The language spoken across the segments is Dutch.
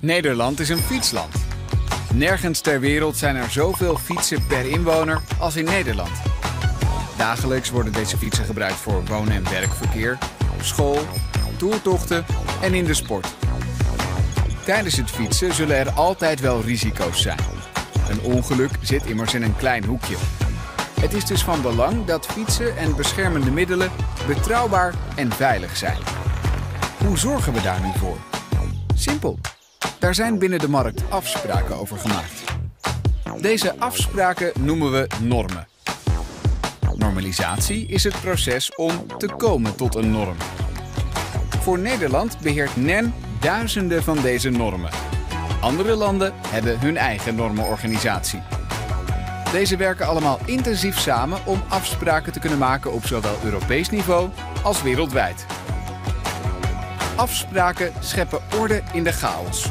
Nederland is een fietsland. Nergens ter wereld zijn er zoveel fietsen per inwoner als in Nederland. Dagelijks worden deze fietsen gebruikt voor wonen- en werkverkeer, school, toertochten en in de sport. Tijdens het fietsen zullen er altijd wel risico's zijn. Een ongeluk zit immers in een klein hoekje. Het is dus van belang dat fietsen en beschermende middelen betrouwbaar en veilig zijn. Hoe zorgen we daar nu voor? Simpel. Daar zijn binnen de markt afspraken over gemaakt. Deze afspraken noemen we normen. Normalisatie is het proces om te komen tot een norm. Voor Nederland beheert NEN duizenden van deze normen. Andere landen hebben hun eigen normenorganisatie. Deze werken allemaal intensief samen om afspraken te kunnen maken op zowel Europees niveau als wereldwijd. Afspraken scheppen orde in de chaos.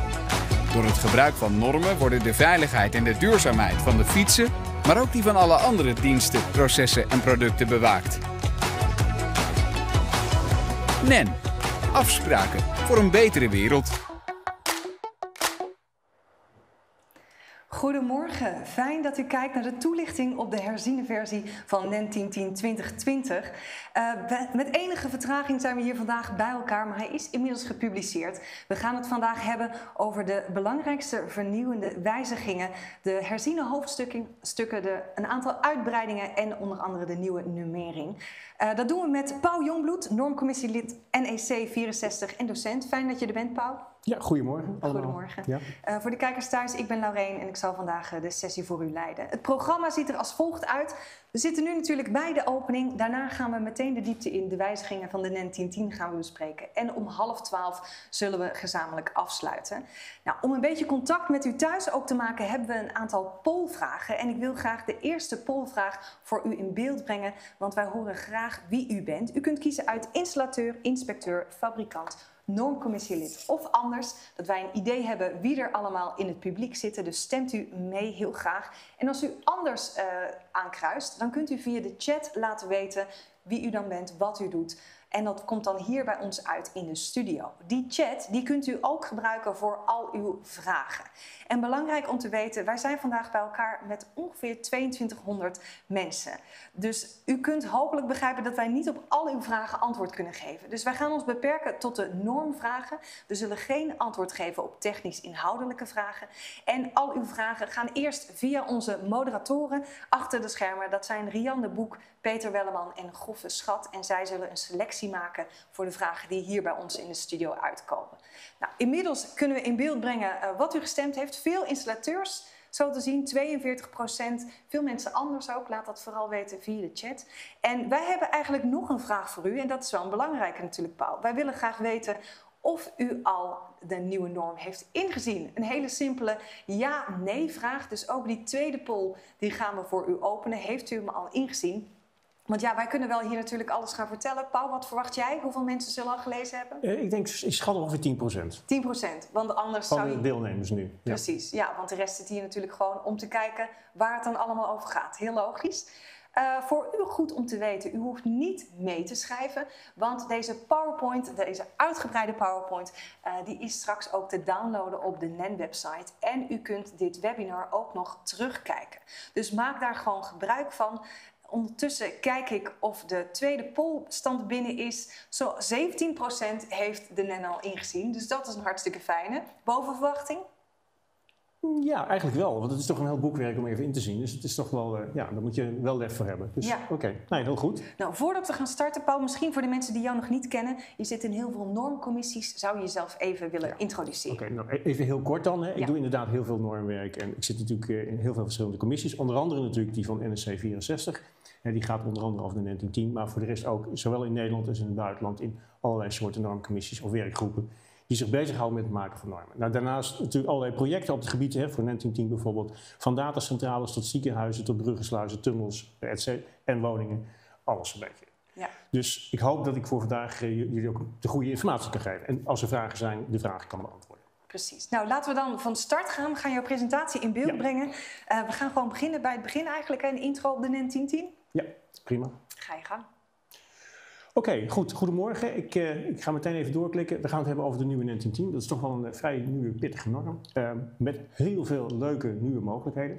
Door het gebruik van normen worden de veiligheid en de duurzaamheid van de fietsen, maar ook die van alle andere diensten, processen en producten bewaakt. NEN. Afspraken voor een betere wereld. Goedemorgen, fijn dat u kijkt naar de toelichting op de herziene versie van NEN 1010 2020. Uh, met enige vertraging zijn we hier vandaag bij elkaar, maar hij is inmiddels gepubliceerd. We gaan het vandaag hebben over de belangrijkste vernieuwende wijzigingen, de herziene hoofdstukken, de, een aantal uitbreidingen en onder andere de nieuwe nummering. Uh, dat doen we met Pauw Jongbloed, normcommissielid NEC 64 en docent. Fijn dat je er bent, Pauw. Ja, goedemorgen. Allemaal. Goedemorgen. Ja. Uh, voor de kijkers thuis, ik ben Laureen en ik zal vandaag uh, de sessie voor u leiden. Het programma ziet er als volgt uit. We zitten nu natuurlijk bij de opening. Daarna gaan we meteen de diepte in. De wijzigingen van de NEN 1010 gaan we bespreken. En om half twaalf zullen we gezamenlijk afsluiten. Nou, om een beetje contact met u thuis ook te maken, hebben we een aantal polvragen. En ik wil graag de eerste polvraag voor u in beeld brengen, want wij horen graag wie u bent. U kunt kiezen uit installateur, inspecteur, fabrikant normcommissielid of anders. Dat wij een idee hebben wie er allemaal in het publiek zitten. Dus stemt u mee heel graag. En als u anders uh, aankruist, dan kunt u via de chat laten weten wie u dan bent, wat u doet. En dat komt dan hier bij ons uit in de studio. Die chat die kunt u ook gebruiken voor al uw vragen. En belangrijk om te weten, wij zijn vandaag bij elkaar met ongeveer 2200 mensen. Dus u kunt hopelijk begrijpen dat wij niet op al uw vragen antwoord kunnen geven. Dus wij gaan ons beperken tot de normvragen. We zullen geen antwoord geven op technisch-inhoudelijke vragen. En al uw vragen gaan eerst via onze moderatoren achter de schermen. Dat zijn Rianne Boek, Peter Welleman en Goffe Schat. En zij zullen een selectie maken voor de vragen die hier bij ons in de studio uitkomen. Nou, inmiddels kunnen we in beeld brengen uh, wat u gestemd heeft. Veel installateurs, zo te zien 42 procent. Veel mensen anders ook, laat dat vooral weten via de chat. En wij hebben eigenlijk nog een vraag voor u. En dat is wel een belangrijke natuurlijk, Paul. Wij willen graag weten of u al de nieuwe norm heeft ingezien. Een hele simpele ja-nee vraag. Dus ook die tweede poll die gaan we voor u openen. Heeft u hem al ingezien? Want ja, wij kunnen wel hier natuurlijk alles gaan vertellen. Paul, wat verwacht jij? Hoeveel mensen zullen al gelezen hebben? Uh, ik denk, ik schat ongeveer 10 procent. 10 procent, want anders Van zou je... de deelnemers nu. Ja. Precies, ja, want de rest zit hier natuurlijk gewoon om te kijken waar het dan allemaal over gaat. Heel logisch. Uh, voor u goed om te weten, u hoeft niet mee te schrijven, want deze PowerPoint, deze uitgebreide PowerPoint, uh, die is straks ook te downloaden op de NEN-website. En u kunt dit webinar ook nog terugkijken. Dus maak daar gewoon gebruik van. Ondertussen kijk ik of de tweede polstand binnen is. Zo 17% heeft de NEN al ingezien, dus dat is een hartstikke fijne. Boven verwachting? Ja, eigenlijk wel. Want het is toch een heel boekwerk om even in te zien. Dus het is toch wel, uh, ja, daar moet je wel lef voor hebben. Dus Ja. oké, nee, heel goed. Nou, voordat we gaan starten, Paul, misschien voor de mensen die jou nog niet kennen. Je zit in heel veel normcommissies. Zou je jezelf even willen introduceren? Oké, nou, e- even heel kort dan. Hè. Ik Ja. doe inderdaad heel veel normwerk. En ik zit natuurlijk eh, in heel veel verschillende commissies. Onder andere natuurlijk die van NSC 64. Die gaat onder andere over de 1910. Maar voor de rest ook, zowel in Nederland als in het buitenland, in allerlei soorten normcommissies of werkgroepen. Die zich bezighouden met het maken van normen. Nou, daarnaast natuurlijk allerlei projecten op het gebied, hè, voor 1910 bijvoorbeeld. Van datacentrales tot ziekenhuizen, tot bruggensluizen, tunnels etc. en woningen. Alles een beetje. Ja. Dus ik hoop dat ik voor vandaag eh, jullie ook de goede informatie kan geven. En als er vragen zijn, de vragen kan beantwoorden. Precies. Nou, laten we dan van start gaan. We gaan jouw presentatie in beeld Ja. brengen. Eh, we gaan gewoon beginnen bij het begin eigenlijk. Een intro op de NEN 1010. Ja, prima. Ga je gang. Oké, goed. Goedemorgen. Ik, uh, ik, ga meteen even doorklikken. We gaan het hebben over de nieuwe NEN 1010. Dat is toch wel een uh, vrij nieuwe, pittige norm. Uh, met heel veel leuke nieuwe mogelijkheden.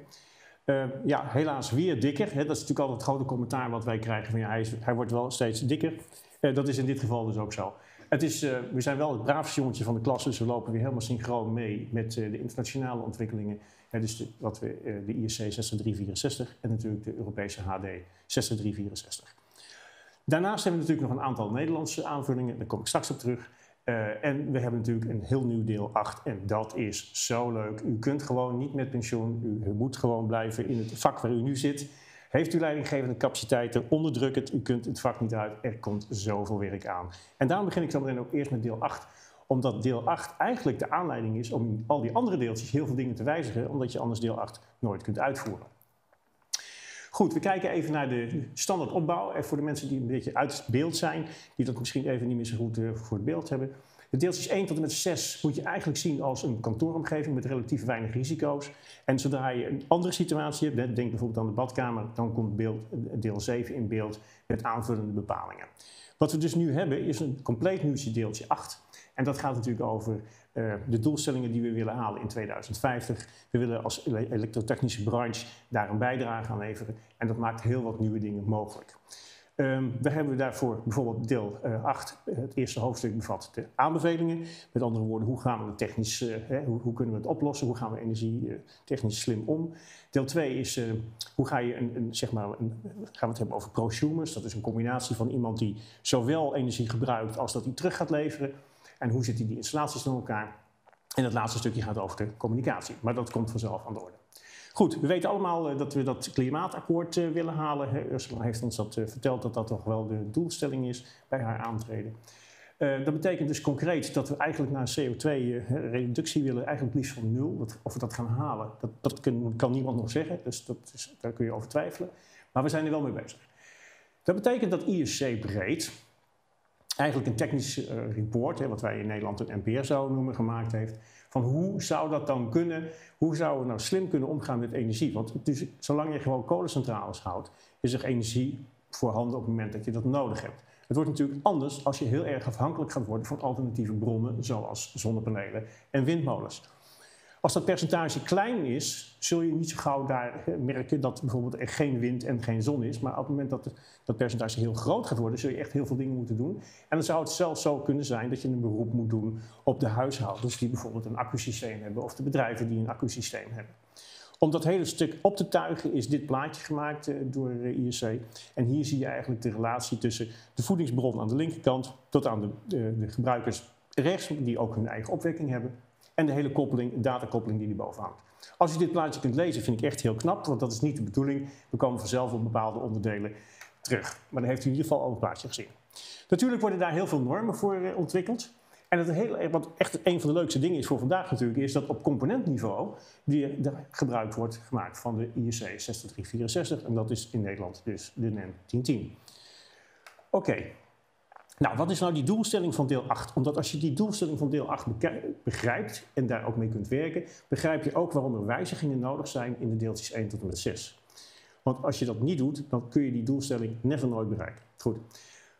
ja, helaas weer dikker. Hè. Dat is natuurlijk altijd het grote commentaar wat wij krijgen. Van, ja, hij, is, hij wordt wel steeds dikker. dat is in dit geval dus ook zo. Het is, we zijn wel het braafste jongetje van de klas, dus we lopen weer helemaal synchroon mee met de internationale ontwikkelingen. Dus de, wat we, de ISC 63364 en natuurlijk de Europese HD 63364. Daarnaast hebben we natuurlijk nog een aantal Nederlandse aanvullingen, daar kom ik straks op terug. Uh, en we hebben natuurlijk een heel nieuw deel 8 en dat is zo leuk. U kunt gewoon niet met pensioen, u, u moet gewoon blijven in het vak waar u nu zit. Heeft u leidinggevende capaciteiten, onderdruk het, u kunt het vak niet uit, er komt zoveel werk aan. En daarom begin ik zo meteen ook eerst met deel 8 omdat deel 8 eigenlijk de aanleiding is om al die andere deeltjes heel veel dingen te wijzigen, omdat je anders deel 8 nooit kunt uitvoeren. Goed, we kijken even naar de standaard opbouw. En voor de mensen die een beetje uit beeld zijn, die dat misschien even niet meer zo goed uh, voor het beeld hebben. De deeltjes 1 tot en met 6 moet je eigenlijk zien als een kantooromgeving met relatief weinig risico's. En zodra je een andere situatie hebt, denk bijvoorbeeld aan de badkamer, dan komt beeld, deel 7 in beeld met aanvullende bepalingen. Wat we dus nu hebben is een compleet nieuwtje deeltje 8. En dat gaat natuurlijk over uh, de doelstellingen die we willen halen in 2050. We willen als elektrotechnische branche daar een bijdrage aan leveren. En dat maakt heel wat nieuwe dingen mogelijk. Um, daar hebben we daarvoor bijvoorbeeld deel uh, 8, het eerste hoofdstuk bevat de aanbevelingen. Met andere woorden, hoe gaan we het technisch, hè, hoe, hoe, kunnen we het oplossen? Hoe gaan we energie technisch slim om? Deel 2 is hoe ga je een, een zeg maar, een, gaan we het hebben over prosumers. Dat is een combinatie van iemand die zowel energie gebruikt als dat hij terug gaat leveren. En hoe zitten die installaties in elkaar? En het laatste stukje gaat over de communicatie. Maar dat komt vanzelf aan de orde. Goed, we weten allemaal eh, dat we dat klimaatakkoord eh, willen halen. Ursula heeft ons dat eh, verteld dat dat toch wel de doelstelling is bij haar aantreden. dat betekent dus concreet dat we eigenlijk naar CO2-reductie willen, eigenlijk liefst van nul. Dat, of we dat gaan halen, dat, dat kan, niemand nog zeggen, dus dat is, daar kun je over twijfelen. Maar we zijn er wel mee bezig. Dat betekent dat ISC breed, eigenlijk een technisch uh, report, hè, wat wij in Nederland een NPR zouden noemen, gemaakt heeft. Van hoe zou dat dan kunnen? Hoe zouden we nou slim kunnen omgaan met energie? Want dus, zolang je gewoon kolencentrales houdt, is er energie voorhanden op het moment dat je dat nodig hebt. Het wordt natuurlijk anders als je heel erg afhankelijk gaat worden van alternatieve bronnen, zoals zonnepanelen en windmolens. Als dat percentage klein is, zul je niet zo gauw daar merken dat bijvoorbeeld er geen wind en geen zon is. Maar op het moment dat dat percentage heel groot gaat worden, zul je echt heel veel dingen moeten doen. En dan zou het zelfs zo kunnen zijn dat je een beroep moet doen op de huishoudens die bijvoorbeeld een accusysteem hebben of de bedrijven die een accusysteem hebben. Om dat hele stuk op te tuigen is dit plaatje gemaakt uh, door eh, ISC. En hier zie je eigenlijk de relatie tussen de voedingsbron aan de linkerkant tot aan de, de gebruikers rechts, die ook hun eigen opwekking hebben. En de hele koppeling, datakoppeling die erboven hangt. Als je dit plaatje kunt lezen, vind ik echt heel knap, want dat is niet de bedoeling. We komen vanzelf op bepaalde onderdelen terug. Maar dan heeft u in ieder geval al een plaatje gezien. Natuurlijk worden daar heel veel normen voor eh, ontwikkeld. En het heel, wat echt een van de leukste dingen is voor vandaag natuurlijk, is dat op componentniveau die gebruik wordt gemaakt van de IEC 63364. En dat is in Nederland dus de NEN 1010. Oké, nou, wat is nou die doelstelling van deel 8? Omdat als je die doelstelling van deel 8 begrijpt en daar ook mee kunt werken, begrijp je ook waarom er wijzigingen nodig zijn in de deeltjes 1 tot en met 6. Want als je dat niet doet, dan kun je die doelstelling never nooit bereiken. Goed.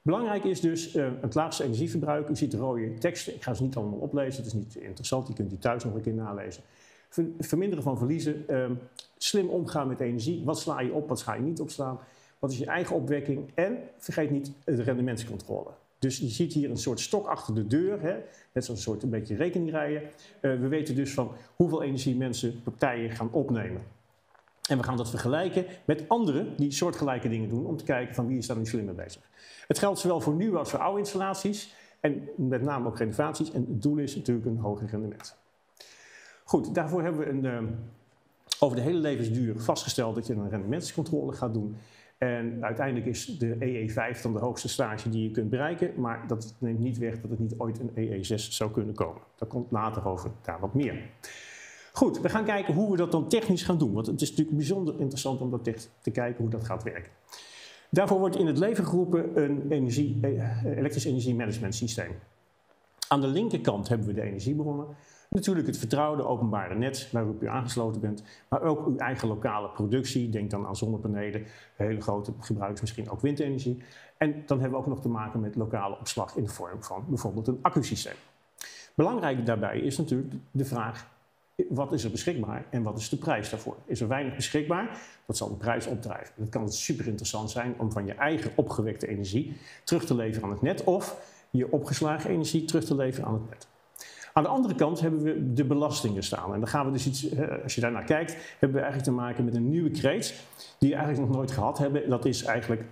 Belangrijk is dus uh, het laagste energieverbruik. U ziet de rode teksten. Ik ga ze niet allemaal oplezen. Het is niet interessant. Je kunt die thuis nog een keer nalezen. Verminderen van verliezen. Uh, slim omgaan met energie. Wat sla je op? Wat ga je niet opslaan? Wat is je eigen opwekking? En vergeet niet de rendementscontrole. Dus je ziet hier een soort stok achter de deur, hè? net een soort een beetje rekening rijden. Uh, we weten dus van hoeveel energie mensen, partijen gaan opnemen. En we gaan dat vergelijken met anderen die soortgelijke dingen doen om te kijken van wie is daar nu slimmer bezig. Het geldt zowel voor nieuwe als voor oude installaties en met name ook renovaties. En het doel is natuurlijk een hoger rendement. Goed, daarvoor hebben we een, uh, over de hele levensduur vastgesteld dat je een rendementscontrole gaat doen. En uiteindelijk is de EE5 dan de hoogste stage die je kunt bereiken, maar dat neemt niet weg dat het niet ooit een EE6 zou kunnen komen. Daar komt later over daar wat meer. Goed, we gaan kijken hoe we dat dan technisch gaan doen, want het is natuurlijk bijzonder interessant om dat te kijken hoe dat gaat werken. Daarvoor wordt in het leven geroepen een energie, eh, elektrisch energiemanagement systeem. Aan de linkerkant hebben we de energiebronnen. Natuurlijk het vertrouwde openbare net waarop u aangesloten bent, maar ook uw eigen lokale productie. Denk dan aan zonnepanelen, hele grote gebruikers, misschien ook windenergie. En dan hebben we ook nog te maken met lokale opslag in de vorm van bijvoorbeeld een accusysteem. Belangrijk daarbij is natuurlijk de vraag, wat is er beschikbaar en wat is de prijs daarvoor? Is er weinig beschikbaar? Dat zal de prijs opdrijven. Dat kan super interessant zijn om van je eigen opgewekte energie terug te leveren aan het net of je opgeslagen energie terug te leveren aan het net. Aan de andere kant hebben we de belastingen staan. En dan gaan we dus iets, als je daarnaar kijkt, hebben we eigenlijk te maken met een nieuwe kreet die we eigenlijk nog nooit gehad hebben. Dat is eigenlijk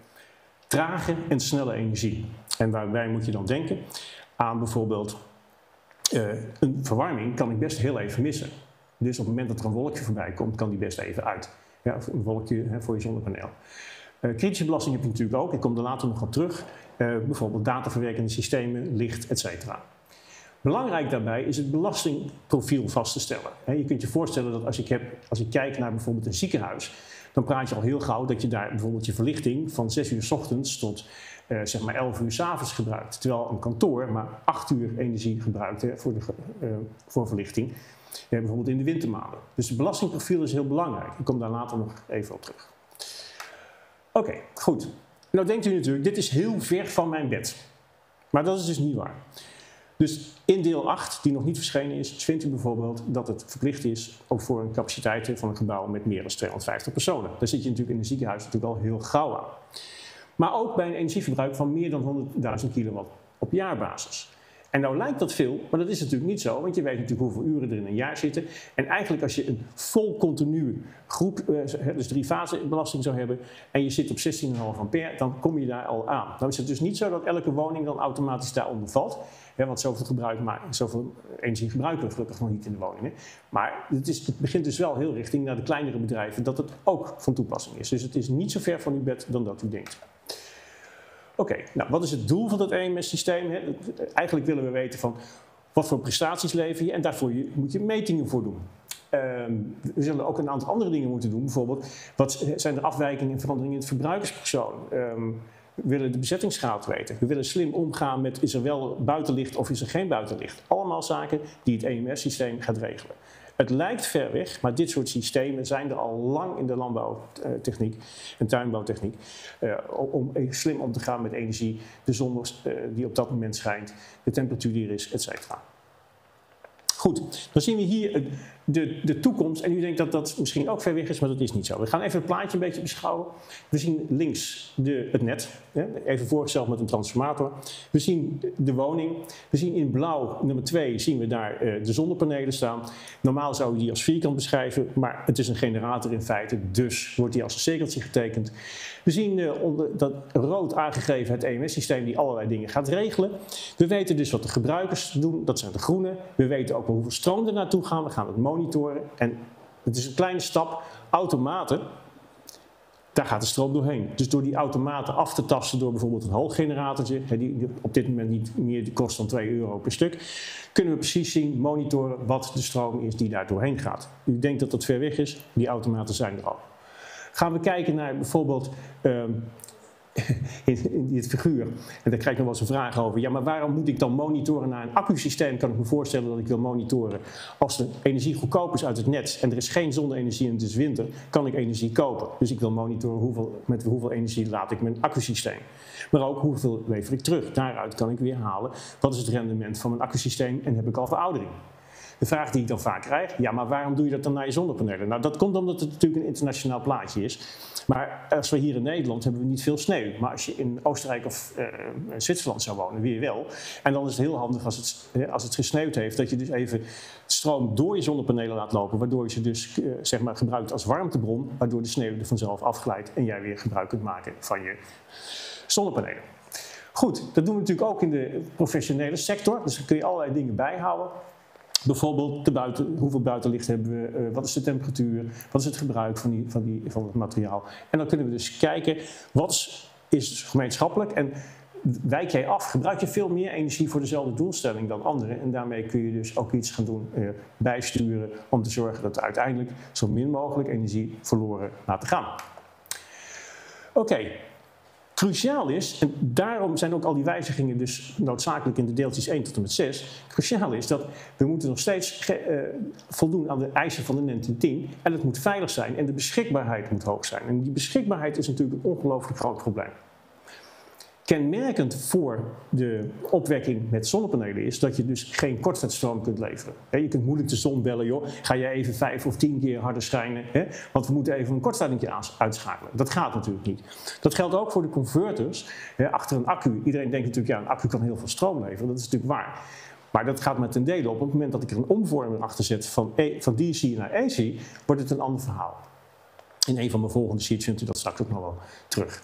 trage en snelle energie. En waarbij moet je dan denken aan bijvoorbeeld uh, een verwarming kan ik best heel even missen. Dus op het moment dat er een wolkje voorbij komt, kan die best even uit. Ja, een wolkje hè, voor je zonnepaneel. Uh, kritische belasting heb je natuurlijk ook, ik kom er later nog op terug. Bijvoorbeeld dataverwerkende systemen, licht, etc. Belangrijk daarbij is het belastingprofiel vast te stellen. je kunt je voorstellen dat als ik, heb, als ik kijk naar bijvoorbeeld een ziekenhuis, dan praat je al heel gauw dat je daar bijvoorbeeld je verlichting van 6 uur s ochtends tot uh, zeg maar 11 uur s avonds gebruikt. Terwijl een kantoor maar 8 uur energie gebruikt voor, de, uh, voor verlichting. bijvoorbeeld in de wintermaanden. Dus het belastingprofiel is heel belangrijk. Ik kom daar later nog even op terug. Oké, goed. Nou denkt u natuurlijk, dit is heel ver van mijn bed. Maar dat is dus niet waar. Dus in deel 8, die nog niet verschenen is, vindt u bijvoorbeeld dat het verplicht is ook voor een capaciteit van een gebouw met meer dan 250 personen. Daar zit je natuurlijk in een ziekenhuis natuurlijk al heel gauw aan. Maar ook bij een energieverbruik van meer dan 100.000 kilowatt op jaarbasis. En nou lijkt dat veel, maar dat is natuurlijk niet zo, want je weet natuurlijk hoeveel uren er in een jaar zitten. En eigenlijk als je een vol continu groep, eh, dus drie fase belasting zou hebben, en je zit op 16,5 ampère, dan kom je daar al aan. Nou is het dus niet zo dat elke woning dan automatisch daaronder valt. want zoveel, gebruik, maar, zoveel energie gebruiken we gelukkig nog niet in de woningen. Maar het, is, het begint dus wel heel richting naar de kleinere bedrijven dat het ook van toepassing is. Dus het is niet zo ver van uw bed dan dat u denkt. Oké, nou wat is het doel van dat EMS-systeem? Eigenlijk willen we weten van wat voor prestaties lever je en daarvoor moet je metingen voor doen. Ehm, we zullen ook een aantal andere dingen moeten doen. Bijvoorbeeld, wat zijn er afwijkingen en veranderingen in het verbruikerspersoon? Um, we willen de bezettingsgraad weten. We willen slim omgaan met is er wel buitenlicht of is er geen buitenlicht. Allemaal zaken die het EMS-systeem gaat regelen. Het lijkt ver weg, maar dit soort systemen zijn er al lang in de landbouwtechniek en tuinbouwtechniek. Uh, om slim om te gaan met energie, de zon die op dat moment schijnt, de temperatuur die er is, et cetera. Goed, dan zien we hier de, de toekomst. En u denkt dat dat misschien ook ver weg is, maar dat is niet zo. We gaan even het plaatje een beetje beschouwen. We zien links de, het net, even voorgesteld met een transformator. We zien de woning. We zien in blauw, nummer 2, zien we daar uh, de zonnepanelen staan. Normaal zou je die als vierkant beschrijven, maar het is een generator in feite. Dus wordt die als een cirkeltje getekend. We zien uh, onder dat rood aangegeven het EMS-systeem die allerlei dingen gaat regelen. We weten dus wat de gebruikers doen, dat zijn de groene. We weten ook hoeveel stroom er naartoe gaan. We gaan het monitoren. En het is een kleine stap. Automaten, daar gaat de stroom doorheen. Dus door die automaten af te tasten door bijvoorbeeld een hooggeneratortje, die op dit moment niet meer kost dan 2 euro per stuk, kunnen we precies zien, monitoren wat de stroom is die daar doorheen gaat. U denkt dat dat ver weg is, die automaten zijn er al. Gaan we kijken naar bijvoorbeeld um, in, in dit figuur. En daar krijg ik nog wel eens een vraag over. Ja, maar waarom moet ik dan monitoren naar een accusysteem? Kan ik me voorstellen dat ik wil monitoren. Als de energie goedkoop is uit het net en er is geen zonne-energie en het is winter, kan ik energie kopen. Dus ik wil monitoren hoeveel, met hoeveel energie laat ik mijn accusysteem. Maar ook hoeveel lever ik terug. Daaruit kan ik weer halen wat is het rendement van mijn accusysteem en heb ik al veroudering. De vraag die ik dan vaak krijg, ja, maar waarom doe je dat dan naar je zonnepanelen? Nou, dat komt omdat het natuurlijk een internationaal plaatje is. Maar als we hier in Nederland hebben we niet veel sneeuw. Maar als je in Oostenrijk of uh, Zwitserland zou wonen, weer wel. En dan is het heel handig als het, als het gesneeuwd heeft, dat je dus even stroom door je zonnepanelen laat lopen. Waardoor je ze dus zeg maar gebruikt als warmtebron. Waardoor de sneeuw er vanzelf afglijdt en jij weer gebruik kunt maken van je zonnepanelen. Goed, dat doen we natuurlijk ook in de professionele sector. Dus daar kun je allerlei dingen bijhouden. Bijvoorbeeld de buiten, hoeveel buitenlicht hebben we, uh, wat is de temperatuur, wat is het gebruik van, die, van, die, van het materiaal. En dan kunnen we dus kijken wat is gemeenschappelijk en wijk jij af, gebruik je veel meer energie voor dezelfde doelstelling dan anderen. En daarmee kun je dus ook iets gaan doen, uh, bijsturen om te zorgen dat er uiteindelijk zo min mogelijk energie verloren laten gaan. Oké, Cruciaal is, en daarom zijn ook al die wijzigingen dus noodzakelijk in de deeltjes 1 tot en met 6. Cruciaal is dat we moeten nog steeds uh, voldoen aan de eisen van de NEN 10. En het moet veilig zijn en de beschikbaarheid moet hoog zijn. En die beschikbaarheid is natuurlijk een ongelooflijk groot probleem. Kenmerkend voor de opwekking met zonnepanelen is dat je dus geen kortstroom kunt leveren. Je kunt moeilijk de zon bellen, joh. Ga je even vijf of tien keer harder schijnen, want we moeten even een kortsluiting uitschakelen. Dat gaat natuurlijk niet. Dat geldt ook voor de converters achter een accu. Iedereen denkt natuurlijk, ja, een accu kan heel veel stroom leveren. Dat is natuurlijk waar. Maar dat gaat met ten dele op het moment dat ik er een omvormer achter zet van, e, van DC naar AC, wordt het een ander verhaal. In een van mijn volgende sheets vindt u dat straks ook nog wel terug.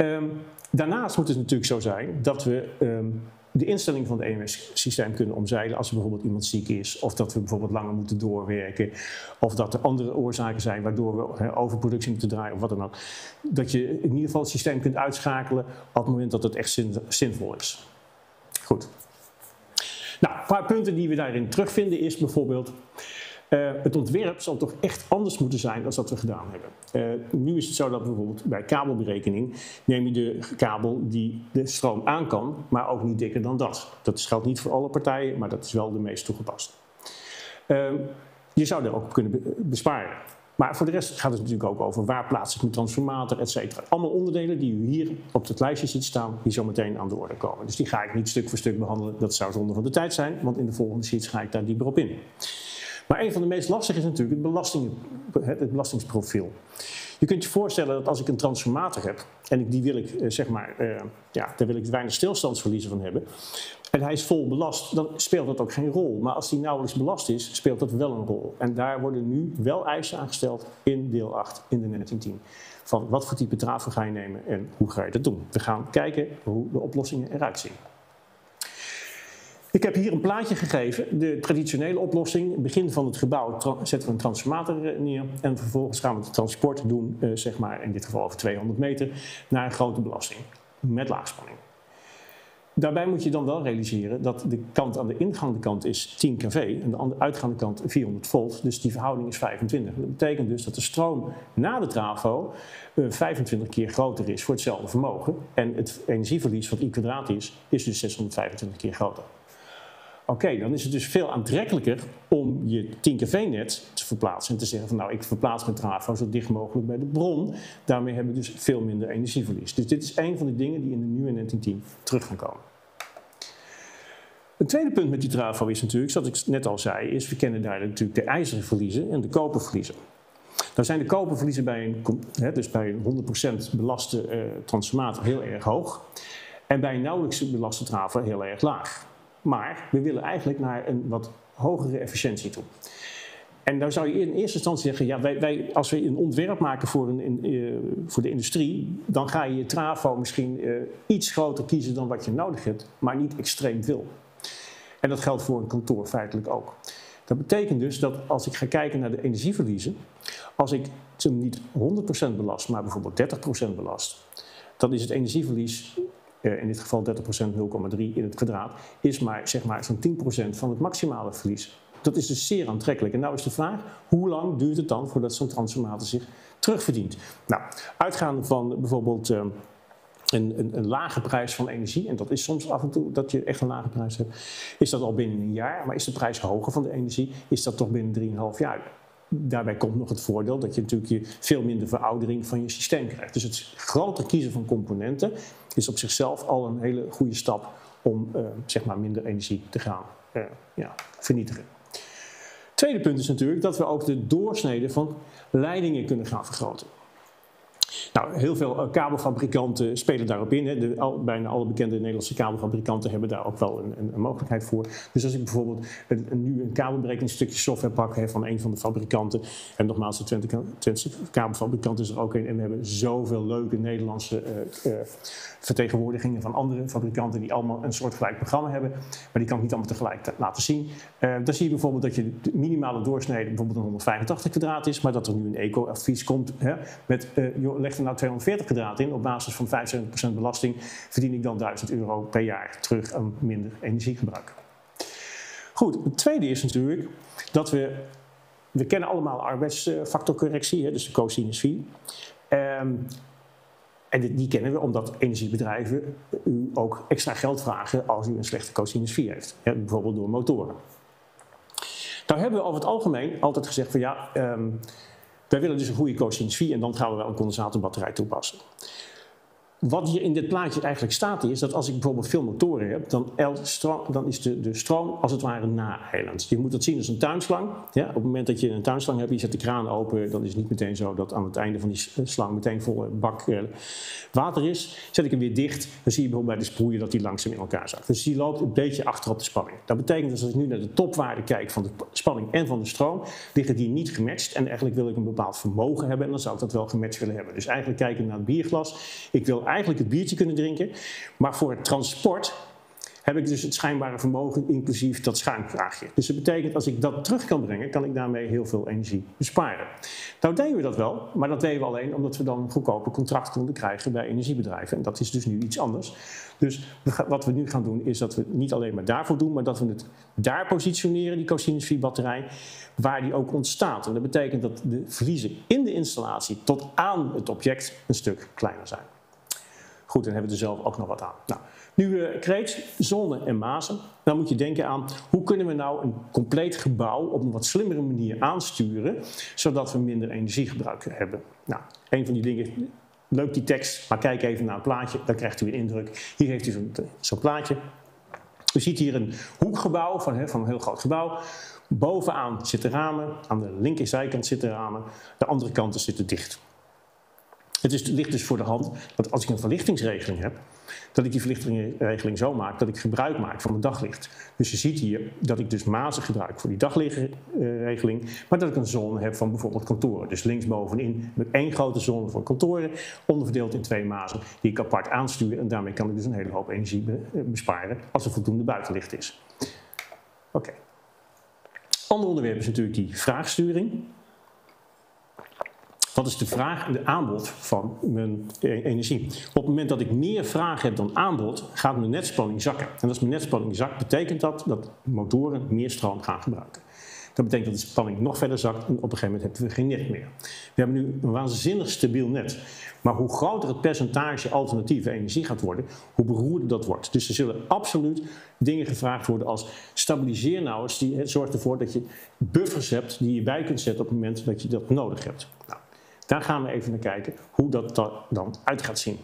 Um, daarnaast moet het natuurlijk zo zijn dat we um, de instelling van het EMS-systeem kunnen omzeilen als er bijvoorbeeld iemand ziek is, of dat we bijvoorbeeld langer moeten doorwerken, of dat er andere oorzaken zijn waardoor we overproductie moeten draaien of wat dan ook. Dat je in ieder geval het systeem kunt uitschakelen op het moment dat het echt zin, zinvol is. Goed. Nou, een paar punten die we daarin terugvinden is bijvoorbeeld uh, het ontwerp zal toch echt anders moeten zijn dan dat we gedaan hebben. Uh, nu is het zo dat bijvoorbeeld bij kabelberekening neem je de kabel die de stroom aan kan, maar ook niet dikker dan dat. Dat geldt niet voor alle partijen, maar dat is wel de meest toegepast. Uh, je zou er ook op kunnen besparen. Maar voor de rest gaat het natuurlijk ook over waar plaats ik mijn transformator, et cetera. Allemaal onderdelen die u hier op het lijstje ziet staan, die zo meteen aan de orde komen. Dus die ga ik niet stuk voor stuk behandelen. Dat zou zonde van de tijd zijn, want in de volgende sheets ga ik daar dieper op in. Maar een van de meest lastige is natuurlijk het, belasting, het belastingsprofiel. Je kunt je voorstellen dat als ik een transformator heb en die wil ik, eh, zeg maar, uh, ja, daar wil ik weinig stilstandsverliezen van hebben. En hij is vol belast, dan speelt dat ook geen rol. Maar als die nauwelijks belast is, speelt dat wel een rol. En daar worden nu wel eisen aangesteld in deel 8 in de 1910. Van wat voor type trafo ga je nemen en hoe ga je dat doen. We gaan kijken hoe de oplossingen eruit zien. Ik heb hier een plaatje gegeven. De traditionele oplossing, begin van het gebouw zetten we een transformator eh, neer en vervolgens gaan we het transport doen, eh, zeg maar in dit geval over 200 meter, naar een grote belasting met laagspanning. Daarbij moet je dan wel realiseren dat de kant aan de ingaande kant is 10 kV en de uitgaande kant 400 volt, dus die verhouding is 25. Dat betekent dus dat de stroom na de trafo 25 eh, keer groter is voor hetzelfde vermogen en het energieverlies wat I kwadraat is, is dus 625 keer groter. Oké, dan is het dus veel aantrekkelijker om je 10 kV-net te verplaatsen en te zeggen van nou ik verplaats mijn trafo zo dicht mogelijk bij de bron. Daarmee hebben we dus veel minder energieverlies. Dus dit is een van de dingen die in de nieuwe 1910 terug gaan komen. Een tweede punt met die trafo is natuurlijk, zoals ik net al zei, is we kennen daar natuurlijk de ijzeren verliezen en de koperverliezen. Nou zijn de koperverliezen bij een, dus bij een 100% belaste uh, transformator heel erg hoog. En bij een nauwelijks belaste trafo heel erg laag. Maar we willen eigenlijk naar een wat hogere efficiëntie toe. En dan zou je in eerste instantie zeggen, ja, wij, wij, als we een ontwerp maken voor, een, uh, voor de industrie, dan ga je je trafo misschien uh, iets groter kiezen dan wat je nodig hebt, maar niet extreem veel. En dat geldt voor een kantoor feitelijk ook. Dat betekent dus dat als ik ga kijken naar de energieverliezen, als ik ze niet 100% belast, maar bijvoorbeeld 30% belast, dan is het energieverlies in dit geval 30% 0,3 in het kwadraat, is maar, zeg maar zo'n 10% van het maximale verlies. Dat is dus zeer aantrekkelijk. En nou is de vraag, hoe lang duurt het dan voordat zo'n transformator zich terugverdient? Nou, uitgaande van bijvoorbeeld... Uh, een, een, een, lage prijs van energie, en dat is soms af en toe dat je echt een lage prijs hebt, is dat al binnen een jaar. Maar is de prijs hoger van de energie, is dat toch binnen 3,5 jaar. Daarbij komt nog het voordeel dat je natuurlijk je veel minder veroudering van je systeem krijgt. Dus het groter kiezen van componenten is op zichzelf al een hele goede stap om uh, zeg maar minder energie te gaan uh, ja, vernietigen. Tweede punt is natuurlijk dat we ook de doorsnede van leidingen kunnen gaan vergroten. Nou, heel veel eh, kabelfabrikanten spelen daarop in. De, al, bijna alle bekende Nederlandse kabelfabrikanten hebben daar ook wel een, een, mogelijkheid voor. Dus als ik bijvoorbeeld een, nu een kabelberekeningsstukje software pak hè, van een van de fabrikanten, en nogmaals, de Twente, Twente kabelfabrikant is er ook een, en we hebben zoveel leuke Nederlandse uh, uh, vertegenwoordigingen van andere fabrikanten die allemaal een soortgelijk programma hebben, maar die kan ik niet allemaal tegelijk laten zien. dan zie je bijvoorbeeld dat je de minimale doorsnede bijvoorbeeld een 185 kwadraat is, maar dat er nu een eco-advies komt hè, met, joh, leg er nou 240 kwadraat in, op basis van 75% belasting verdien ik dan 1000 euro per jaar terug aan minder energiegebruik. Goed, het tweede is natuurlijk dat we, we kennen allemaal arbeidsfactorcorrectie, dus de cosinus phi. Um, En die kennen we omdat energiebedrijven u ook extra geld vragen als u een slechte cosinus 4 heeft. bijvoorbeeld door motoren. Nou hebben we over het algemeen altijd gezegd van ja, um, wij willen dus een goede cosinus 4 en dan gaan we wel een condensatorbatterij toepassen. Wat hier in dit plaatje eigenlijk staat is dat als ik bijvoorbeeld veel motoren heb, dan, dan is de, de, stroom als het ware na-eiland. Je moet dat zien als een tuinslang. Ja, op het moment dat je een tuinslang hebt, je zet de kraan open, dan is het niet meteen zo dat aan het einde van die slang meteen volle bak eh, water is. Zet ik hem weer dicht, dan zie je bijvoorbeeld bij de sproeien dat die langzaam in elkaar zakt. Dus die loopt een beetje achter op de spanning. Dat betekent dus als ik nu naar de topwaarde kijk van de spanning en van de stroom, liggen die niet gematcht. En eigenlijk wil ik een bepaald vermogen hebben en dan zou ik dat wel gematcht willen hebben. Dus eigenlijk kijken naar het bierglas. Ik wil eigenlijk het biertje kunnen drinken. Maar voor het transport heb ik dus het schijnbare vermogen inclusief dat schuimkraagje. Dus dat betekent als ik dat terug kan brengen, kan ik daarmee heel veel energie besparen. Nou deden we dat wel, maar dat deden we alleen omdat we dan goedkope contract konden krijgen bij energiebedrijven. En dat is dus nu iets anders. Dus wat we nu gaan doen is dat we het niet alleen maar daarvoor doen, maar dat we het daar positioneren, die cosinus batterij, waar die ook ontstaat. En dat betekent dat de verliezen in de installatie tot aan het object een stuk kleiner zijn. Goed, dan hebben we er zelf ook nog wat aan. Nou, nu uh, Kreet, Zonne en Mazen. Dan moet je denken aan hoe kunnen we nou een compleet gebouw op een wat slimmere manier aansturen, zodat we minder energiegebruik hebben. Nou, een van die dingen, leuk die tekst, maar kijk even naar een plaatje, dan krijgt u een indruk. Hier heeft u zo'n zo plaatje. U ziet hier een hoekgebouw van, van een heel groot gebouw. Bovenaan zitten ramen, aan de linkerzijkant zitten ramen, de andere kanten zitten dicht. Het is, ligt dus voor de hand dat als ik een verlichtingsregeling heb, dat ik die verlichtingsregeling zo maak dat ik gebruik maak van mijn daglicht. Dus je ziet hier dat ik dus mazen gebruik voor die daglichtregeling, maar dat ik een zone heb van bijvoorbeeld kantoren. Dus linksbovenin met één grote zone voor kantoren, onderverdeeld in twee mazen die ik apart aanstuur. En daarmee kan ik dus een hele hoop energie eh, besparen als er voldoende buitenlicht is. Oké. Ander onderwerp is natuurlijk die vraagsturing. Wat is de vraag en de aanbod van mijn e- energie? Op het moment dat ik meer vraag heb dan aanbod, gaat mijn netspanning zakken. En als mijn netspanning zakt, betekent dat dat motoren meer stroom gaan gebruiken. Dat betekent dat de spanning nog verder zakt en op een gegeven moment hebben we geen net meer. We hebben nu een waanzinnig stabiel net. Maar hoe groter het percentage alternatieve energie gaat worden, hoe beroerder dat wordt. Dus er zullen absoluut dingen gevraagd worden als stabiliseer nou eens, die, zorg ervoor dat je buffers hebt die je bij kunt zetten op het moment dat je dat nodig hebt. Nou, daar gaan we even naar kijken hoe dat dan uit gaat zien.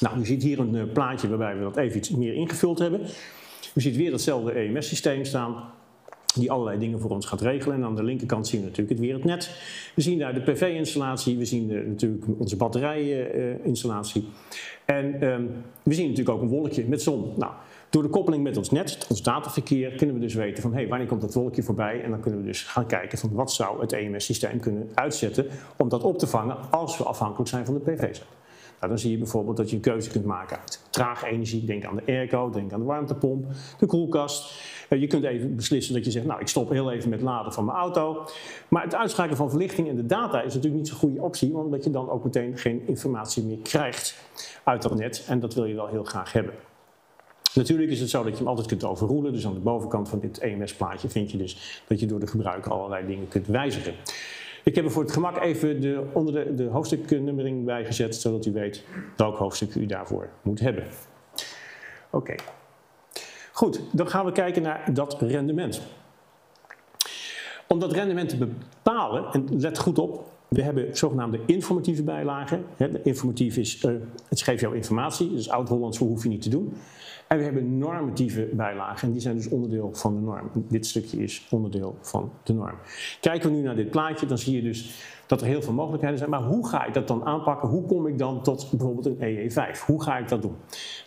Nou, u ziet hier een eh, plaatje waarbij we dat even iets meer ingevuld hebben. U ziet weer datzelfde EMS-systeem staan die allerlei dingen voor ons gaat regelen. En aan de linkerkant zien we natuurlijk het weer het net. We zien daar de PV-installatie, we zien de, natuurlijk onze batterijeninstallatie. En ehm, we zien natuurlijk ook een wolkje met zon. Nou, door de koppeling met ons net, ons dataverkeer, kunnen we dus weten van hey, wanneer komt dat wolkje voorbij. En dan kunnen we dus gaan kijken van wat zou het EMS-systeem kunnen uitzetten om dat op te vangen als we afhankelijk zijn van de PV-zet. Nou, dan zie je bijvoorbeeld dat je een keuze kunt maken uit trage energie. Denk aan de airco, denk aan de warmtepomp, de koelkast. Eh, je kunt even beslissen dat je zegt, nou ik stop heel even met laden van mijn auto. Maar het uitschakelen van verlichting en de data is natuurlijk niet zo'n goede optie. Omdat je dan ook meteen geen informatie meer krijgt uit dat net. En dat wil je wel heel graag hebben. Natuurlijk is het zo dat je hem altijd kunt overroelen. Dus aan de bovenkant van dit EMS-plaatje vind je dus dat je door de gebruiker allerlei dingen kunt wijzigen. Ik heb er voor het gemak even de, onder de, de hoofdstuknummering bij gezet, zodat u weet welk hoofdstuk u daarvoor moet hebben. Oké. Goed, dan gaan we kijken naar dat rendement. Om dat rendement te bepalen, en let goed op, we hebben zogenaamde informatieve bijlagen. Informatief is, uh, het geeft jou informatie, dus oud-Hollands hoef je niet te doen. En we hebben normatieve bijlagen en die zijn dus onderdeel van de norm. Dit stukje is onderdeel van de norm. Kijken we nu naar dit plaatje, dan zie je dus dat er heel veel mogelijkheden zijn. Maar hoe ga ik dat dan aanpakken? Hoe kom ik dan tot bijvoorbeeld een EE5? Hoe ga ik dat doen?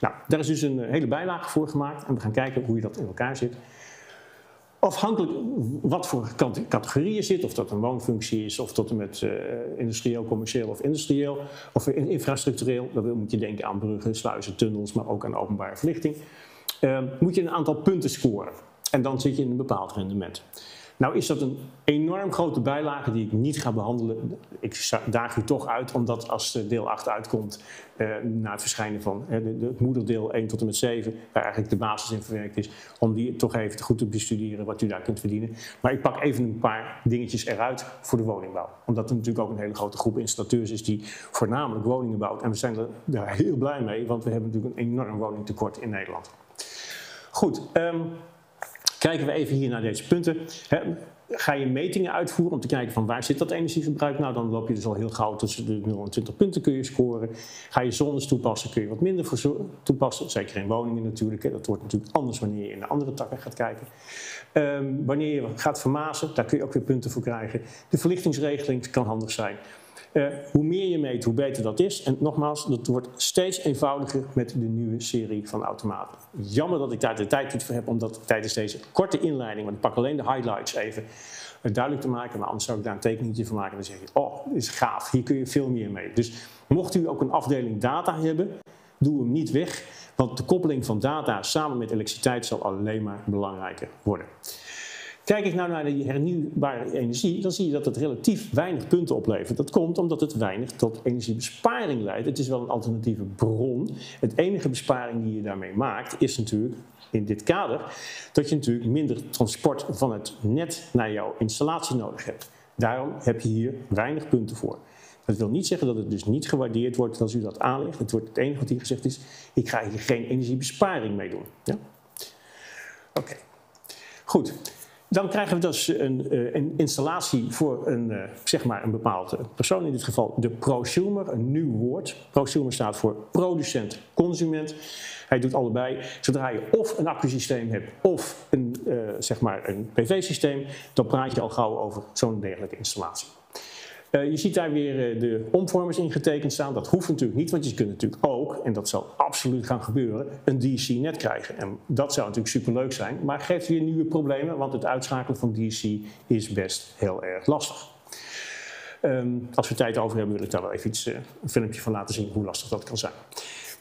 Nou, daar is dus een eh, hele bijlage voor gemaakt en we gaan kijken hoe je dat in elkaar zit. Afhankelijk wat voor categorieën zit, of dat een woonfunctie is, of dat er met uh, industrieel, commercieel of industrieel, of infrastructureel, dan moet je denken aan bruggen, sluizen, tunnels, maar ook aan openbare verlichting, uh, moet je een aantal punten scoren. En dan zit je in een bepaald rendement. Nou is dat een enorm grote bijlage die ik niet ga behandelen. Ik daag u toch uit, omdat als deel 8 uitkomt, eh, na het verschijnen van eh, het moederdeel 1 tot en met 7, waar eigenlijk de basis in verwerkt is, om die toch even goed te bestuderen wat u daar kunt verdienen. Maar ik pak even een paar dingetjes eruit voor de woningbouw. Omdat er natuurlijk ook een hele grote groep installateurs is die voornamelijk woningen bouwt. En we zijn er daar heel blij mee, want we hebben natuurlijk een enorm woningtekort in Nederland. Goed, um, kijken we even hier naar deze punten. ga je metingen uitvoeren om te kijken van waar zit dat energieverbruik? Nou, dan loop je dus al heel gauw tussen de 0 en 20 punten kun je scoren. Ga je zones toepassen, kun je wat minder toepassen. Zeker in woningen natuurlijk. Dat wordt natuurlijk anders wanneer je in de andere takken gaat kijken. Um, wanneer je gaat vermazen, daar kun je ook weer punten voor krijgen. De verlichtingsregeling kan handig zijn. Uh, hoe meer je meet, hoe beter dat is. En nogmaals, dat wordt steeds eenvoudiger met de nieuwe serie van automaten. Jammer dat ik daar de tijd niet voor heb om dat tijdens deze korte inleiding, want ik pak alleen de highlights even, uh, duidelijk te maken. Maar anders zou ik daar een tekeningetje van maken en dan zeg je, oh, is gaaf, hier kun je veel meer mee. Dus mocht u ook een afdeling data hebben, doe hem niet weg. Want de koppeling van data samen met elektriciteit zal alleen maar belangrijker worden. Kijk ik nou naar de hernieuwbare energie, dan zie je dat het relatief weinig punten oplevert. Dat komt omdat het weinig tot energiebesparing leidt. Het is wel een alternatieve bron. Het enige besparing die je daarmee maakt, is natuurlijk in dit kader dat je natuurlijk minder transport van het net naar jouw installatie nodig hebt. Daarom heb je hier weinig punten voor. Dat wil niet zeggen dat het dus niet gewaardeerd wordt als u dat aanlegt. Het, wordt het enige wat hier gezegd is, ik ga hier geen energiebesparing mee doen. Ja? Oké, goed. Dan krijgen we dus een, eh, een installatie voor een, eh, zeg maar een bepaald persoon, in dit geval de prosumer, een nieuw woord. Prosumer staat voor producent-consument. Hij doet allebei. Zodra je of een accusysteem hebt of een, zeg maar een PV-systeem, dan praat je al gauw over zo'n dergelijke installatie. Uh, je ziet daar weer uh, de omvormers ingetekend staan. Dat hoeft natuurlijk niet, want je kunt natuurlijk ook, en dat zal absoluut gaan gebeuren, een DC-net krijgen. En dat zou natuurlijk superleuk zijn, maar geeft weer nieuwe problemen, want het uitschakelen van DC is best heel erg lastig. Um, als we tijd over hebben, wil ik daar wel even iets, uh, een filmpje van laten zien hoe lastig dat kan zijn.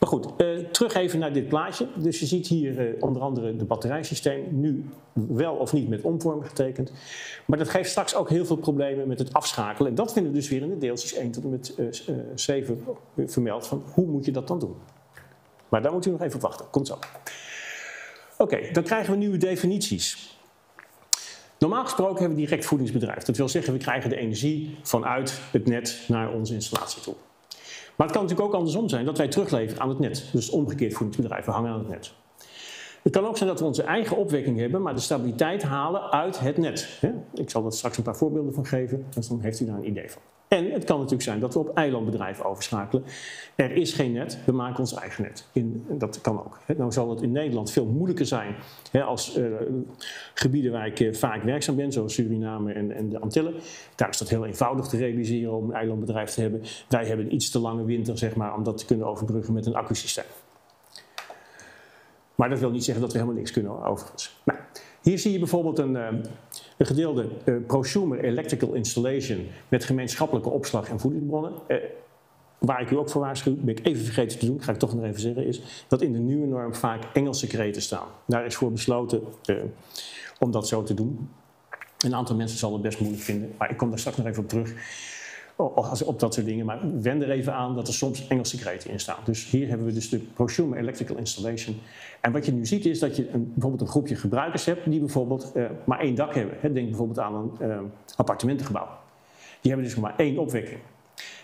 Maar goed, uh, terug even naar dit plaatje. Dus je ziet hier uh, onder andere de batterijsysteem, nu wel of niet met omvormen getekend. Maar dat geeft straks ook heel veel problemen met het afschakelen. En dat vinden we dus weer in de deeltjes 1 tot en met uh, 7 vermeld van hoe moet je dat dan doen. Maar daar moet u nog even op wachten, komt zo. Oké, dan krijgen we nieuwe definities. Normaal gesproken hebben we direct voedingsbedrijf. Dat wil zeggen, we krijgen de energie vanuit het net naar onze installatie toe. Maar het kan natuurlijk ook andersom zijn dat wij terugleveren aan het net. Dus omgekeerd voedingsbedrijven hangen aan het net. Het kan ook zijn dat we onze eigen opwekking hebben, maar de stabiliteit halen uit het net. Ik zal er straks een paar voorbeelden van geven, dus dan heeft u daar een idee van. En het kan natuurlijk zijn dat we op eilandbedrijven overschakelen. Er is geen net, we maken ons eigen net. In, dat kan ook. Nou zal het in Nederland veel moeilijker zijn als uh, gebieden waar ik uh, vaak werkzaam ben, zoals Suriname en, en, de Antillen. Daar is dat heel eenvoudig te realiseren om een eilandbedrijf te hebben. Wij hebben iets te lange winter zeg maar, om dat te kunnen overbruggen met een accusysteem. Maar dat wil niet zeggen dat we helemaal niks kunnen overigens. Nou, hier zie je bijvoorbeeld een, uh, een gedeelde uh, prosumer electrical installation met gemeenschappelijke opslag en voedingsbronnen. Uh, waar ik u ook voor waarschuw, ben ik even vergeten te doen, ga ik toch nog even zeggen, is dat in de nieuwe norm vaak Engelse kreten staan. Daar is voor besloten om dat zo te doen. Een aantal mensen zal het best moeilijk vinden, maar ik kom daar straks nog even op terug op dat soort dingen. Maar wend er even aan dat er soms Engelse kreten in staan. Dus hier hebben we dus de prosumer electrical installation. En wat je nu ziet is dat je een, bijvoorbeeld een groepje gebruikers hebt die bijvoorbeeld uh, maar één dak hebben. Denk bijvoorbeeld aan een uh, appartementengebouw. Die hebben dus maar één opwekking.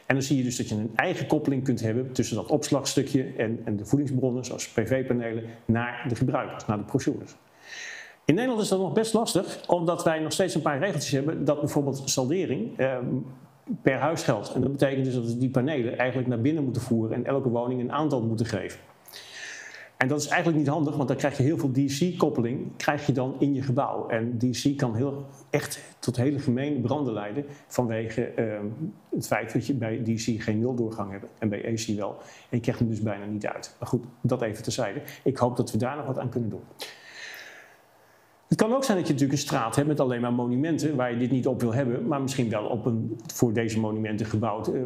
En dan zie je dus dat je een eigen koppeling kunt hebben tussen dat opslagstukje en, en de voedingsbronnen, zoals PV-panelen, naar de gebruikers, naar de prosumers. In Nederland is dat nog best lastig, omdat wij nog steeds een paar regeltjes hebben dat bijvoorbeeld saldering eh, per huisgeld. En dat betekent dus dat we die panelen eigenlijk naar binnen moeten voeren en elke woning een aantal moeten geven. En dat is eigenlijk niet handig, want dan krijg je heel veel DC-koppeling krijg je dan in je gebouw. En DC kan heel, echt tot hele gemene branden leiden vanwege uh, het feit dat je bij DC geen nuldoorgang hebt en bij AC wel. En je krijgt hem dus bijna niet uit. Maar goed, dat even terzijde. Ik hoop dat we daar nog wat aan kunnen doen. Het kan ook zijn dat je natuurlijk een straat hebt met alleen maar monumenten waar je dit niet op wil hebben, maar misschien wel op een voor deze monumenten gebouwd uh,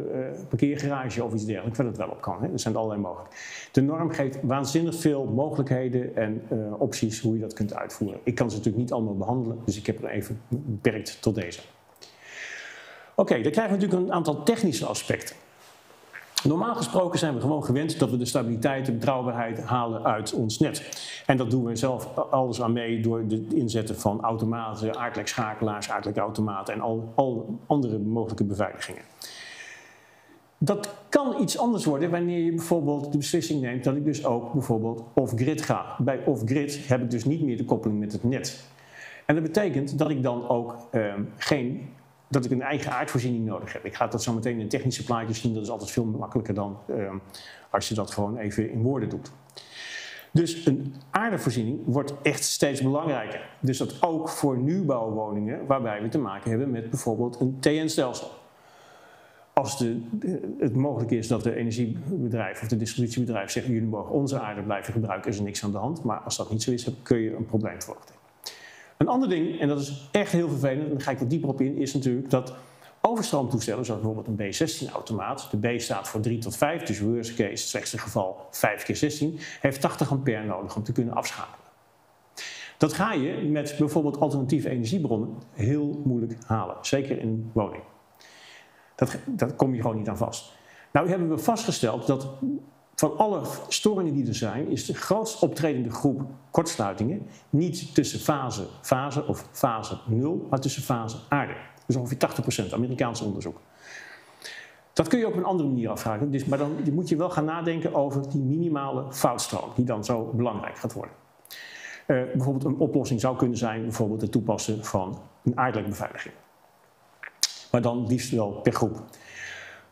parkeergarage of iets dergelijks waar dat wel op kan. Hè. Dat zijn allerlei mogelijk. De norm geeft waanzinnig veel mogelijkheden en uh, opties hoe je dat kunt uitvoeren. Ik kan ze natuurlijk niet allemaal behandelen, dus ik heb er even beperkt tot deze. Oké, dan krijgen we natuurlijk een aantal technische aspecten. Normaal gesproken zijn we gewoon gewend dat we de stabiliteit en betrouwbaarheid halen uit ons net. En dat doen we zelf alles aan mee door het inzetten van automaten, aardlekschakelaars, aardlekautomaten en al, al andere mogelijke beveiligingen. Dat kan iets anders worden wanneer je bijvoorbeeld de beslissing neemt dat ik dus ook bijvoorbeeld off-grid ga. Bij off-grid heb ik dus niet meer de koppeling met het net. En dat betekent dat ik dan ook eh, geen dat ik een eigen aardvoorziening nodig heb. Ik ga dat zo meteen in technische plaatjes zien. Dat is altijd veel makkelijker dan uh, als je dat gewoon even in woorden doet. Dus een aardevoorziening wordt echt steeds belangrijker. Dus dat ook voor nieuwbouwwoningen waarbij we te maken hebben met bijvoorbeeld een TN-stelsel. Als de, het mogelijk is dat de energiebedrijf of de distributiebedrijf zegt jullie mogen onze aarde blijven gebruiken, is er niks aan de hand. Maar als dat niet zo is, kun je een probleem verwachten. Een ander ding, en dat is echt heel vervelend, en daar ga ik wat dieper op in, is natuurlijk dat overstroomtoestellen, zoals bijvoorbeeld een B16-automaat, de B staat voor 3 tot 5, dus worst case, slechtste geval 5 keer 16, heeft 80 ampère nodig om te kunnen afschakelen. Dat ga je met bijvoorbeeld alternatieve energiebronnen heel moeilijk halen, zeker in een woning. Dat, dat kom je gewoon niet aan vast. Nou hebben we vastgesteld dat van alle storingen die er zijn, is de grootst optredende groep kortsluitingen niet tussen fase, fase of fase 0, maar tussen fase aarde. Dus ongeveer 80% Amerikaans onderzoek. Dat kun je op een andere manier afvragen, dus, maar dan moet je wel gaan nadenken over die minimale foutstroom, die dan zo belangrijk gaat worden. Uh, bijvoorbeeld een oplossing zou kunnen zijn bijvoorbeeld het toepassen van een aardelijke beveiliging. Maar dan liefst wel per groep.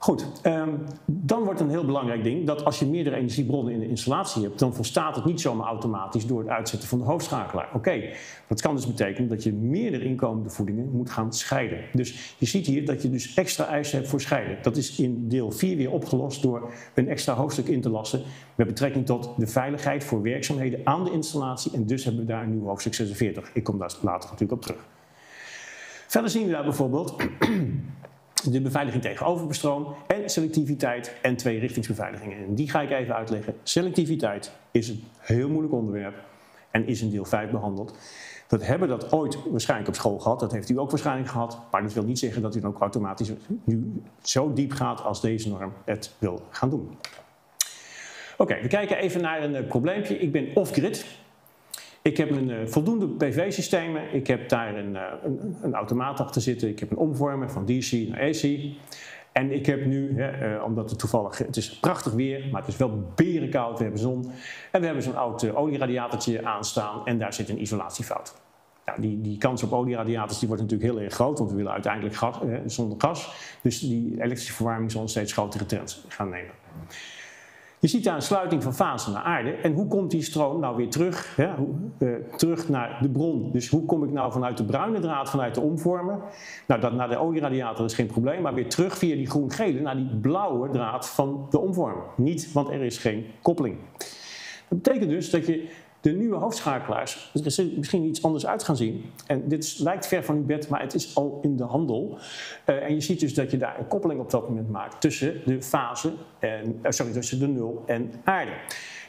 Goed, um, dan wordt een heel belangrijk ding dat als je meerdere energiebronnen in de installatie hebt, dan volstaat het niet zomaar automatisch door het uitzetten van de hoofdschakelaar. Oké, dat kan dus betekenen dat je meerdere inkomende voedingen moet gaan scheiden. Dus je ziet hier dat je dus extra eisen hebt voor scheiden. Dat is in deel 4 weer opgelost door een extra hoofdstuk in te lassen met betrekking tot de veiligheid voor werkzaamheden aan de installatie. En dus hebben we daar een nieuw hoofdstuk 46. Ik kom daar later natuurlijk op terug. Verder zien we daar bijvoorbeeld de beveiliging tegen overbestroom en selectiviteit en twee richtingsbeveiligingen. En die ga ik even uitleggen. Selectiviteit is een heel moeilijk onderwerp en is in deel 5 behandeld. Dat hebben dat ooit waarschijnlijk op school gehad, dat heeft u ook waarschijnlijk gehad, maar dat wil niet zeggen dat u dan ook automatisch nu zo diep gaat als deze norm het wil gaan doen. Oké, we kijken even naar een uh, probleempje. Ik ben off-grid. Ik heb een uh, voldoende PV-systemen. Ik heb daar een, uh, een, een, automaat achter zitten. Ik heb een omvormer van DC naar AC. En ik heb nu, hè, uh, omdat het toevallig, het is prachtig weer, maar het is wel berenkoud, we hebben zon. En we hebben zo'n oud olieradiatortje aanstaan en daar zit een isolatiefout. Nou, die, die kans op olieradiators die wordt natuurlijk heel erg groot, want we willen uiteindelijk gas, zonder gas. Dus die elektrische verwarming zal een steeds grotere trend gaan nemen. Je ziet daar een sluiting van fase naar aarde. En hoe komt die stroom nou weer terug, uh, terug naar de bron? Dus hoe kom ik nou vanuit de bruine draad, vanuit de omvormer? Nou, dat naar de olieradiator is geen probleem, maar weer terug via die groen-gele naar die blauwe draad van de omvormer. Niet, want er is geen koppeling. Dat betekent dus dat je de nieuwe hoofdschakelaars, is misschien iets anders uit gaan zien. En dit lijkt ver van uw bed, maar het is al in de handel. Uh, en je ziet dus dat je daar een koppeling op dat moment maakt tussen de fase, en, uh, sorry, tussen de nul en aarde.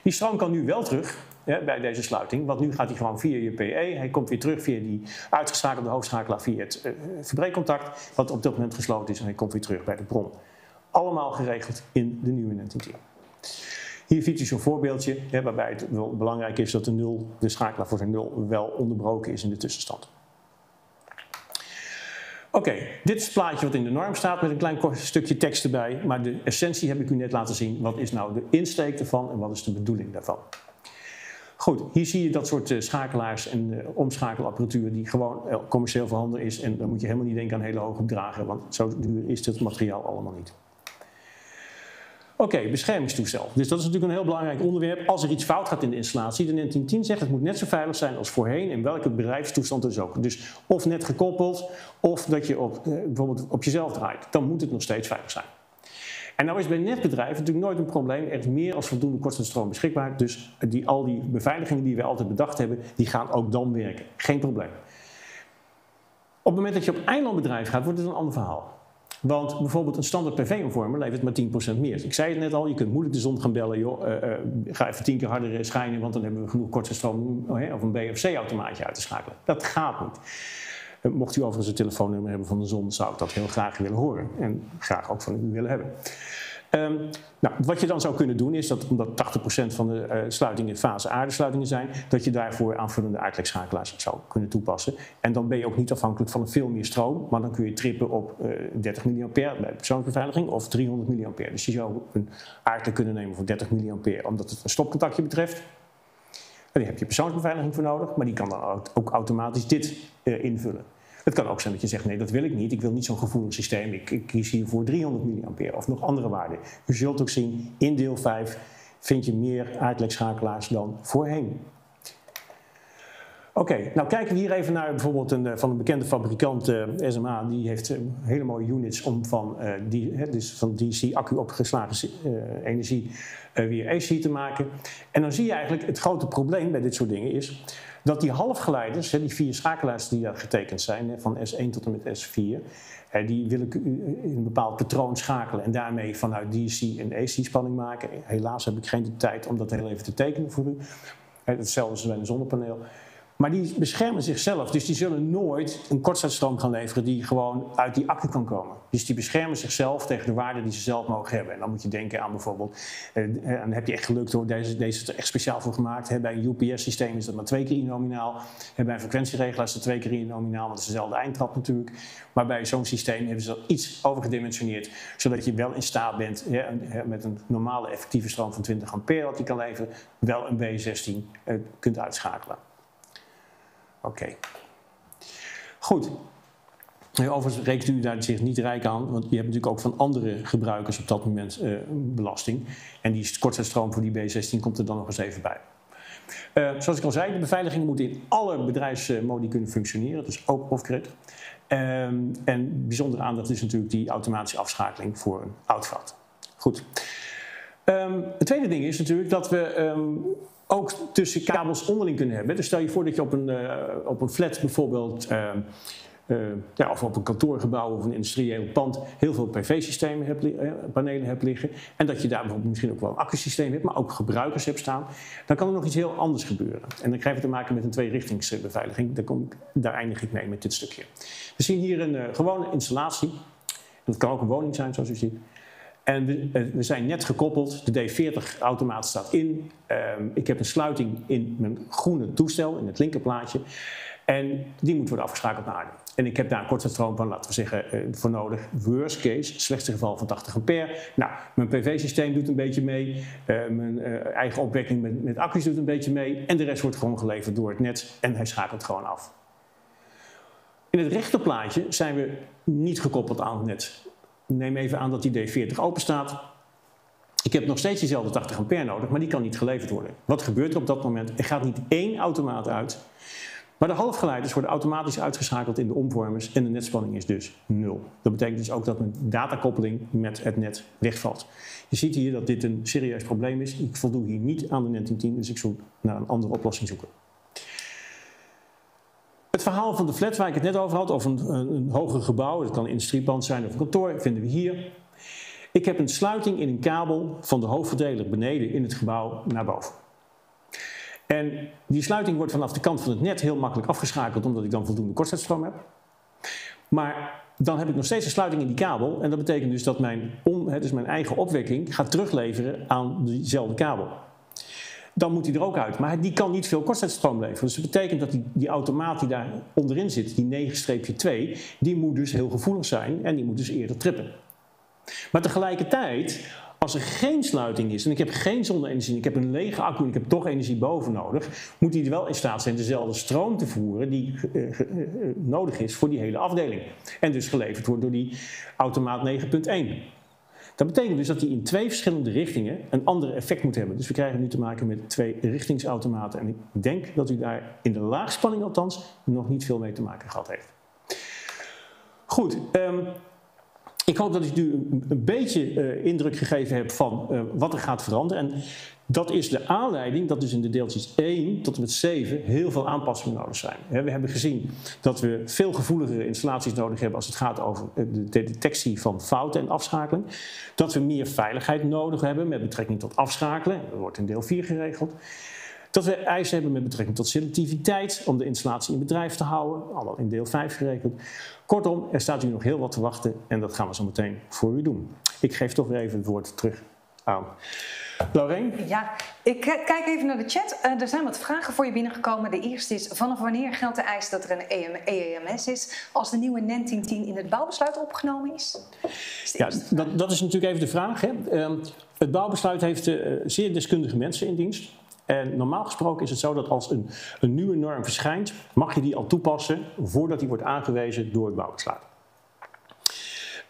Die stroom kan nu wel terug bij deze sluiting, want nu gaat hij gewoon via je PE. Hij komt weer terug via die uitgeschakelde hoofdschakelaar via het uh, verbreekcontact, wat op dat moment gesloten is, en hij komt weer terug bij de bron. Allemaal geregeld in de nieuwe NetInteer. Hier ziet u zo'n voorbeeldje hè, waarbij het wel belangrijk is dat de, nul, de schakelaar voor zijn nul wel onderbroken is in de tussenstand. Oké, dit is het plaatje wat in de norm staat met een klein stukje tekst erbij. Maar de essentie heb ik u net laten zien. Wat is nou de insteek ervan en wat is de bedoeling daarvan? Goed, hier zie je dat soort uh, schakelaars en uh, omschakelapparatuur die gewoon uh, commercieel voorhanden is. En dan moet je helemaal niet denken aan hele hoge bedragen, want zo duur is dit materiaal allemaal niet. Oké, beschermingstoestel. Dus dat is natuurlijk een heel belangrijk onderwerp. Als er iets fout gaat in de installatie, de NEN 1010 zegt het moet net zo veilig zijn als voorheen in welke bedrijfstoestand dus ook. Dus of net gekoppeld, of dat je op, eh, bijvoorbeeld op jezelf draait. Dan moet het nog steeds veilig zijn. En nou is bij netbedrijven natuurlijk nooit een probleem. Er is meer als voldoende kortstroom beschikbaar. Dus die, al die beveiligingen die we altijd bedacht hebben, die gaan ook dan werken. Geen probleem. Op het moment dat je op eilandbedrijf gaat, wordt het een ander verhaal. Want bijvoorbeeld een standaard PV-omvormer levert maar 10% meer. Ik zei het net al, je kunt moeilijk de zon gaan bellen. Joh, uh, uh, ga even tien keer harder schijnen, want dan hebben we genoeg korte stroom of een BFC-automaatje uit te schakelen. Dat gaat niet. Mocht u overigens een telefoonnummer hebben van de zon, zou ik dat heel graag willen horen. En graag ook van u willen hebben. Um, nou, wat je dan zou kunnen doen is dat, omdat 80% van de uh, sluitingen fase aardesluitingen zijn, dat je daarvoor aanvullende uitlekschakelaars zou kunnen toepassen. En dan ben je ook niet afhankelijk van veel meer stroom, maar dan kun je trippen op uh, 30 mA bij persoonsbeveiliging of 300 mA. Dus je zou een aardlek kunnen nemen voor 30 mA, omdat het een stopcontactje betreft. En daar heb je persoonsbeveiliging voor nodig, maar die kan dan ook automatisch dit uh, invullen. Het kan ook zijn dat je zegt, nee, dat wil ik niet. Ik wil niet zo'n gevoelig systeem. Ik, ik kies hier voor 300 mA of nog andere waarden. U zult ook zien, in deel 5 vind je meer uitlekschakelaars dan voorheen. Oké, nou kijken we hier even naar bijvoorbeeld een, van een bekende fabrikant, uh, SMA. Die heeft uh, hele mooie units om van, die, dus van DC-accu opgeslagen energie weer AC te maken. En dan zie je eigenlijk het grote probleem bij dit soort dingen is dat die halfgeleiders, die vier schakelaars die daar getekend zijn, van S1 tot en met S4, die wil ik in een bepaald patroon schakelen en daarmee vanuit DC een AC-spanning maken. Helaas heb ik geen tijd om dat heel even te tekenen voor u. Hetzelfde is bij een zonnepaneel. Maar die beschermen zichzelf, dus die zullen nooit een kortsluitstroom gaan leveren die gewoon uit die accu kan komen. Dus die beschermen zichzelf tegen de waarden die ze zelf mogen hebben. En dan moet je denken aan bijvoorbeeld, eh, dan heb je echt gelukt hoor, deze, deze is er echt speciaal voor gemaakt. Bij een UPS-systeem is dat maar twee keer in nominaal. Bij een frequentieregelaar is dat twee keer in nominaal, want het is dezelfde eindtrap natuurlijk. Maar bij zo'n systeem hebben ze dat iets overgedimensioneerd, zodat je wel in staat bent met een normale effectieve stroom van 20 ampère wat die kan leveren, wel een B16 eh, kunt uitschakelen. Oké. Goed. Overigens rekent u daar zich niet rijk aan, want je hebt natuurlijk ook van andere gebruikers op dat moment uh, belasting. En die kortstijdstroom voor die B16 komt er dan nog eens even bij. Uh, zoals ik al zei, de beveiliging moet in alle bedrijfsmodi kunnen functioneren, dus ook off-grid. Um, en bijzondere aandacht is natuurlijk die automatische afschakeling voor een oudvat. Goed. Um, het tweede ding is natuurlijk dat we um, ook tussen kabels onderling kunnen hebben. Dus stel je voor dat je op een, uh, op een flat bijvoorbeeld, uh, uh, ja, of op een kantoorgebouw of een industrieel pand, heel veel PV-systemen hebt, panelen hebt liggen. En dat je daar misschien ook wel een accusysteem hebt, maar ook gebruikers hebt staan. Dan kan er nog iets heel anders gebeuren. En dan krijg je te maken met een tweerichtingsbeveiliging. Daar, kom, daar eindig ik mee met dit stukje. We zien hier een gewone installatie. Dat kan ook een woning zijn, zoals u ziet. En we, eh, we, zijn net gekoppeld, de D40-automaat staat in. Um, ik heb een sluiting in mijn groene toestel, in het linkerplaatje. En die moet worden afgeschakeld naar aarde. En ik heb daar een korte stroom van, laten we zeggen, uh, voor nodig. Worst case, slechtste geval van 80 ampère. Nou, mijn PV-systeem doet een beetje mee. Uh, mijn eigen opwekking met, met accu's doet een beetje mee. En de rest wordt gewoon geleverd door het net en hij schakelt gewoon af. In het rechterplaatje zijn we niet gekoppeld aan het net neem even aan dat die D40 open staat. Ik heb nog steeds diezelfde 80 ampère nodig, maar die kan niet geleverd worden. Wat gebeurt er op dat moment? Er gaat niet één automaat uit, maar de halfgeleiders worden automatisch uitgeschakeld in de omvormers en de netspanning is dus nul. Dat betekent dus ook dat mijn datakoppeling met het net wegvalt. Je ziet hier dat dit een serieus probleem is. Ik voldoe hier niet aan de net 10, dus ik zal naar een andere oplossing zoeken. Het verhaal van de flat waar ik het net over had, of een, een, hoger gebouw, het kan een industriepand zijn of een kantoor, vinden we hier. Ik heb een sluiting in een kabel van de hoofdverdeler beneden in het gebouw naar boven. En die sluiting wordt vanaf de kant van het net heel makkelijk afgeschakeld, omdat ik dan voldoende kortsluitstroom heb. Maar dan heb ik nog steeds een sluiting in die kabel. En dat betekent dus dat mijn, om, dus mijn eigen opwekking gaat terugleveren aan diezelfde kabel dan moet hij er ook uit. Maar die kan niet veel kortsluitstroom leveren. Dus dat betekent dat die, automaat die daar onderin zit, die 9-2, die moet dus heel gevoelig zijn en die moet dus eerder trippen. Maar tegelijkertijd, als er geen sluiting is en ik heb geen zonne-energie, ik heb een lege accu en ik heb toch energie boven nodig, moet hij wel in staat zijn dezelfde stroom te voeren die uh, uh, nodig is voor die hele afdeling. En dus geleverd wordt door die automaat 9.1. Dat betekent dus dat hij in twee verschillende richtingen een ander effect moet hebben. Dus we krijgen nu te maken met twee richtingsautomaten. En ik denk dat u daar in de laagspanning althans nog niet veel mee te maken gehad heeft. Goed, um, ik hoop dat ik u een beetje indruk gegeven heb van wat er gaat veranderen. En dat is de aanleiding dat dus in de deeltjes 1 tot en met 7 heel veel aanpassingen nodig zijn. We hebben gezien dat we veel gevoeligere installaties nodig hebben als het gaat over de detectie van fouten en afschakeling. Dat we meer veiligheid nodig hebben met betrekking tot afschakelen. Dat wordt in deel 4 geregeld. Dat we eisen hebben met betrekking tot selectiviteit om de installatie in bedrijf te houden. Allemaal in deel 5 geregeld. Kortom, er staat u nog heel wat te wachten en dat gaan we zo meteen voor u doen. Ik geef toch weer even het woord terug aan Laureen? Ja, ik kijk even naar de chat. Uh, er zijn wat vragen voor je binnengekomen. De eerste is, vanaf wanneer geldt de eis dat er een EEMS is als de nieuwe NEN 1010 in het bouwbesluit opgenomen is? ja, dat, dat, is natuurlijk even de vraag. Hè. Uh, het bouwbesluit heeft uh, zeer deskundige mensen in dienst. En normaal gesproken is het zo dat als een, een nieuwe norm verschijnt, mag je die al toepassen voordat die wordt aangewezen door het bouwbesluit.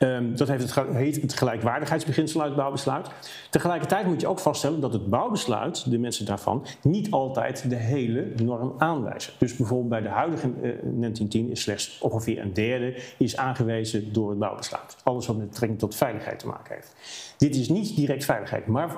Um, dat heeft het, heet het gelijkwaardigheidsbeginsel uit het bouwbesluit. Tegelijkertijd moet je ook vaststellen dat het bouwbesluit, de mensen daarvan, niet altijd de hele norm aanwijzen. Dus bijvoorbeeld bij de huidige uh, 1910 is slechts ongeveer een derde is aangewezen door het bouwbesluit. Alles wat met betrekking tot veiligheid te maken heeft. Dit is niet direct veiligheid, maar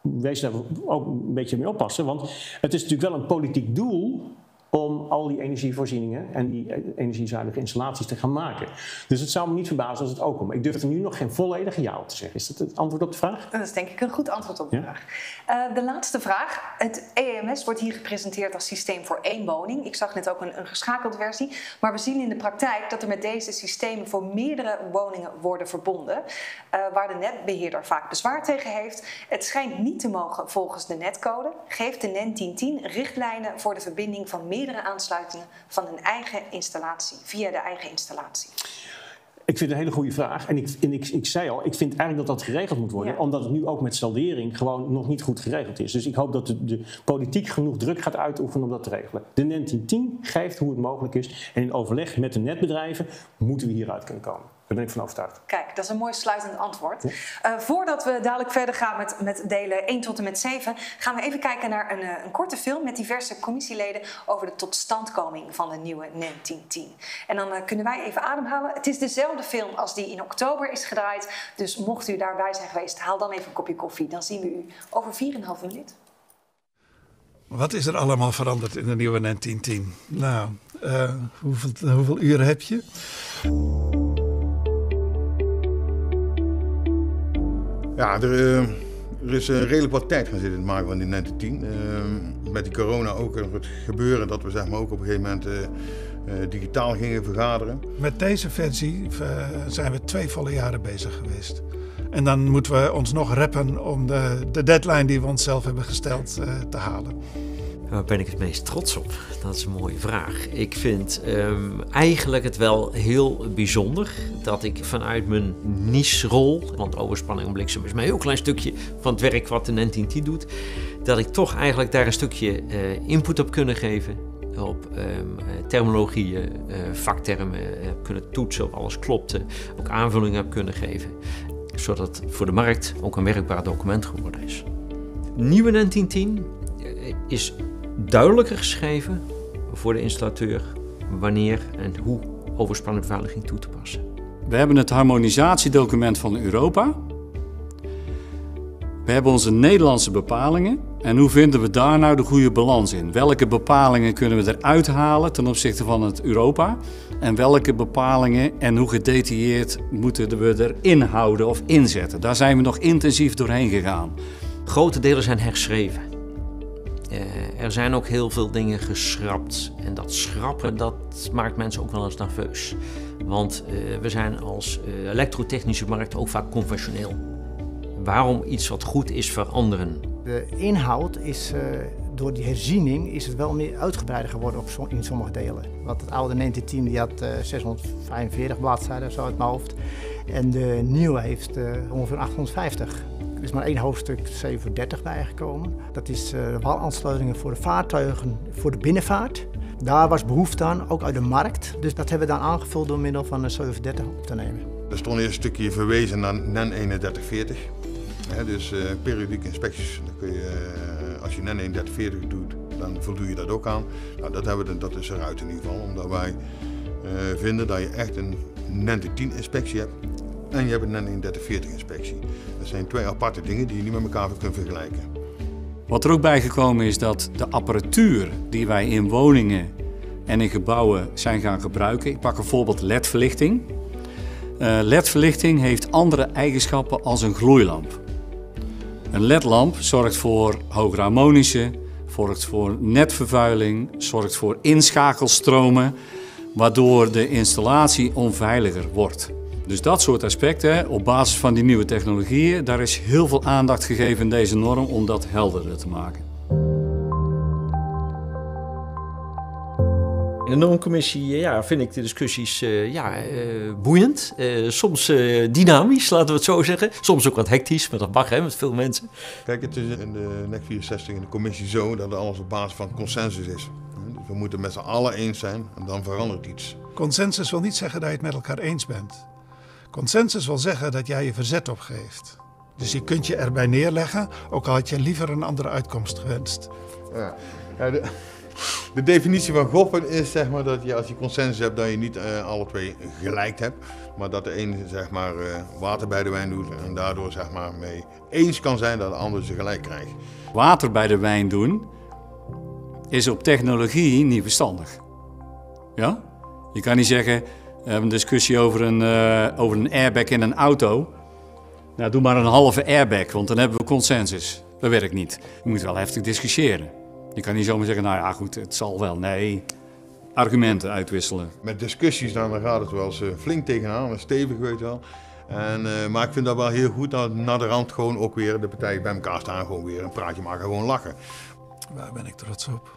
wees daar ook een beetje mee oppassen. Want het is natuurlijk wel een politiek doel om al die energievoorzieningen en die energiezuinige installaties te gaan maken. Dus het zou me niet verbazen als het ook komt. Ik durf er nu nog geen volledige ja op te zeggen. Is dat het antwoord op de vraag? Dat is denk ik een goed antwoord op de vraag. Uh, de laatste vraag. Het EMS wordt hier gepresenteerd als systeem voor één woning. Ik zag net ook een, een geschakelde versie. Maar we zien in de praktijk dat er met deze systemen voor meerdere woningen worden verbonden. Uh, waar de netbeheerder vaak bezwaar tegen heeft. Het schijnt niet te mogen volgens de netcode. Geeft de NEN 1010 richtlijnen voor de verbinding van meerdere meerdere aansluitingen van een eigen installatie, via de eigen installatie? Ik vind het een hele goede vraag. En, ik, en ik, ik zei al, ik vind eigenlijk dat dat geregeld moet worden. Omdat het nu ook met saldering gewoon nog niet goed geregeld is. Dus ik hoop dat de, de politiek genoeg druk gaat uitoefenen om dat te regelen. De NEN 1010 geeft hoe het mogelijk is. En in overleg met de netbedrijven moeten we hieruit kunnen komen. Daar ben ik van overtuigd. Kijk, dat is een mooi sluitend antwoord. Uh, voordat we dadelijk verder gaan met, met delen 1 tot en met 7, gaan we even kijken naar een, uh, een korte film met diverse commissieleden over de totstandkoming van de nieuwe NEN 1010. En dan uh, kunnen wij even ademhalen. Het is dezelfde film als die in oktober is gedraaid. Dus mocht u daarbij zijn geweest, haal dan even een kopje koffie. Dan zien we u over 4,5 minuten. Wat is er allemaal veranderd in de nieuwe NEN 1010? Nou, hoeveel, hoeveel uren heb je? Ja, er, eh, is uh, redelijk wat tijd gaan zitten in het maken van die Nente 10. Uh, met die corona ook het gebeuren dat we zeg maar, ook op een gegeven moment digitaal gingen vergaderen. Met deze versie zijn we twee volle jaren bezig geweest. En dan moeten we ons nog reppen om de, de deadline die we onszelf hebben gesteld te halen. Waar ben ik het meest trots op? Dat is een mooie vraag. Ik vind um, eigenlijk het wel heel bijzonder dat ik vanuit mijn niche-rol, want overspanning en bliksem is maar een heel klein stukje van het werk wat de NTT doet, dat ik toch eigenlijk daar een stukje uh, input op kunnen geven. Op um, terminologieën, uh, vaktermen heb kunnen toetsen of alles klopte, ook aanvullingen heb kunnen geven, zodat het voor de markt ook een werkbaar document geworden is. Nieuwe 1910 is duidelijker geschreven voor de installateur wanneer en hoe overspanning beveiliging toe te passen. We hebben het harmonisatiedocument van Europa. We hebben onze Nederlandse bepalingen. En hoe vinden we daar nou de goede balans in? Welke bepalingen kunnen we eruit halen ten opzichte van het Europa? En welke bepalingen en hoe gedetailleerd moeten we erin houden of inzetten? Daar zijn we nog intensief doorheen gegaan. Grote delen zijn herschreven. Uh, er zijn ook heel veel dingen geschrapt. En dat schrappen, dat maakt mensen ook wel eens nerveus. Want uh, we zijn als uh, elektrotechnische markt ook vaak conventioneel. Waarom iets wat goed is veranderen? De inhoud is door die herziening is het wel meer uitgebreider geworden op in sommige delen. Want het oude 1910 die had 645 bladzijden zo uit mijn hoofd. En de nieuwe heeft ongeveer 850. Er is maar één hoofdstuk 37 bijgekomen. Dat is uh, walaansluitingen voor de vaartuigen voor de binnenvaart. Daar was behoefte aan, ook uit de markt. Dus dat hebben we dan aangevuld door middel van een 37 op te nemen. Er stond eerst een stukje verwezen naar NEN 3140. dus uh, periodieke inspecties, dan kun je, uh, als je NEN 3140 doet, dan voldoe je dat ook aan. Nou, dat, hebben we, dat is eruit in ieder geval, omdat wij vinden dat je echt een NEN 10 inspectie hebt en je hebt een NEN 3140 inspectie. Dat zijn twee aparte dingen die je niet met elkaar kunt vergelijken. Wat er ook bijgekomen is dat de apparatuur die wij in woningen en in gebouwen zijn gaan gebruiken. Ik pak een voorbeeld LED-verlichting. LED-verlichting heeft andere eigenschappen als een gloeilamp. Een LED-lamp zorgt voor hogere harmonische, zorgt voor netvervuiling, zorgt voor inschakelstromen, waardoor de installatie onveiliger wordt. Dus dat soort aspecten, op basis van die nieuwe technologieën, daar is heel veel aandacht gegeven in deze norm om dat helderder te maken. In de normcommissie ja, vind ik de discussies uh, ja, uh, boeiend. Uh, soms dynamisch, laten we het zo zeggen. Soms ook wat hectisch, maar dat mag hè, met veel mensen. Kijk, het is in de NEC 64 in de commissie zo dat alles op basis van consensus is. Dus we moeten met z'n allen eens zijn en dan verandert iets. Consensus wil niet zeggen dat je het met elkaar eens bent. Consensus wil zeggen dat jij je verzet opgeeft. Dus je kunt je erbij neerleggen, ook al had je liever een andere uitkomst gewenst. Ja. ja de de definitie van goppen is zeg maar, dat je als je consensus hebt, dat je niet uh, alle twee gelijk hebt. Maar dat de een zeg maar, uh, water bij de wijn doet en daardoor zeg maar, mee eens kan zijn dat de ander ze gelijk krijgt. Water bij de wijn doen is op technologie niet verstandig. Ja? Je kan niet zeggen, we hebben een discussie over een, uh, over een airbag in een auto. Nou, doe maar een halve airbag, want dan hebben we consensus. Dat werkt niet. Je moet wel heftig discussiëren. Je kan niet zomaar zeggen, nou ja goed, het zal wel. Nee, argumenten uitwisselen. Met discussies dan, gaat het wel eens eh, flink tegenaan, stevig weet je wel. En, uh, maar ik vind dat wel heel goed dat naar de rand gewoon ook weer de partijen bij elkaar staan. Gewoon weer een praatje maken, gewoon lachen. Waar ben ik trots op?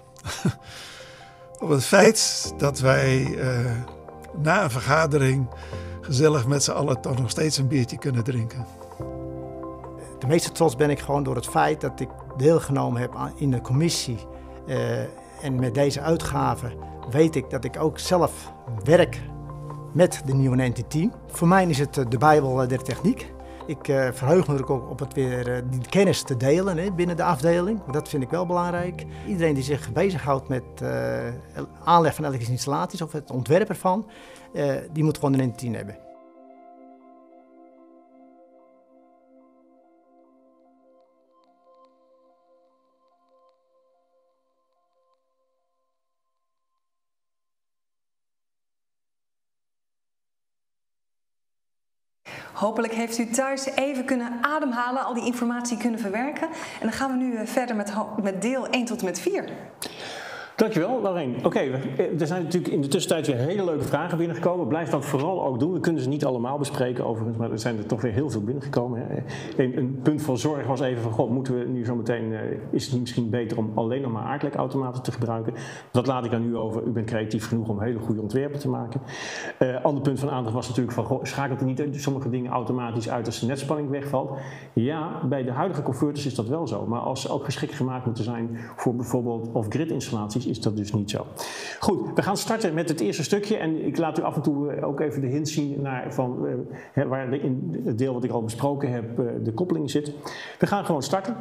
op het feit dat wij uh, na een vergadering gezellig met z'n allen toch nog steeds een biertje kunnen drinken. De meeste trots ben ik gewoon door het feit dat ik deelgenomen heb in de commissie. Uh, en met deze uitgave weet ik dat ik ook zelf werk met de nieuwe NT10. Voor mij is het de Bijbel der techniek. Ik uh, verheug me er ook op het weer uh, die kennis te delen hè, binnen de afdeling. Dat vind ik wel belangrijk. Iedereen die zich bezighoudt met uh, aanleg van elektrische installaties of het ontwerp ervan, die moet gewoon een NT10 hebben. Hopelijk heeft u thuis even kunnen ademhalen, al die informatie kunnen verwerken. En dan gaan we nu eh, verder met, met deel 1 tot en met 4. Dankjewel, Lorraine. Oké, eh, er zijn natuurlijk in de tussentijd weer hele leuke vragen binnengekomen. Blijf dat vooral ook doen. We kunnen ze niet allemaal bespreken overigens, maar er zijn er toch weer heel veel binnengekomen. Een, punt van zorg was even van, god, moeten we nu zo meteen, uh, is het misschien beter om alleen nog maar aardlekautomaten te gebruiken? Dat laat ik aan u over. U bent creatief genoeg om hele goede ontwerpen te maken. Uh, ander punt van aandacht was natuurlijk van, goh, schakelt er niet sommige dingen automatisch uit als de netspanning wegvalt? Ja, bij de huidige converters is dat wel zo. Maar als ze ook geschikt gemaakt moeten zijn voor bijvoorbeeld off-grid installaties, is dat dus niet zo. Goed, we gaan starten met het eerste stukje. En ik laat u af en toe eh, ook even de hint zien naar van, uh, waar in het deel wat ik al besproken heb uh, de koppeling zit. We gaan gewoon starten.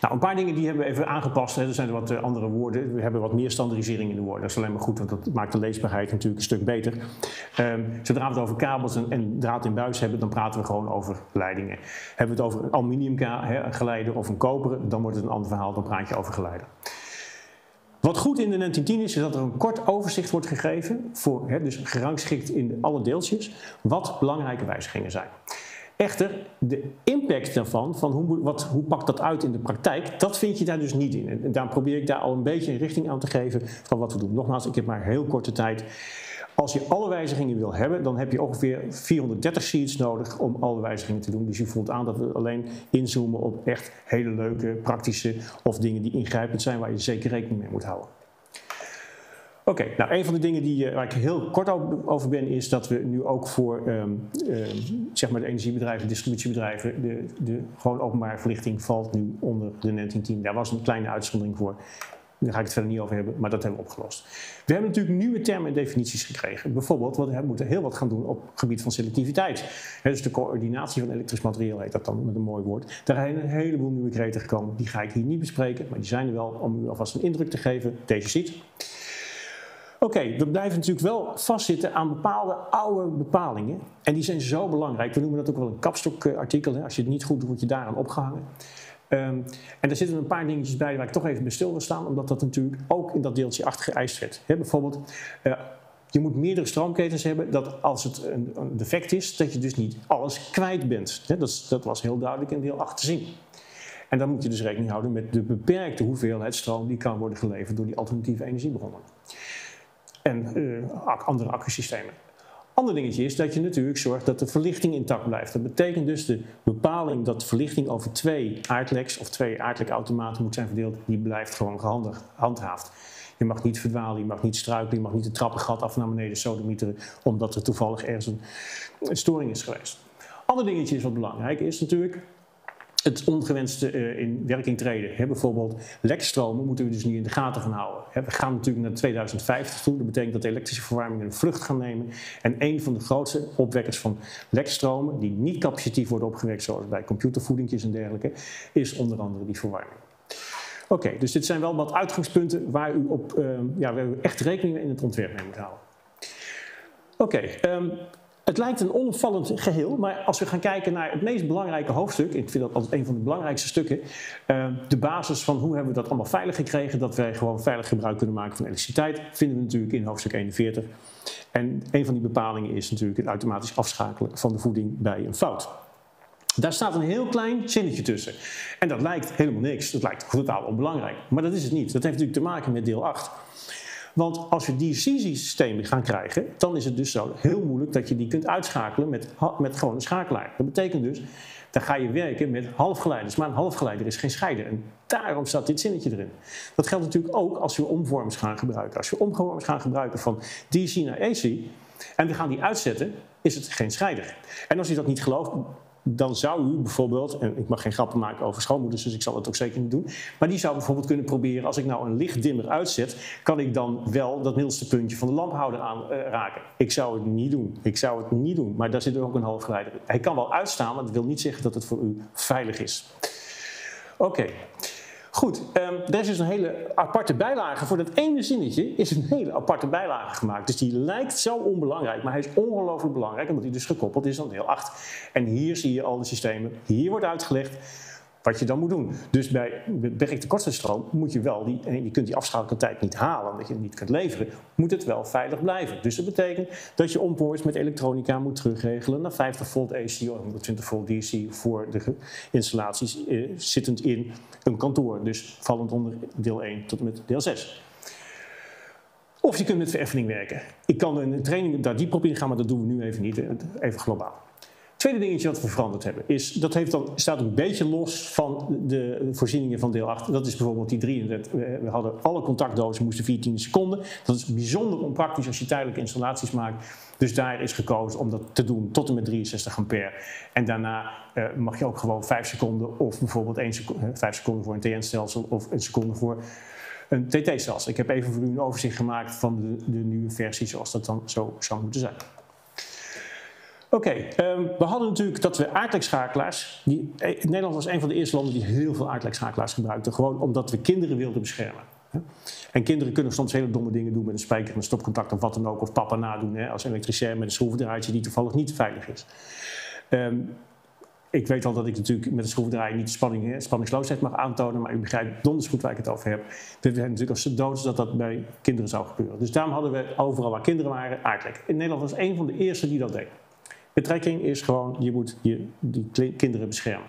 Nou, een paar dingen die hebben we even aangepast. Hè. Er zijn wat andere woorden. We hebben wat meer standaardisering in de woorden. Dat is alleen maar goed, want dat maakt de leesbaarheid natuurlijk een stuk beter. Um, zodra we het over kabels en, en, draad in buis hebben, dan praten we gewoon over leidingen. Hebben we het over een aluminiumgeleider of een koperen, dan wordt het een ander verhaal. Dan praat je over geleider. Wat goed in de 1910 is, is dat er een kort overzicht wordt gegeven, voor, hè, dus gerangschikt in alle deeltjes, wat belangrijke wijzigingen zijn. Echter, de impact daarvan, van hoe, wat, hoe pakt dat uit in de praktijk, dat vind je daar dus niet in. En daarom probeer ik daar al een beetje een richting aan te geven van wat we doen. Nogmaals, ik heb maar heel korte tijd. Als je alle wijzigingen wil hebben, dan heb je ongeveer 430 sheets nodig om alle wijzigingen te doen. Dus je voelt aan dat we alleen inzoomen op echt hele leuke, praktische of dingen die ingrijpend zijn waar je zeker rekening mee moet houden. Oké, nou een van de dingen die, uh, waar ik heel kort over ben, is dat we nu ook voor um, uh, zeg maar de energiebedrijven, distributiebedrijven, de, de gewoon openbare verlichting valt nu onder de 1910. Daar was een kleine uitzondering voor. Daar ga ik het verder niet over hebben, maar dat hebben we opgelost. We hebben natuurlijk nieuwe termen en definities gekregen. Bijvoorbeeld, we moeten heel wat gaan doen op het gebied van selectiviteit. dus de coördinatie van elektrisch materiaal heet dat dan met een mooi woord. Daar zijn een heleboel nieuwe kreten gekomen. Die ga ik hier niet bespreken, maar die zijn er wel om u alvast een indruk te geven. Deze ziet. Oké, we blijven natuurlijk wel vastzitten aan bepaalde oude bepalingen. En die zijn zo belangrijk. We noemen dat ook wel een kapstokartikel. Als je het niet goed doet, word je daaraan opgehangen. Um, en daar zitten een paar dingetjes bij waar ik toch even bij stil wil staan, omdat dat natuurlijk ook in dat deeltje 8 geëist werd. Bijvoorbeeld, uh, je moet meerdere stroomketens hebben, dat als het een, een, defect is, dat je dus niet alles kwijt bent. Dat, dat, was heel duidelijk in deel 8 te zien. En dan moet je dus rekening houden met de beperkte hoeveelheid stroom die kan worden geleverd door die alternatieve energiebronnen. En uh, andere accusystemen. Ander dingetje is dat je natuurlijk zorgt dat de verlichting intact blijft. Dat betekent dus de bepaling dat de verlichting over twee aardleks of twee aardlekautomaten moet zijn verdeeld, die blijft gewoon gehandhaafd. Je mag niet verdwalen, je mag niet struikelen, je mag niet de trappengat af naar beneden sodemieteren, omdat er toevallig ergens een, een storing is geweest. Ander dingetje is wat belangrijk is natuurlijk, het ongewenste uh, in werking treden. Bijvoorbeeld lekstromen moeten we dus niet in de gaten gaan houden. We gaan natuurlijk naar 2050 toe. Dat betekent dat de elektrische verwarming een vlucht gaat nemen. En een van de grootste opwekkers van lekstromen, die niet capacitief worden opgewekt, zoals bij computervoedingjes en dergelijke, is onder andere die verwarming. Oké, dus dit zijn wel wat uitgangspunten waar u, op, uh, ja, waar u echt rekening in het ontwerp mee moet houden. Oké, um, het lijkt een onopvallend geheel, maar als we gaan kijken naar het meest belangrijke hoofdstuk, ik vind dat altijd een van de belangrijkste stukken, uh, de basis van hoe hebben we dat allemaal veilig gekregen, dat wij gewoon veilig gebruik kunnen maken van elektriciteit, vinden we natuurlijk in hoofdstuk 41. En een van die bepalingen is natuurlijk het automatisch afschakelen van de voeding bij een fout. Daar staat een heel klein zinnetje tussen. En dat lijkt helemaal niks, dat lijkt totaal onbelangrijk. Maar dat is het niet. Dat heeft natuurlijk te maken met deel 8. Want als we die systemen gaan krijgen, dan is het dus zo heel moeilijk dat je die kunt uitschakelen met, met gewoon een schakelaar. Dat betekent dus, dan ga je werken met halfgeleiders. Maar een halfgeleider is geen scheider. En daarom staat dit zinnetje erin. Dat geldt natuurlijk ook als we omvormers gaan gebruiken. Als we omvormers gaan gebruiken van DC naar AC en we gaan die uitzetten, is het geen scheider. En als je dat niet gelooft, dan zou u bijvoorbeeld, en ik mag geen grappen maken over schoonmoeders, dus ik zal het ook zeker niet doen, maar die zou bijvoorbeeld kunnen proberen, als ik nou een lichtdimmer uitzet, kan ik dan wel dat middelste puntje van de lamphouder aanraken. Uh, ik zou het niet doen. Ik zou het niet doen, maar daar zit ook een halfgeleider in. Hij kan wel uitstaan, maar dat wil niet zeggen dat het voor u veilig is. Oké. Goed, um, er is dus een hele aparte bijlage. Voor dat ene zinnetje is een hele aparte bijlage gemaakt. Dus die lijkt zo onbelangrijk, maar hij is ongelooflijk belangrijk omdat hij dus gekoppeld is aan deel 8. En hier zie je al de systemen. Hier wordt uitgelegd wat je dan moet doen. Dus bij beperkte kortste stroom moet je wel, die, je kunt die afschakeltijd niet halen, omdat je het niet kunt leveren, moet het wel veilig blijven. Dus dat betekent dat je onboards met elektronica moet terugregelen naar 50 volt AC of 120 volt DC voor de installaties eh, zittend in een kantoor. Dus vallend onder deel 1 tot en met deel 6. Of je kunt met vereffening werken. Ik kan een training daar diep op ingaan, maar dat doen we nu even niet, even globaal. Tweede dingetje wat we veranderd hebben, is, dat heeft dan, staat een beetje los van de voorzieningen van deel 8. Dat is bijvoorbeeld die 33. We hadden alle contactdozen moesten 14 seconden. Dat is bijzonder onpraktisch als je tijdelijke installaties maakt. Dus daar is gekozen om dat te doen tot en met 63 ampère. En daarna uh, mag je ook gewoon 5 seconden of bijvoorbeeld 1 seconde, 5 seconden voor een TN-stelsel of een seconde voor een TT-stelsel. Ik heb even voor u een overzicht gemaakt van de, de nieuwe versie zoals dat dan zo zou moeten zijn. Oké, um, we hadden natuurlijk dat we aardlekschakelaars. Die, eh, Nederland was een van de eerste landen die heel veel aardlekschakelaars gebruikten. Gewoon omdat we kinderen wilden beschermen. En kinderen kunnen soms hele domme dingen doen met een spijker, een stopcontact of wat dan ook. Of papa nadoen hè, als elektricien met een schroevendraadje die toevallig niet veilig is. Um, ik weet al dat ik natuurlijk met een schroevendraaier niet de spanning, spanningsloosheid mag aantonen, maar u begrijpt donders goed waar ik het over heb. We zijn natuurlijk als doods dat dat bij kinderen zou gebeuren. Dus daarom hadden we overal waar kinderen waren aardlek. In Nederland was een van de eerste die dat deed. Betrekking is gewoon, je moet je, die kinderen beschermen.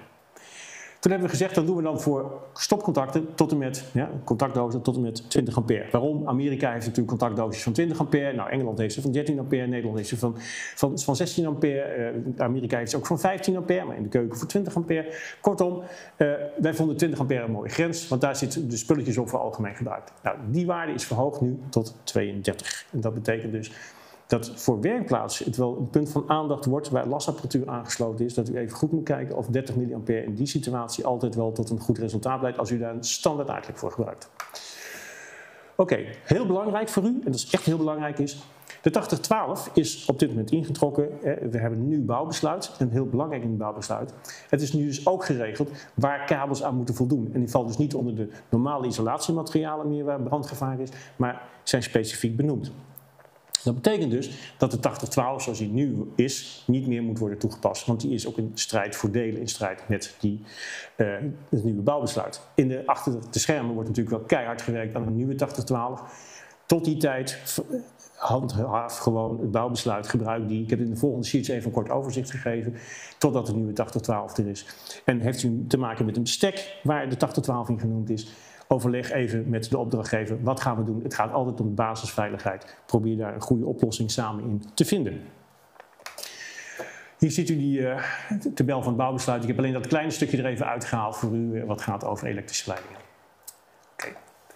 Toen hebben we gezegd, dat doen we dan voor stopcontacten tot en met ja, contactdozen tot en met 20 ampère. Waarom? Amerika heeft natuurlijk contactdoosjes van 20 ampère. Nou, Engeland heeft ze van 13 ampère. Nederland heeft ze van, van, van 16 ampère. Uh, Amerika heeft ze ook van 15 ampère, maar in de keuken voor 20 ampère. Kortom, uh, wij vonden 20 ampère een mooie grens, want daar zitten de spulletjes op voor algemeen gebruik. Nou, die waarde is verhoogd nu tot 32. En dat betekent dus dat voor werkplaatsen het wel een punt van aandacht wordt waar lasapparatuur aangesloten is, dat u even goed moet kijken of 30 mA in die situatie altijd wel tot een goed resultaat leidt als u daar een standaard eigenlijk voor gebruikt. Oké, heel belangrijk voor u, en dat is echt heel belangrijk, is De 8012 is op dit moment ingetrokken. We hebben nieuw bouwbesluit, een heel belangrijk bouwbesluit. Het is nu dus ook geregeld waar kabels aan moeten voldoen. En die vallen dus niet onder de normale isolatiematerialen meer waar brandgevaar is, maar zijn specifiek benoemd. Dat betekent dus dat de 8012 zoals die nu is, niet meer moet worden toegepast. Want die is ook in strijd voor delen, in strijd met die, uh, het nieuwe bouwbesluit. In de, achter de schermen wordt natuurlijk wel keihard gewerkt aan een nieuwe 8012. Tot die tijd handhaaf gewoon het bouwbesluit gebruik die. Ik heb in de volgende sheets even een kort overzicht gegeven. Totdat de nieuwe 8012 er is. En heeft u te maken met een bestek waar de 8012 in genoemd is overleg even met de opdrachtgever. Wat gaan we doen? Het gaat altijd om basisveiligheid. Probeer daar een goede oplossing samen in te vinden. Hier ziet u die uh, tabel van het bouwbesluit. Ik heb alleen dat kleine stukje er even uitgehaald voor u, uh, wat gaat over elektrische leidingen.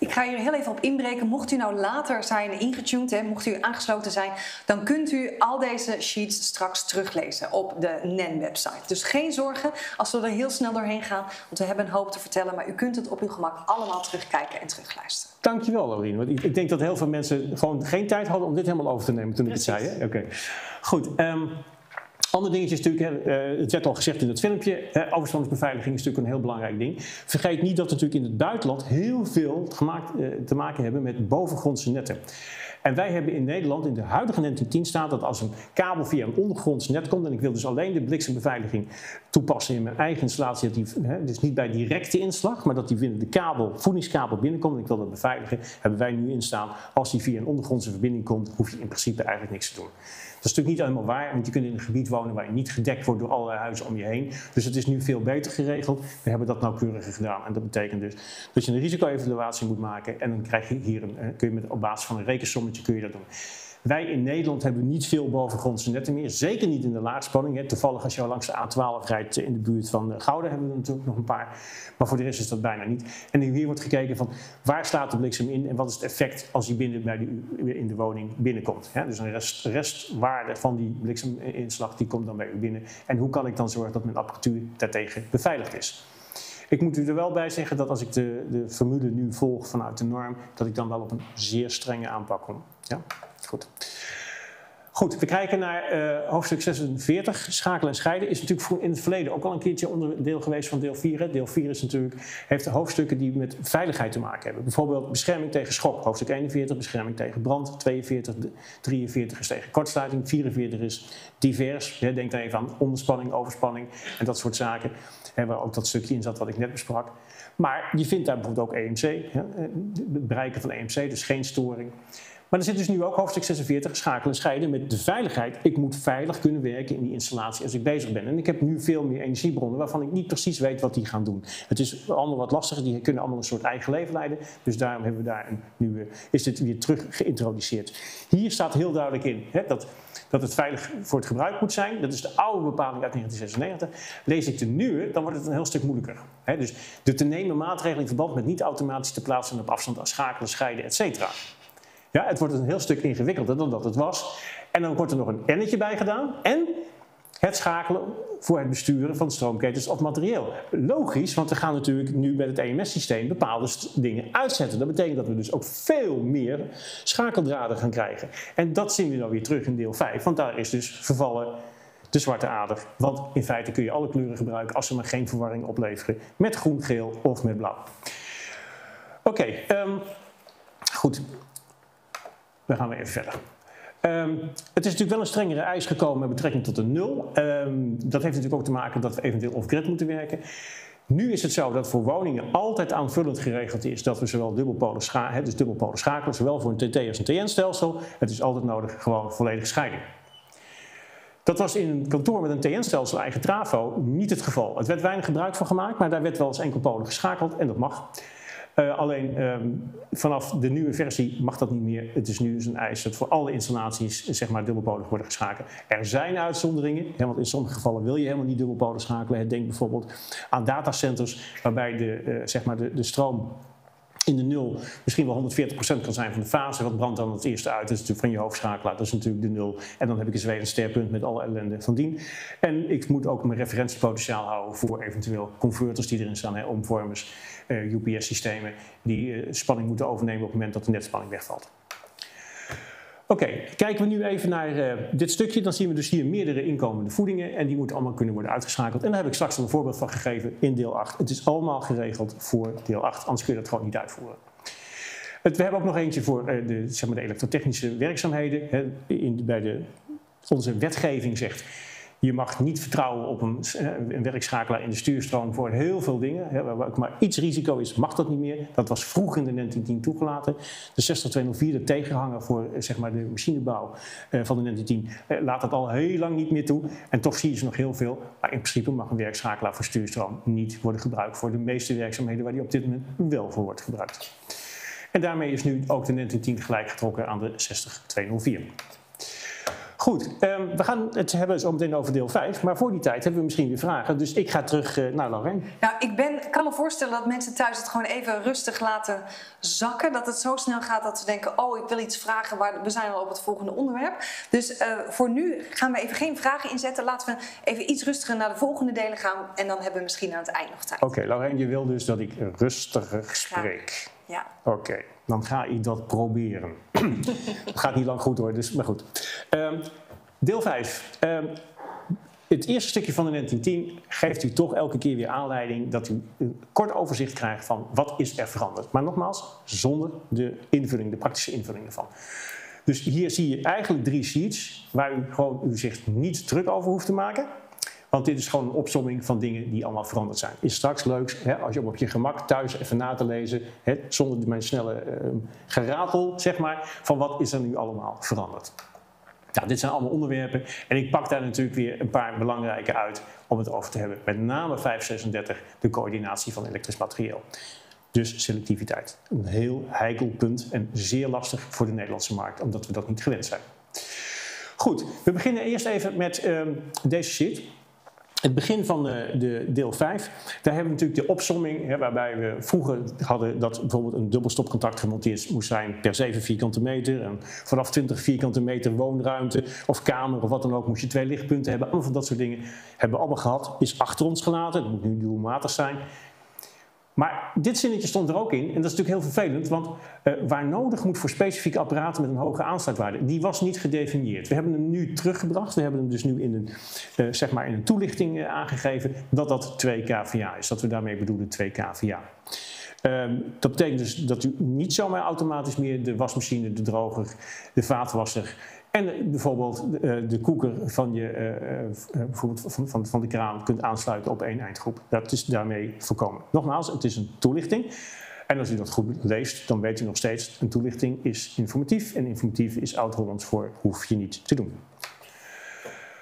Ik ga hier heel even op inbreken. Mocht u nou later zijn ingetuned, hè, mocht u aangesloten zijn, dan kunt u al deze sheets straks teruglezen op de NEN-website. Dus geen zorgen als we er heel snel doorheen gaan, want we hebben een hoop te vertellen, maar u kunt het op uw gemak allemaal terugkijken en terugluisteren. Dankjewel, Laurien. Want ik, ik denk dat heel veel mensen gewoon geen tijd hadden om dit helemaal over te nemen toen Precies. ik het zei. Oké. Goed. Um, Ander dingetje is natuurlijk, hè, het werd al gezegd in het filmpje, hè, is natuurlijk een heel belangrijk ding. Vergeet niet dat we natuurlijk in het buitenland heel veel eh, te maken hebben met bovengrondse netten. En wij hebben in Nederland in de huidige net 10 staat dat als een kabel via een ondergronds net komt, en ik wil dus alleen de bliksembeveiliging toepassen in mijn eigen installatie, dat die, dus niet bij directe inslag, maar dat die binnen de kabel, voedingskabel binnenkomt en ik wil dat beveiligen, hebben wij nu instaan. Als die via een ondergrondse verbinding komt, hoef je in principe eigenlijk niks te doen. Dat is natuurlijk niet helemaal waar, want je kunt in een gebied wonen waar je niet gedekt wordt door allerlei huizen om je heen. Dus het is nu veel beter geregeld. We hebben dat nauwkeuriger gedaan. En dat betekent dus dat je een risico-evaluatie moet maken. En dan krijg je hier een, eh, kun je met, op basis van een rekensommetje kun je dat doen. Wij in Nederland hebben niet veel bovengrondse netten meer. Zeker niet in de laagspanning. Toevallig als je langs de A12 rijdt in de buurt van Gouden hebben we natuurlijk nog een paar. Maar voor de rest is dat bijna niet. En hier wordt gekeken van waar staat de bliksem in en wat is het effect als die binnen bij de, in de woning binnenkomt. Dus een rest, restwaarde van die blikseminslag die komt dan bij u binnen. En hoe kan ik dan zorgen dat mijn apparatuur daartegen beveiligd is. Ik moet u er wel bij zeggen dat als ik de, de formule nu volg vanuit de norm, dat ik dan wel op een zeer strenge aanpak kom. Ja? Goed. Goed, we kijken naar uh, hoofdstuk 46. Schakelen en scheiden is natuurlijk in het verleden ook al een keertje onderdeel geweest van deel 4. Deel 4 is natuurlijk, heeft hoofdstukken die met veiligheid te maken hebben. Bijvoorbeeld bescherming tegen schok. Hoofdstuk 41, bescherming tegen brand. 42, 43 is tegen kortsluiting. 44 is divers. Denk dan even aan onderspanning, overspanning en dat soort zaken. Waar ook dat stukje in zat wat ik net besprak. Maar je vindt daar bijvoorbeeld ook EMC. Het bereiken van EMC, dus geen storing. Maar er zit dus nu ook hoofdstuk 46, schakelen en scheiden met de veiligheid. Ik moet veilig kunnen werken in die installatie als ik bezig ben. En ik heb nu veel meer energiebronnen waarvan ik niet precies weet wat die gaan doen. Het is allemaal wat lastiger, die kunnen allemaal een soort eigen leven leiden. Dus daarom hebben we daar een nieuwe, is dit weer terug geïntroduceerd. Hier staat heel duidelijk in hè, dat, dat het veilig voor het gebruik moet zijn. Dat is de oude bepaling uit 1996. Lees ik de nieuwe, dan wordt het een heel stuk moeilijker. Hè, dus de te nemen maatregelen in verband met niet automatisch te plaatsen op afstand schakelen, scheiden, et cetera. Ja, het wordt een heel stuk ingewikkelder dan dat het was. En dan wordt er nog een ennetje bij gedaan. En het schakelen voor het besturen van stroomketens of materieel. Logisch, want we gaan natuurlijk nu met het EMS-systeem bepaalde dingen uitzetten. Dat betekent dat we dus ook veel meer schakeldraden gaan krijgen. En dat zien we dan weer terug in deel 5, want daar is dus vervallen de zwarte ader. Want in feite kun je alle kleuren gebruiken als ze maar geen verwarring opleveren met groen, geel of met blauw. Oké, um, goed. Dan gaan we even verder. Um, het is natuurlijk wel een strengere eis gekomen met betrekking tot de nul. Um, dat heeft natuurlijk ook te maken dat we eventueel off-grid moeten werken. Nu is het zo dat voor woningen altijd aanvullend geregeld is dat we zowel dubbelpolen, dus schakelen, zowel voor een TT als een TN-stelsel. Het is altijd nodig gewoon volledige scheiding. Dat was in een kantoor met een TN-stelsel eigen trafo niet het geval. Het werd weinig gebruik van gemaakt, maar daar werd wel eens enkelpolig geschakeld en dat mag. Uh, alleen um, vanaf de nieuwe versie mag dat niet meer. Het is nu dus een eis dat voor alle installaties zeg maar, dubbelpolig worden geschakeld. Er zijn uitzonderingen, hè, want in sommige gevallen wil je helemaal niet dubbelpolig schakelen. Denk bijvoorbeeld aan datacenters waarbij de, uh, zeg maar de, de stroom in de nul misschien wel 140% kan zijn van de fase. Wat brandt dan het eerste uit? Dat is natuurlijk van je hoofdschakelaar, dat is natuurlijk de nul. En dan heb ik een sterpunt met alle ellende van dien. En ik moet ook mijn referentiepotentiaal houden voor eventueel converters die erin staan, hè, omvormers, eh, UPS-systemen die uh, spanning moeten overnemen op het moment dat de netspanning wegvalt. Oké, kijken we nu even naar uh, dit stukje. Dan zien we dus hier meerdere inkomende voedingen. En die moeten allemaal kunnen worden uitgeschakeld. En daar heb ik straks een voorbeeld van gegeven in deel 8. Het is allemaal geregeld voor deel 8, anders kun je dat gewoon niet uitvoeren. We hebben ook nog eentje voor uh, de, zeg maar de elektrotechnische werkzaamheden. Hè, in, bij de, onze wetgeving zegt je mag niet vertrouwen op een, eh, een werkschakelaar in de stuurstroom voor heel veel dingen. Hè, waar ook maar iets risico is, mag dat niet meer. Dat was vroeg in de 1910 toegelaten. De 60204, de tegenhanger voor eh, zeg maar, de machinebouw eh, van de 1910, laat dat al heel lang niet meer toe. En toch zie je ze nog heel veel. Maar in principe mag een werkschakelaar voor stuurstroom niet worden gebruikt voor de meeste werkzaamheden waar die op dit moment wel voor wordt gebruikt. En daarmee is nu ook de 1910 gelijk getrokken aan de 60204. Goed, um, we gaan het hebben zo meteen over deel 5. Maar voor die tijd hebben we misschien weer vragen. Dus ik ga terug uh, naar Lorraine. Nou, ik ben, kan me voorstellen dat mensen thuis het gewoon even rustig laten zakken. Dat het zo snel gaat dat ze denken, oh, ik wil iets vragen. Maar we zijn al op het volgende onderwerp. Dus uh, voor nu gaan we even geen vragen inzetten. Laten we even iets rustiger naar de volgende delen gaan. En dan hebben we misschien aan het eind nog tijd. Oké, okay, Lorraine, je wil dus dat ik rustiger spreek. Ja. Oké, dan ga ik dat proberen. het gaat niet lang goed hoor, dus, maar goed. Um, deel 5. Um, ehm, het eerste stukje van de 1910 geeft u toch elke keer weer aanleiding dat u een kort overzicht krijgt van wat is er veranderd. Maar nogmaals, zonder de invulling, de praktische invulling ervan. Dus hier zie je eigenlijk drie sheets waar u gewoon u zich niet druk over hoeft te maken. Want dit is gewoon een opsomming van dingen die allemaal veranderd zijn. Is straks leuk hè, als je op je gemak thuis even na te lezen, hè, zonder mijn snelle uh, geratel, zeg maar, van wat is er nu allemaal veranderd. Nou, dit zijn allemaal onderwerpen en ik pak daar natuurlijk weer een paar belangrijke uit om het over te hebben. Met name 536, de coördinatie van elektrisch materieel. Dus selectiviteit. Een heel heikel punt en zeer lastig voor de Nederlandse markt, omdat we dat niet gewend zijn. Goed, we beginnen eerst even met um, deze sheet. Het begin van de, de, deel 5, daar hebben we natuurlijk de opsomming, hè, waarbij we vroeger hadden dat bijvoorbeeld een dubbelstopcontact gemonteerd moest zijn per 7 vierkante meter. En vanaf 20 vierkante meter woonruimte of kamer of wat dan ook moest je twee lichtpunten hebben. Allemaal van dat soort dingen hebben we allemaal gehad, is achter ons gelaten. Dat moet nu doelmatig zijn. Maar dit zinnetje stond er ook in, en dat is natuurlijk heel vervelend, want uh, waar nodig moet voor specifieke apparaten met een hoge aansluitwaarde, die was niet gedefinieerd. We hebben hem nu teruggebracht, we hebben hem dus nu in een, uh, zeg maar in een toelichting uh, aangegeven dat dat 2 kVA is, dat we daarmee bedoelen 2 kVA. Um, dat betekent dus dat u niet zomaar automatisch meer de wasmachine, de droger, de vaatwasser en bijvoorbeeld de, de koeker van, je, uh, bijvoorbeeld van, van, van de kraan kunt aansluiten op één eindgroep. Dat is daarmee voorkomen. Nogmaals, het is een toelichting. En als u dat goed leest, dan weet u nog steeds, een toelichting is informatief. En informatief is oud-Hollands voor hoef je niet te doen.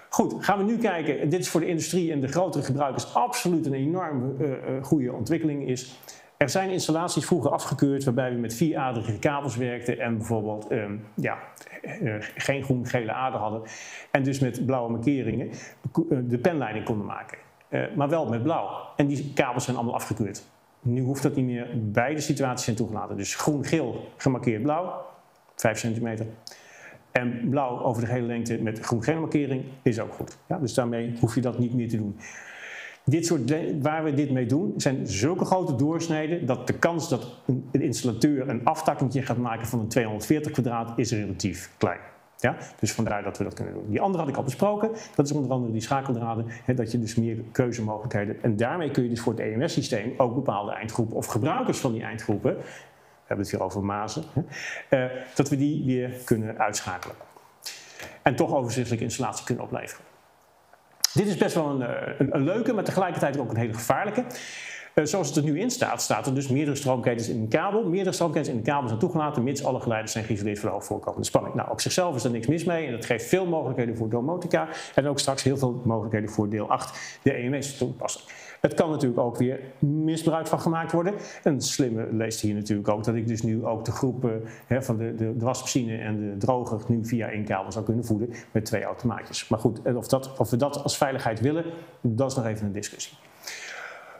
Goed, gaan we nu kijken. Dit is voor de industrie en de grotere gebruikers absoluut een enorm goede ontwikkeling is. Er zijn installaties vroeger afgekeurd waarbij we met vieraderige kabels werkten en bijvoorbeeld um, ja, uh, geen groen-gele aarde hadden. En dus met blauwe markeringen eh, de penleiding konden maken. Maar wel met blauw. En die kabels zijn allemaal afgekeurd. Nu hoeft dat niet meer. Beide situaties zijn toegelaten. Dus groen-geel gemarkeerd blauw, 5 centimeter. En blauw over de hele lengte met groen-gele markering is ook goed. Ja, dus daarmee hoef je dat niet meer te doen. Dit soort, waar we dit mee doen, zijn zulke grote doorsneden dat de kans dat een, installateur een aftakkingje gaat maken van een 240 kwadraat is relatief klein. Ja? Dus vandaar dat we dat kunnen doen. Die andere had ik al besproken. Dat is onder andere die schakeldraden. Hè, dat je dus meer keuzemogelijkheden. En daarmee kun je dus voor het EMS-systeem ook bepaalde eindgroepen of gebruikers van die eindgroepen. We hebben het hier over mazen. Hè, uh, dat we die weer kunnen uitschakelen. En toch overzichtelijke installatie kunnen opleveren. Dit is best wel een, eh, een, een leuke, maar tegelijkertijd ook een hele gevaarlijke. Uh, zoals het er nu in staat, staat er dus meerdere stroomketens in een kabel. Meerdere stroomketens in een kabel zijn toegelaten, mits alle geleiders zijn geïsoleerd voor de hoog voorkomende spanning. Nou, op zichzelf is er niks mis mee en dat geeft veel mogelijkheden voor domotica en ook straks heel veel mogelijkheden voor deel 8, de EMS toepassen. Het kan natuurlijk ook weer misbruik van gemaakt worden. En het slimme leest hier natuurlijk ook dat ik dus nu ook de groepen hè, van de, de, de, wasmachine en de droger nu via één kabel zou kunnen voeden met twee automaatjes. Maar goed, of, dat, of we dat als veiligheid willen, dat is nog even een discussie.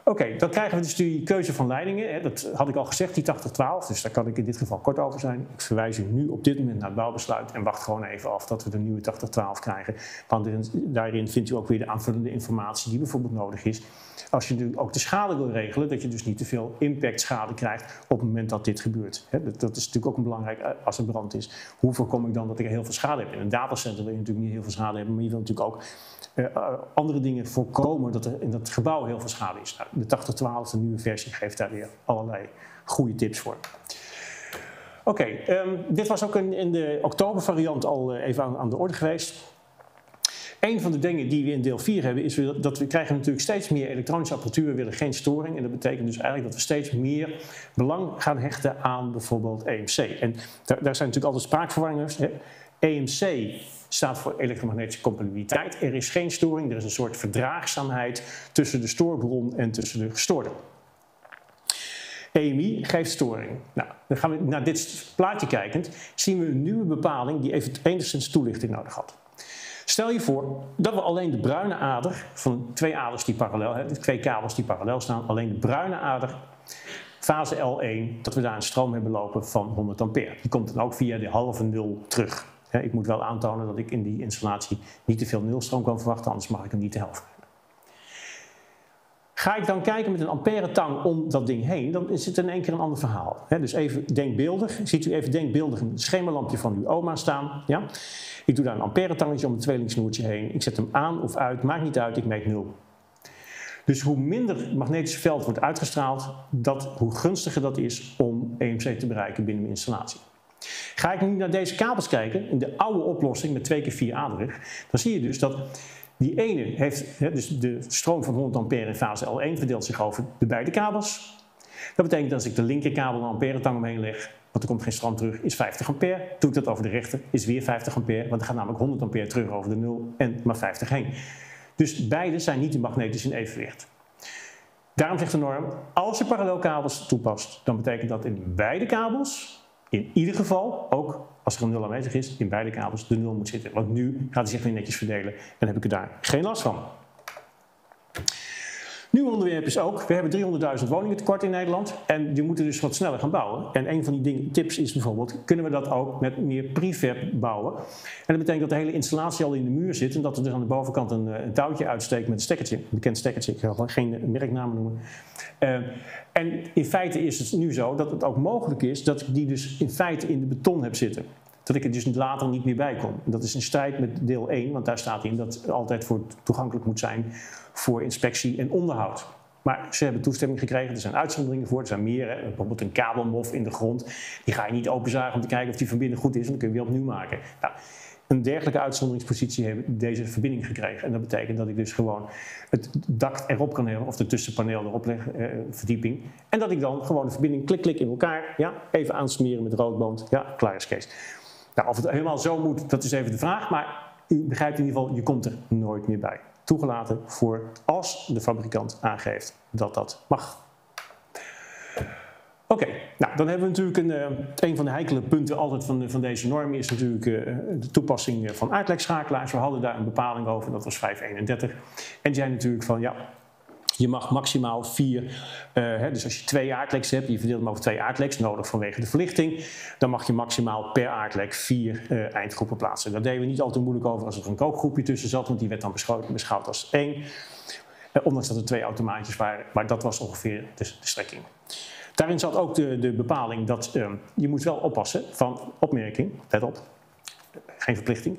Oké, dan krijgen we dus die keuze van leidingen. Hè. Dat had ik al gezegd, die 80-12. Dus daar kan ik in dit geval kort over zijn. Ik verwijs u nu op dit moment naar het bouwbesluit. En wacht gewoon even af dat we de nieuwe 80-12 krijgen. Want daarin vindt u ook weer de aanvullende informatie die bijvoorbeeld nodig is. Als je nu ook de schade wil regelen, dat je dus niet te veel impactschade krijgt op het moment dat dit gebeurt. Dat is natuurlijk ook een belangrijk eh, als er brand is. Hoe voorkom ik dan dat ik heel veel schade heb? In een datacenter wil je natuurlijk niet heel veel schade hebben, maar je wil natuurlijk ook uh, andere dingen voorkomen dat er in dat gebouw heel veel schade is. Nou, de 8012, de nieuwe versie, geeft daar weer allerlei goede tips voor. Oké, um, dit was ook in, de oktobervariant al uh, even aan, de orde geweest. Een van de dingen die we in deel 4 hebben, is dat we krijgen natuurlijk steeds meer elektronische apparatuur. We willen geen storing. En dat betekent dus eigenlijk dat we steeds meer belang gaan hechten aan bijvoorbeeld EMC. En daar, daar zijn natuurlijk altijd spraakvervangers. Hè. EMC staat voor elektromagnetische compatibiliteit. Er is geen storing, er is een soort verdraagzaamheid tussen de stoorbron en tussen de gestoorde. EMI geeft storing. Nou, dan gaan we naar dit plaatje kijkend, zien we een nieuwe bepaling die even enigszins toelichting nodig had. Stel je voor dat we alleen de bruine ader van twee aders die parallel, twee kabels die parallel staan, alleen de bruine ader, fase L1, dat we daar een stroom hebben lopen van 100 ampère. Die komt dan ook via de halve nul terug. Ik moet wel aantonen dat ik in die installatie niet te veel nulstroom kan verwachten, anders mag ik hem niet de helft Ga ik dan kijken met een ampère tang om dat ding heen, dan is het in één keer een ander verhaal. dus even denkbeeldig. Ziet u even denkbeeldig een schemerlampje van uw oma staan. Ja? Ik doe daar een ampère tangetje om een tweelingsnoertje heen. Ik zet hem aan of uit, maakt niet uit, ik meet nul. Dus hoe minder het magnetische veld wordt uitgestraald, dat, hoe gunstiger dat is om EMC te bereiken binnen mijn installatie. Ga ik nu naar deze kabels kijken, in de oude oplossing met 2 keer 4 aderig, dan zie je dus dat die ene heeft, dus de stroom van 100 ampère in fase L1 verdeelt zich over de beide kabels. Dat betekent dat als ik de linkerkabel een ampère tang omheen leg, want er komt geen stroom terug, is 50 ampère. Doe ik dat over de rechter, is weer 50 ampère, want er gaat namelijk 100 ampère terug over de 0 en maar 50 heen. Dus beide zijn niet magnetisch in evenwicht. Daarom zegt de norm, als je parallelkabels toepast, dan betekent dat in beide kabels in ieder geval, ook als er een nul aanwezig is, in beide kabels de nul moet zitten. Want nu gaat hij zich weer netjes verdelen en heb ik er daar geen last van. Nieuw onderwerp is ook, we hebben 300.000 woningen tekort in Nederland en die moeten dus wat sneller gaan bouwen. En een van die dingen, tips is bijvoorbeeld, kunnen we dat ook met meer prefab bouwen? En dat betekent dat de hele installatie al in de muur zit en dat er dus aan de bovenkant een, eh, een touwtje uitsteekt met een stekkertje, een bekend stekkertje, ik ga geen merknamen noemen. Uh, en in feite is het nu zo dat het ook mogelijk is dat ik die dus in feite in de beton heb zitten dat ik er dus later niet meer bij kom. Dat is in strijd met deel 1, want daar staat in dat het altijd voor toegankelijk moet zijn voor inspectie en onderhoud. Maar ze hebben toestemming gekregen, er zijn uitzonderingen voor, er zijn meer. Bijvoorbeeld een kabelmof in de grond, die ga je niet openzagen om te kijken of die van binnen goed is, en dan kun je weer opnieuw maken. Nou, een dergelijke uitzonderingspositie hebben deze verbinding gekregen. En dat betekent dat ik dus gewoon het dak erop kan hebben, of de tussenpaneel erop leggen, eh, verdieping. En dat ik dan gewoon de verbinding klik, klik in elkaar, ja, even aansmeren met roodband, ja, klaar is Kees. Nou, of het helemaal zo moet, dat is even de vraag. Maar u begrijpt in ieder geval, je komt er nooit meer bij. Toegelaten voor als de fabrikant aangeeft dat dat mag. Oké, nou dan hebben we natuurlijk een, uh, een van de heikele punten altijd van, van deze norm is natuurlijk uh, de toepassing van uitlegschakelaars. We hadden daar een bepaling over, dat was 531. En die natuurlijk van ja, je mag maximaal vier, uh, dus als je twee aardleks hebt, je verdeelt hem over twee aardleks, nodig vanwege de verlichting, dan mag je maximaal per aardlek vier uh, eindgroepen plaatsen. Daar deden we niet al te moeilijk over als er een kookgroepje tussen zat, want die werd dan beschouwd, als één. Uh, ondanks dat er twee automaatjes waren, maar dat was ongeveer de, de strekking. Daarin zat ook de, de bepaling dat je moet wel oppassen van opmerking, let op, geen verplichting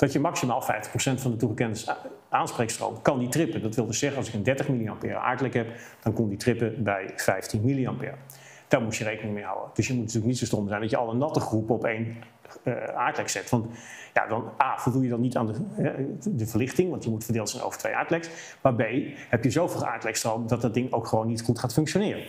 dat je maximaal 50% van de toegekende aanspreekstroom kan die trippen. Dat wil dus zeggen, als ik een 30 mA aardelijk heb, dan kon die trippen bij 15 mA. Daar moet je rekening mee houden. Dus je moet natuurlijk niet zo stom zijn dat je alle natte groepen op één uh, aardlek zet. Want ja, dan A, voldoe je dan niet aan de, de verlichting, want die moet verdeeld zijn over twee aardleks. Maar B, heb je zoveel aardlekstroom dat dat ding ook gewoon niet goed gaat functioneren.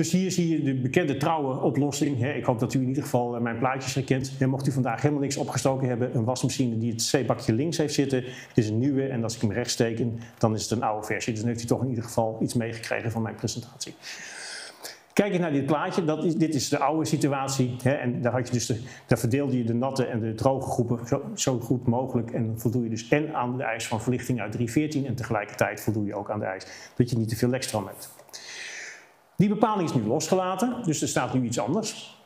Dus hier zie je de bekende trouwe oplossing. Ik hoop dat u in ieder geval eh, mijn plaatjes herkent. mocht u vandaag helemaal niks opgestoken hebben, een wasmachine die het C-bakje links heeft zitten, is een nieuwe. En als ik hem rechts teken, dan is het een oude versie. Dus dan heeft u toch in ieder geval iets meegekregen van mijn presentatie. Kijk je naar dit plaatje, dat is, dit is de oude situatie. Hè, en daar, had je dus de, verdeelde je de natte en de droge groepen zo, zo goed mogelijk. En dan voldoe je dus en aan de eis van verlichting uit 314 en tegelijkertijd voldoe je ook aan de eis dat je niet te veel lekstroom hebt. Die bepaling is nu losgelaten, dus er staat nu iets anders.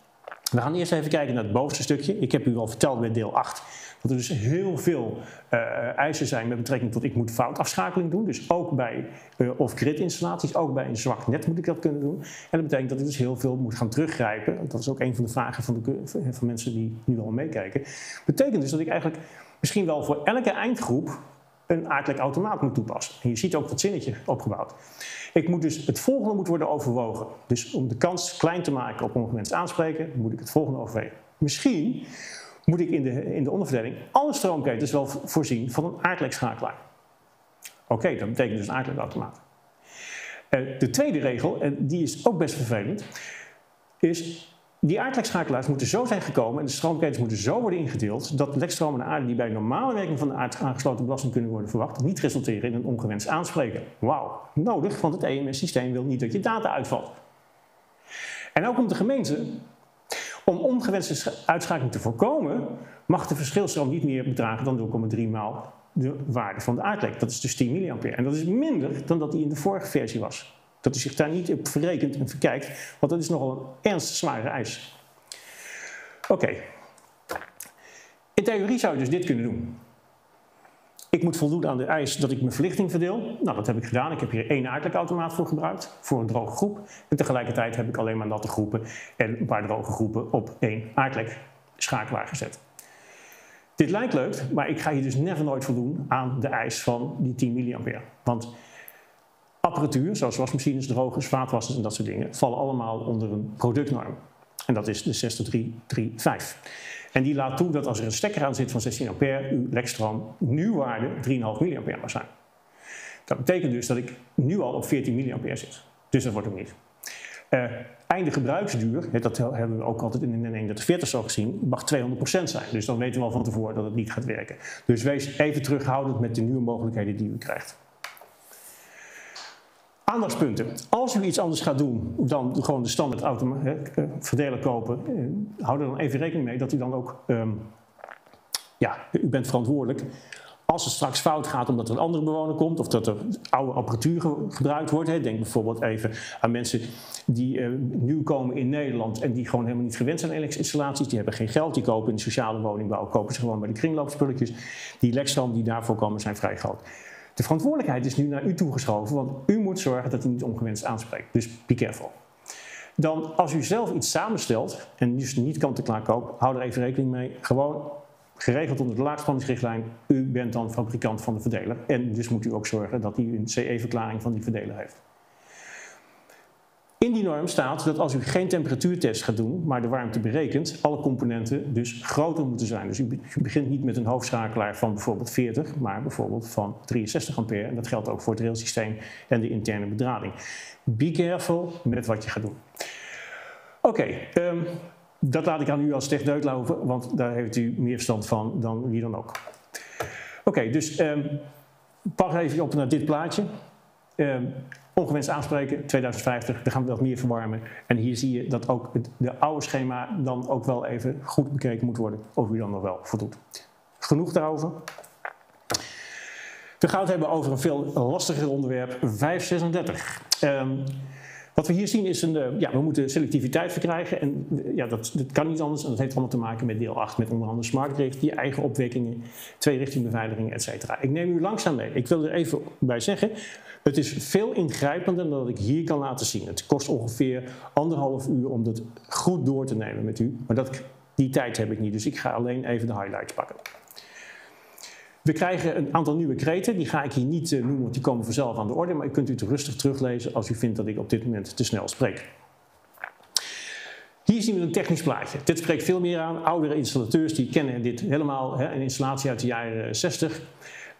We gaan eerst even kijken naar het bovenste stukje. Ik heb u al verteld bij deel 8 dat er dus heel veel uh, eisen zijn met betrekking tot ik moet foutafschakeling doen. Dus ook bij uh, off-grid installaties, ook bij een zwak net moet ik dat kunnen doen. En dat betekent dat ik dus heel veel moet gaan teruggrijpen. Dat is ook een van de vragen van, de, van mensen die nu al meekijken. Betekent dus dat ik eigenlijk misschien wel voor elke eindgroep een aardelijk automaat moet toepassen. En je ziet ook dat zinnetje opgebouwd. Ik moet dus, het volgende moet worden overwogen. Dus om de kans klein te maken op ongewenst aanspreken, moet ik het volgende overwegen. Misschien moet ik in de, in de onderverdeling alle stroomketens wel voorzien van een aardlekschakelaar. Oké, dat betekent dus een aardlekautomaat. Uh, de tweede regel, en die is ook best vervelend, is die aardlekschakelaars moeten zo zijn gekomen en de stroomketens moeten zo worden ingedeeld dat lekstromen naar aarde die bij normale werking van de aard aangesloten belasting kunnen worden verwacht, niet resulteren in een ongewenst aanspreken. Wauw, nodig, want het EMS-systeem wil niet dat je data uitvalt. En ook om de gemeente, om ongewenste uitschakeling te voorkomen, mag de verschilstroom niet meer bedragen dan 0,3 maal de waarde van de aardlek. Dat is dus 10 mA. En dat is minder dan dat die in de vorige versie was. Dat u zich daar niet op verrekent en verkijkt, want dat is nogal een ernstig zware eis. Oké. In theorie zou je dus dit kunnen doen. Ik moet voldoen aan de eis dat ik mijn verlichting verdeel. Nou, dat heb ik gedaan. Ik heb hier één aardelijkautomaat voor gebruikt, voor een droge groep. En tegelijkertijd heb ik alleen maar natte groepen en een paar droge groepen op één aardelijk schakelaar gezet. Dit lijkt leuk, maar ik ga hier dus never nooit voldoen aan de eis van die 10 mA. Want apparatuur, zoals wasmachines, drogers, vaatwassers en dat soort dingen, vallen allemaal onder een productnorm. En dat is de 60335. En die laat toe dat als er een stekker aan zit van 16 ampère, uw lekstroom nu waarde 3,5 mA mag zijn. Dat betekent dus dat ik nu al op 14 mA zit. Dus dat wordt ook niet. Uh, einde gebruiksduur, dat hebben we ook altijd in de 3140 zo gezien, mag 200% zijn. Dus dan weten we al van tevoren dat het niet gaat werken. Dus wees even terughoudend met de nieuwe mogelijkheden die u krijgt. Aandachtspunten. Als u iets anders gaat doen dan gewoon de standaard auto, eh, verdeler kopen, eh, hou er dan even rekening mee dat u dan ook, um, ja, u bent verantwoordelijk. Als het straks fout gaat omdat er een andere bewoner komt of dat er oude apparatuur gebruikt wordt. Denk bijvoorbeeld even aan mensen die uh, nieuw komen in Nederland en die gewoon helemaal niet gewend zijn aan elektrische installaties. Die hebben geen geld, die kopen in de sociale woningbouw, kopen ze gewoon bij de kringloopspulletjes. Die lekstroom die daarvoor komen zijn vrij groot. De verantwoordelijkheid is nu naar u toegeschoven, want u moet zorgen dat hij niet ongewenst aanspreekt. Dus be careful. Dan, als u zelf iets samenstelt en dus niet kan te klaar kopen, hou er even rekening mee. Gewoon geregeld onder de laagspanningsrichtlijn. U bent dan fabrikant van de verdeler. En dus moet u ook zorgen dat hij een CE-verklaring van die verdeler heeft. In die norm staat dat als u geen temperatuurtest gaat doen, maar de warmte berekent, alle componenten dus groter moeten zijn. Dus u begint niet met een hoofdschakelaar van bijvoorbeeld 40, maar bijvoorbeeld van 63 ampère. En dat geldt ook voor het railsysteem en de interne bedrading. Be careful met wat je gaat doen. Oké, um, dat laat ik aan u als techneut over, want daar heeft u meer verstand van dan wie dan ook. Oké, dus um, pas even op naar dit plaatje. Um, Ongewenst aanspreken, 2050, daar gaan we wat meer verwarmen. En hier zie je dat ook het de oude schema dan ook wel even goed bekeken moet worden of u dan nog wel voldoet. Genoeg daarover. We gaan het hebben over een veel lastiger onderwerp, 536. Um, wat we hier zien is een, uh, ja, we moeten selectiviteit verkrijgen. En uh, ja, dat, dat, kan niet anders. En dat heeft allemaal te maken met deel 8, met onder andere smart die eigen opwekkingen, twee richting beveiliging, et cetera. Ik neem u langzaam mee. Ik wil er even bij zeggen, het is veel ingrijpender dan dat ik hier kan laten zien. Het kost ongeveer anderhalf uur om dat goed door te nemen met u. Maar dat, die tijd heb ik niet, dus ik ga alleen even de highlights pakken. We krijgen een aantal nieuwe kreten. Die ga ik hier niet uh, noemen, want die komen vanzelf aan de orde. Maar u kunt u het rustig teruglezen als u vindt dat ik op dit moment te snel spreek. Hier zien we een technisch plaatje. Dit spreekt veel meer aan. Oudere installateurs die kennen dit helemaal. Hè, een installatie uit de jaren 60.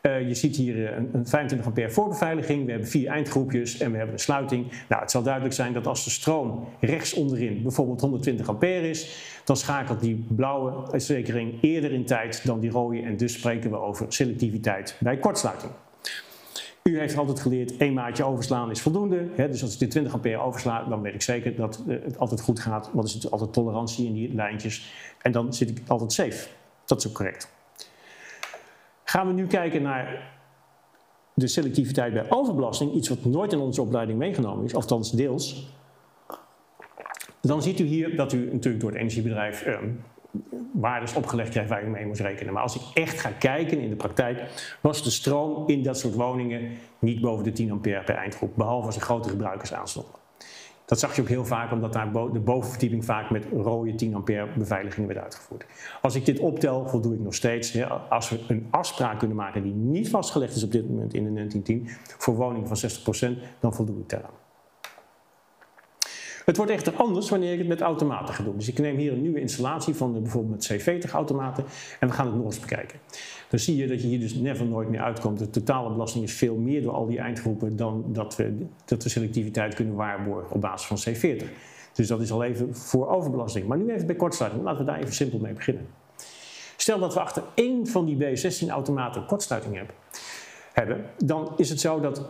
Uh, je ziet hier een, een 25 ampère voorbeveiliging. We hebben vier eindgroepjes en we hebben een sluiting. Nou, het zal duidelijk zijn dat als de stroom rechts onderin bijvoorbeeld 120 ampère is, dan schakelt die blauwe zekering eerder in tijd dan die rode en dus spreken we over selectiviteit bij kortsluiting. U heeft altijd geleerd, één maatje overslaan is voldoende. Hè? Dus als ik de 20 ampère oversla, dan weet ik zeker dat eh, het altijd goed gaat. Want er zit altijd tolerantie in die lijntjes. En dan zit ik altijd safe. Dat is ook correct. Gaan we nu kijken naar de selectiviteit bij overbelasting, iets wat nooit in onze opleiding meegenomen is, althans deels. Dan ziet u hier dat u natuurlijk door het energiebedrijf eh, waardes opgelegd krijgt waar u mee moest rekenen. Maar als ik echt ga kijken in de praktijk, was de stroom in dat soort woningen niet boven de 10 ampère per eindgroep, behalve als er grote gebruikers aanstonden. Dat zag je ook heel vaak, omdat daar de bovenverdieping vaak met rode 10 ampère beveiliging werd uitgevoerd. Als ik dit optel, voldoe ik nog steeds. Als we een afspraak kunnen maken die niet vastgelegd is op dit moment in de 1910 voor woningen van 60%, dan voldoe ik daaraan. Het wordt echter anders wanneer ik het met automaten ga doen. Dus ik neem hier een nieuwe installatie van bijvoorbeeld met C40 automaten en we gaan het nog eens bekijken. Dan zie je dat je hier dus never nooit meer uitkomt. De totale belasting is veel meer door al die eindgroepen dan dat we, dat we selectiviteit kunnen waarborgen op basis van C40. Dus dat is al even voor overbelasting. Maar nu even bij kortsluiting. Laten we daar even simpel mee beginnen. Stel dat we achter één van die B16 automaten kortsluiting hebben, hebben dan is het zo dat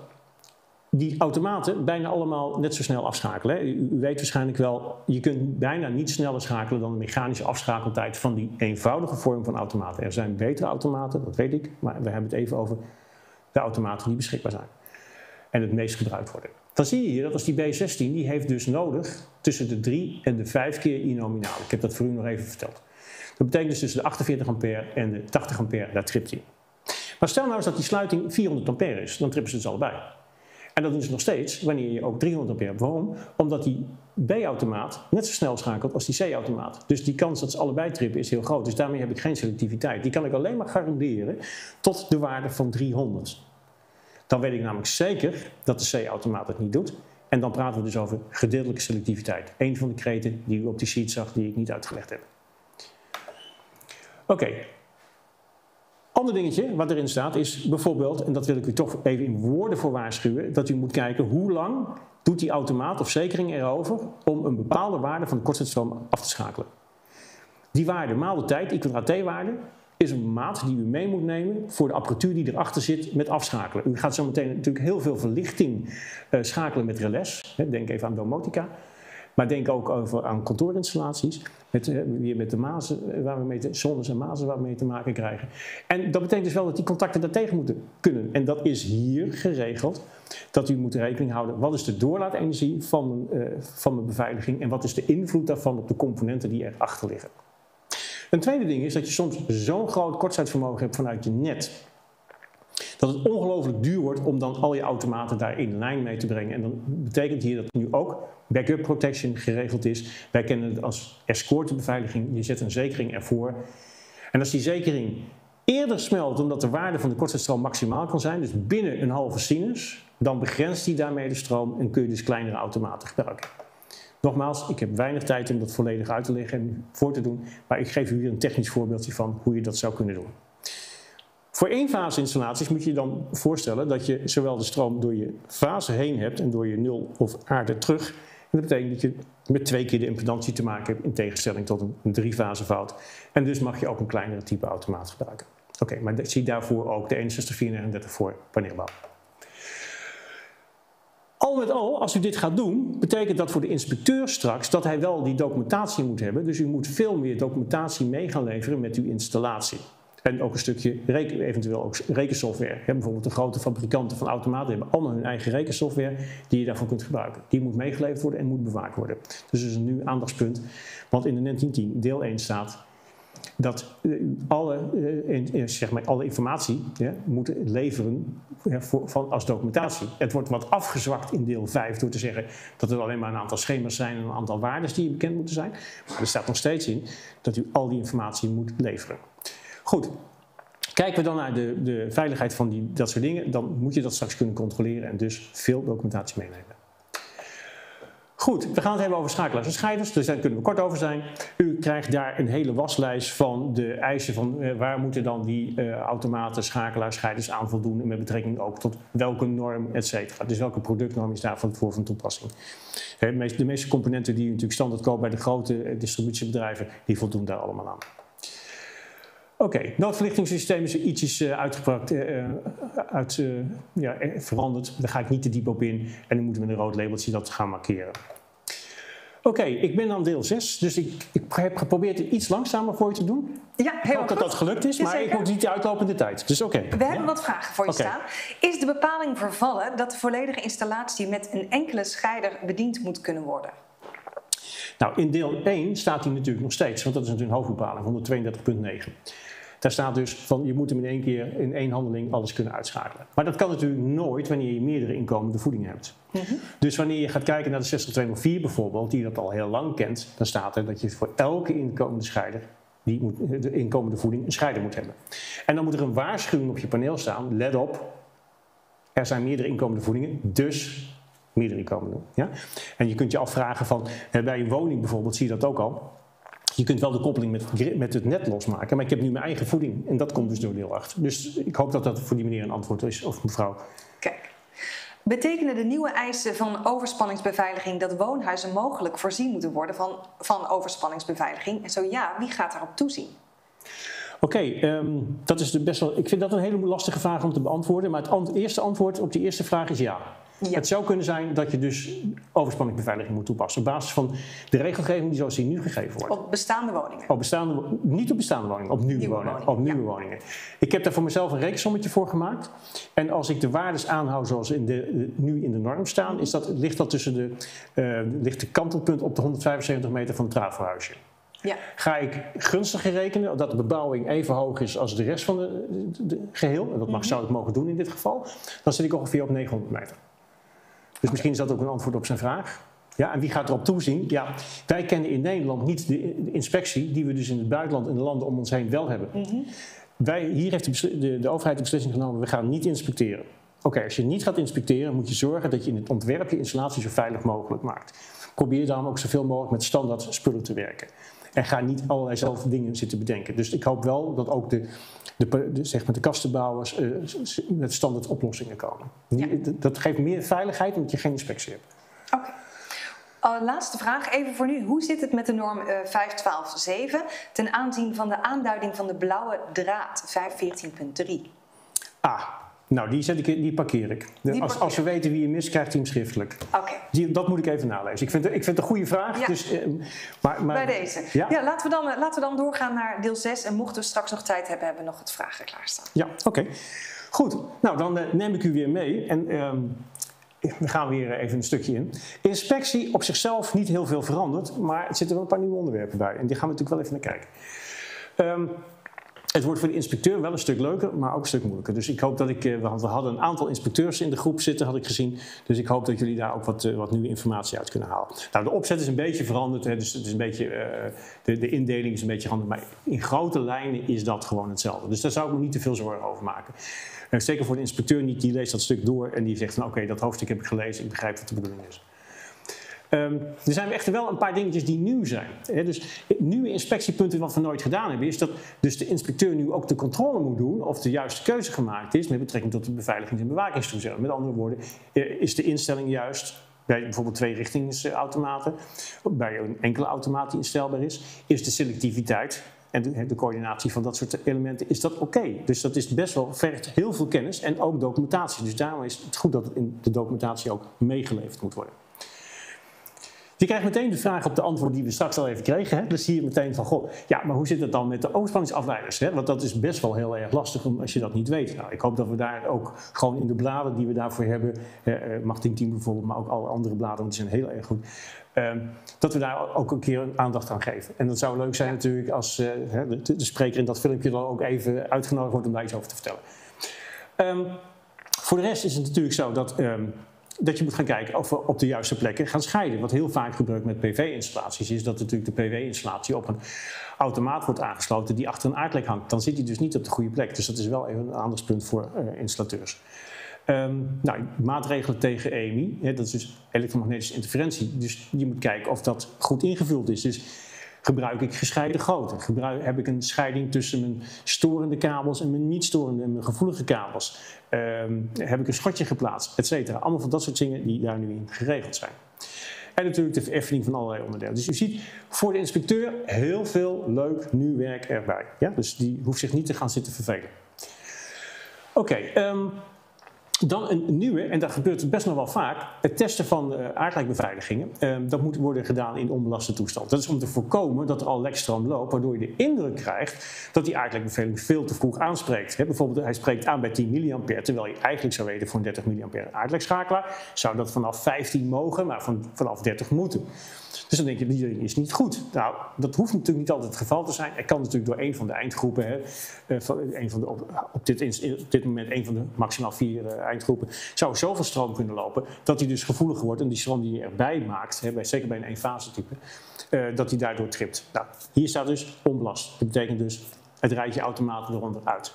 die automaten bijna allemaal net zo snel afschakelen. U, weet waarschijnlijk wel, je kunt bijna niet sneller schakelen dan de mechanische afschakeltijd van die eenvoudige vorm van automaten. Er zijn betere automaten, dat weet ik, maar we hebben het even over de automaten die beschikbaar zijn en het meest gebruikt worden. Dan zie je hier dat als die B16, die heeft dus nodig tussen de 3 en de 5 keer I-nominaal. Ik heb dat voor u nog even verteld. Dat betekent dus tussen de 48 ampère en de 80 ampère, daar tript hij. Maar stel nou eens dat die sluiting 400 ampère is, dan trippen ze dus allebei. En dat doen ze nog steeds wanneer je ook 300 ampère hebt. Waarom? Omdat die B-automaat net zo snel schakelt als die C-automaat. Dus die kans dat ze allebei trippen is heel groot. Dus daarmee heb ik geen selectiviteit. Die kan ik alleen maar garanderen tot de waarde van 300. Dan weet ik namelijk zeker dat de C-automaat het niet doet. En dan praten we dus over gedeeltelijke selectiviteit. Eén van de kreten die u op die sheet zag, die ik niet uitgelegd heb. Oké, Ander dingetje wat erin staat is bijvoorbeeld, en dat wil ik u toch even in woorden voor waarschuwen, dat u moet kijken hoe lang doet die automaat of zekering erover om een bepaalde waarde van de kortstroom af te schakelen. Die waarde maal de tijd, I T-waarde, is een maat die u mee moet nemen voor de apparatuur die erachter zit met afschakelen. U gaat zo meteen natuurlijk heel veel verlichting uh, schakelen met relais. Denk even aan domotica. Maar denk ook over aan kantoorinstallaties, met, eh, met de mazen, eh, zones en mazen waar we mee te maken krijgen. En dat betekent dus wel dat die contacten daartegen moeten kunnen. En dat is hier geregeld, dat u moet rekening houden, wat is de doorlaatenergie van, uh, van mijn beveiliging en wat is de invloed daarvan op de componenten die erachter liggen. Een tweede ding is dat je soms zo'n groot kortsluitvermogen hebt vanuit je net, dat het ongelooflijk duur wordt om dan al je automaten daar in lijn mee te brengen. En dan betekent hier dat nu ook backup protection geregeld is. Wij kennen het als escortebeveiliging. Je zet een zekering ervoor. En als die zekering eerder smelt omdat de waarde van de kortstroom maximaal kan zijn, dus binnen een halve sinus, dan begrenst die daarmee de stroom en kun je dus kleinere automaten gebruiken. Nogmaals, ik heb weinig tijd om dat volledig uit te leggen en voor te doen, maar ik geef u hier een technisch voorbeeldje van hoe je dat zou kunnen doen. Voor eenfase installaties moet je je dan voorstellen dat je zowel de stroom door je fase heen hebt en door je nul of aarde terug. En dat betekent dat je met twee keer de impedantie te maken hebt in tegenstelling tot een drie-fase fout. En dus mag je ook een kleinere type automaat gebruiken. Oké, maar zie daarvoor ook de 6134 voor paneelbouw. Al met al, als u dit gaat doen, betekent dat voor de inspecteur straks dat hij wel die documentatie moet hebben. Dus u moet veel meer documentatie mee gaan leveren met uw installatie. En ook een stukje reken, eventueel ook rekensoftware. bijvoorbeeld de grote fabrikanten van automaten hebben allemaal hun eigen rekensoftware die je daarvoor kunt gebruiken. Die moet meegeleverd worden en moet bewaakt worden. Dus dat is een nu aandachtspunt. Want in de 1910 deel 1 staat dat u alle, eh, zeg maar, alle informatie ja, moet leveren voor, van, als documentatie. Het wordt wat afgezwakt in deel 5 door te zeggen dat er alleen maar een aantal schema's zijn en een aantal waarden die bekend moeten zijn. Maar er staat nog steeds in dat u al die informatie moet leveren. Goed, Kijken we dan naar de, de veiligheid van die, dat soort dingen, dan moet je dat straks kunnen controleren en dus veel documentatie meenemen. Goed, we gaan het hebben over schakelaars en scheiders, dus daar kunnen we kort over zijn. U krijgt daar een hele waslijst van de eisen van eh, waar moeten dan die uh, automaten, schakelaars, scheiders aan voldoen en met betrekking ook tot welke norm, et cetera. Dus welke productnorm is daarvoor voor van toepassing. De meeste, de meeste componenten die u natuurlijk standaard koopt bij de grote eh, distributiebedrijven, die voldoen daar allemaal aan. Oké, noodverlichtingssysteem is ietsjes uh, uitgebracht, uh, uit, uh, ja, veranderd. Daar ga ik niet te diep op in. En dan moeten we met een rood labeltje dat gaan markeren. Oké, ik ben aan deel 6, dus ik, ik, heb geprobeerd het iets langzamer voor je te doen. Ja, heel dat dat gelukt is, maar ik moet niet de tijd. Dus oké. We hebben wat vragen voor je staan. Is de bepaling vervallen dat de volledige installatie met een enkele scheider bediend moet kunnen worden? Nou, in deel 1 staat hij natuurlijk nog steeds, want dat is natuurlijk een hoofdbepaling, 132.9. Daar staat dus van je moet hem in één keer in één handeling alles kunnen uitschakelen. Maar dat kan natuurlijk nooit wanneer je meerdere inkomende voedingen hebt. Mhm. Dus wanneer je gaat kijken naar de 60204 bijvoorbeeld, die dat al heel lang kent, dan staat er dat je voor elke inkomende scheider die moet, de inkomende voeding een scheider moet hebben. En dan moet er een waarschuwing op je paneel staan. Let op, er zijn meerdere inkomende voedingen, dus meerdere inkomende. Ja? En je kunt je afvragen van, bij een woning bijvoorbeeld zie je dat ook al. Je kunt wel de koppeling met, met het net losmaken, maar ik heb nu mijn eigen voeding en dat komt dus door deel 8. Dus ik hoop dat dat voor die meneer een antwoord is, of mevrouw. Kijk. Betekenen de nieuwe eisen van overspanningsbeveiliging dat woonhuizen mogelijk voorzien moeten worden van, van overspanningsbeveiliging? En zo ja, wie gaat daarop toezien? Oké, ehm, dat is best wel. Ik vind dat een hele lastige vraag om te beantwoorden. Maar het eerste antwoord op die eerste vraag is ja. Het zou kunnen zijn dat je dus overspanningsbeveiliging moet toepassen op basis van de regelgeving die zoals die nu gegeven wordt. Op bestaande woningen? Op bestaande, niet op bestaande woningen, op nieuwe, woningen. woningen. Op nieuwe woningen. Ik heb daar voor mezelf een rekensommetje voor gemaakt. En als ik de waardes aanhoud zoals in de, nu in de norm staan, is dat, ligt dat tussen de, uh, ligt de kantelpunt op de 175 meter van het traverhuisje. Ja. Ga ik gunstiger rekenen, dat de bebouwing even hoog is als de rest van de, geheel, en dat mag, mhm. zou ik mogen doen in dit geval, dan zit ik ongeveer op 900 meter. Dus misschien is dat ook een antwoord op zijn vraag. Ja, en wie gaat erop toezien? Ja, wij kennen in Nederland niet de, inspectie die we dus in het buitenland en de landen om ons heen wel hebben. Mhm. wij, hier heeft de, de, de, overheid de beslissing genomen, we gaan niet inspecteren. Oké, als je niet gaat inspecteren, moet je zorgen dat je in het ontwerp je installatie zo veilig mogelijk maakt. Probeer daarom ook zoveel mogelijk met standaard spullen te werken. En ga niet allerlei zelf dingen zitten bedenken. Dus ik hoop wel dat ook de, de, de zeg maar de kastenbouwers uh, met standaard oplossingen komen. Dat geeft meer veiligheid omdat je geen inspectie hebt. Oké. Uh, laatste vraag, even voor nu. Hoe zit het met de norm uh, eh, 512.7 ten aanzien van de aanduiding van de blauwe draad 514.3? Ah, nou, die, zet ik, die parkeer ik. als, als we weten wie je mist, krijgt hij hem schriftelijk. Oké. Dat moet ik even nalezen. Ik vind, ik vind het een goede vraag. Ja. Dus, eh, maar, maar, Bij deze. Ja, ja laten, we dan, eh, laten we dan doorgaan naar deel 6. En mochten we straks nog tijd hebben, hebben we nog het vragen klaarstaan. Ja, oké. Goed, nou dan uh, neem ik u weer mee. En ehm, we gaan weer even een stukje in. Inspectie op zichzelf niet heel veel veranderd, maar er zitten wel een paar nieuwe onderwerpen bij. En die gaan we natuurlijk wel even naar kijken. Um, het wordt voor de inspecteur wel een stuk leuker, maar ook een stuk moeilijker. Dus ik hoop dat ik, eh, want we hadden een aantal inspecteurs in de groep zitten, had ik gezien. Dus ik hoop dat jullie daar ook wat, eh, wat nieuwe informatie uit kunnen halen. Nou, de opzet is een beetje veranderd, dus het is een beetje, uh, de, de indeling is een beetje veranderd. Maar in grote lijnen is dat gewoon hetzelfde. Dus daar zou ik me niet te veel zorgen over maken. En zeker voor de inspecteur niet, die leest dat stuk door en die zegt van oké, dat hoofdstuk heb ik gelezen, ik begrijp wat de bedoeling is. Um, er zijn echter wel een paar dingetjes die nieuw zijn. dus nieuwe inspectiepunten wat we nooit gedaan hebben, is dat dus de inspecteur nu ook de controle moet doen of de juiste keuze gemaakt is met betrekking tot de beveiligings- en bewakingstoezicht. Met andere woorden, eh, is de instelling juist bij bijvoorbeeld twee richtingsautomaten, bij een enkele automaat die instelbaar is, is de selectiviteit en de, de coördinatie van dat soort elementen, is dat oké. Dus dat is best wel, vergt heel veel kennis en ook documentatie. Dus daarom is het goed dat het in de documentatie ook meegeleverd moet worden. Je krijgt meteen de vraag op de antwoord die we straks al even kregen. Hè? Dus zie je meteen van, goh, ja, maar hoe zit het dan met de overspanningsafleiders? Hè? Want dat is best wel heel erg lastig om, als je dat niet weet. Nou, ik hoop dat we daar ook gewoon in de bladen die we daarvoor hebben, eh, Martin Team bijvoorbeeld, maar ook alle andere bladen, want die zijn heel erg goed. Ehm, dat we daar ook een keer aandacht aan geven. En dat zou leuk zijn natuurlijk als uh, de, de, spreker in dat filmpje dan ook even uitgenodigd wordt om daar iets over te vertellen. Um, voor de rest is het natuurlijk zo dat um, dat je moet gaan kijken of we op de juiste plekken gaan scheiden. Wat heel vaak gebeurt met PV-installaties is dat natuurlijk de PV-installatie op een automaat wordt aangesloten die achter een aardlek hangt. Dan zit hij dus niet op de goede plek. Dus dat is wel even een aandachtspunt voor uh, installateurs. Um, nou, maatregelen tegen EMI, hè, dat is dus elektromagnetische interferentie. Dus je moet kijken of dat goed ingevuld is. Dus gebruik ik gescheiden goten? Gebruik, heb ik een scheiding tussen mijn storende kabels en mijn niet storende en mijn gevoelige kabels? Um, heb ik een schotje geplaatst, et cetera. Allemaal van dat soort dingen die daar nu in geregeld zijn. En natuurlijk de vereffening van allerlei onderdelen. Dus u ziet voor de inspecteur heel veel leuk nieuw werk erbij. Ja? Dus die hoeft zich niet te gaan zitten vervelen. Oké, ehm, dan een nieuwe, en dat gebeurt best nog wel vaak, het testen van uh, dat moet worden gedaan in onbelaste toestand. Dat is om te voorkomen dat er al lekstroom loopt, waardoor je de indruk krijgt dat die aardrijkbeveiliging veel te vroeg aanspreekt. bijvoorbeeld, hij spreekt aan bij 10 mA, terwijl je eigenlijk zou weten voor een 30 mA aardrijkschakelaar zou dat vanaf 15 mogen, maar van, vanaf 30 moeten. Dus dan denk je, die is niet goed. Nou, dat hoeft natuurlijk niet altijd het geval te zijn. Er kan natuurlijk door een van de eindgroepen, hè, eh, van de, op, dit, dit moment een van de maximaal vier uh, eindgroepen, zou zoveel stroom kunnen lopen dat die dus gevoeliger wordt en die stroom die je erbij maakt, hè, bij, zeker bij een eenfase type, uh, dat die daardoor tript. Nou, hier staat dus onbelast. Dat betekent dus het rijdt je automaten eronder uit.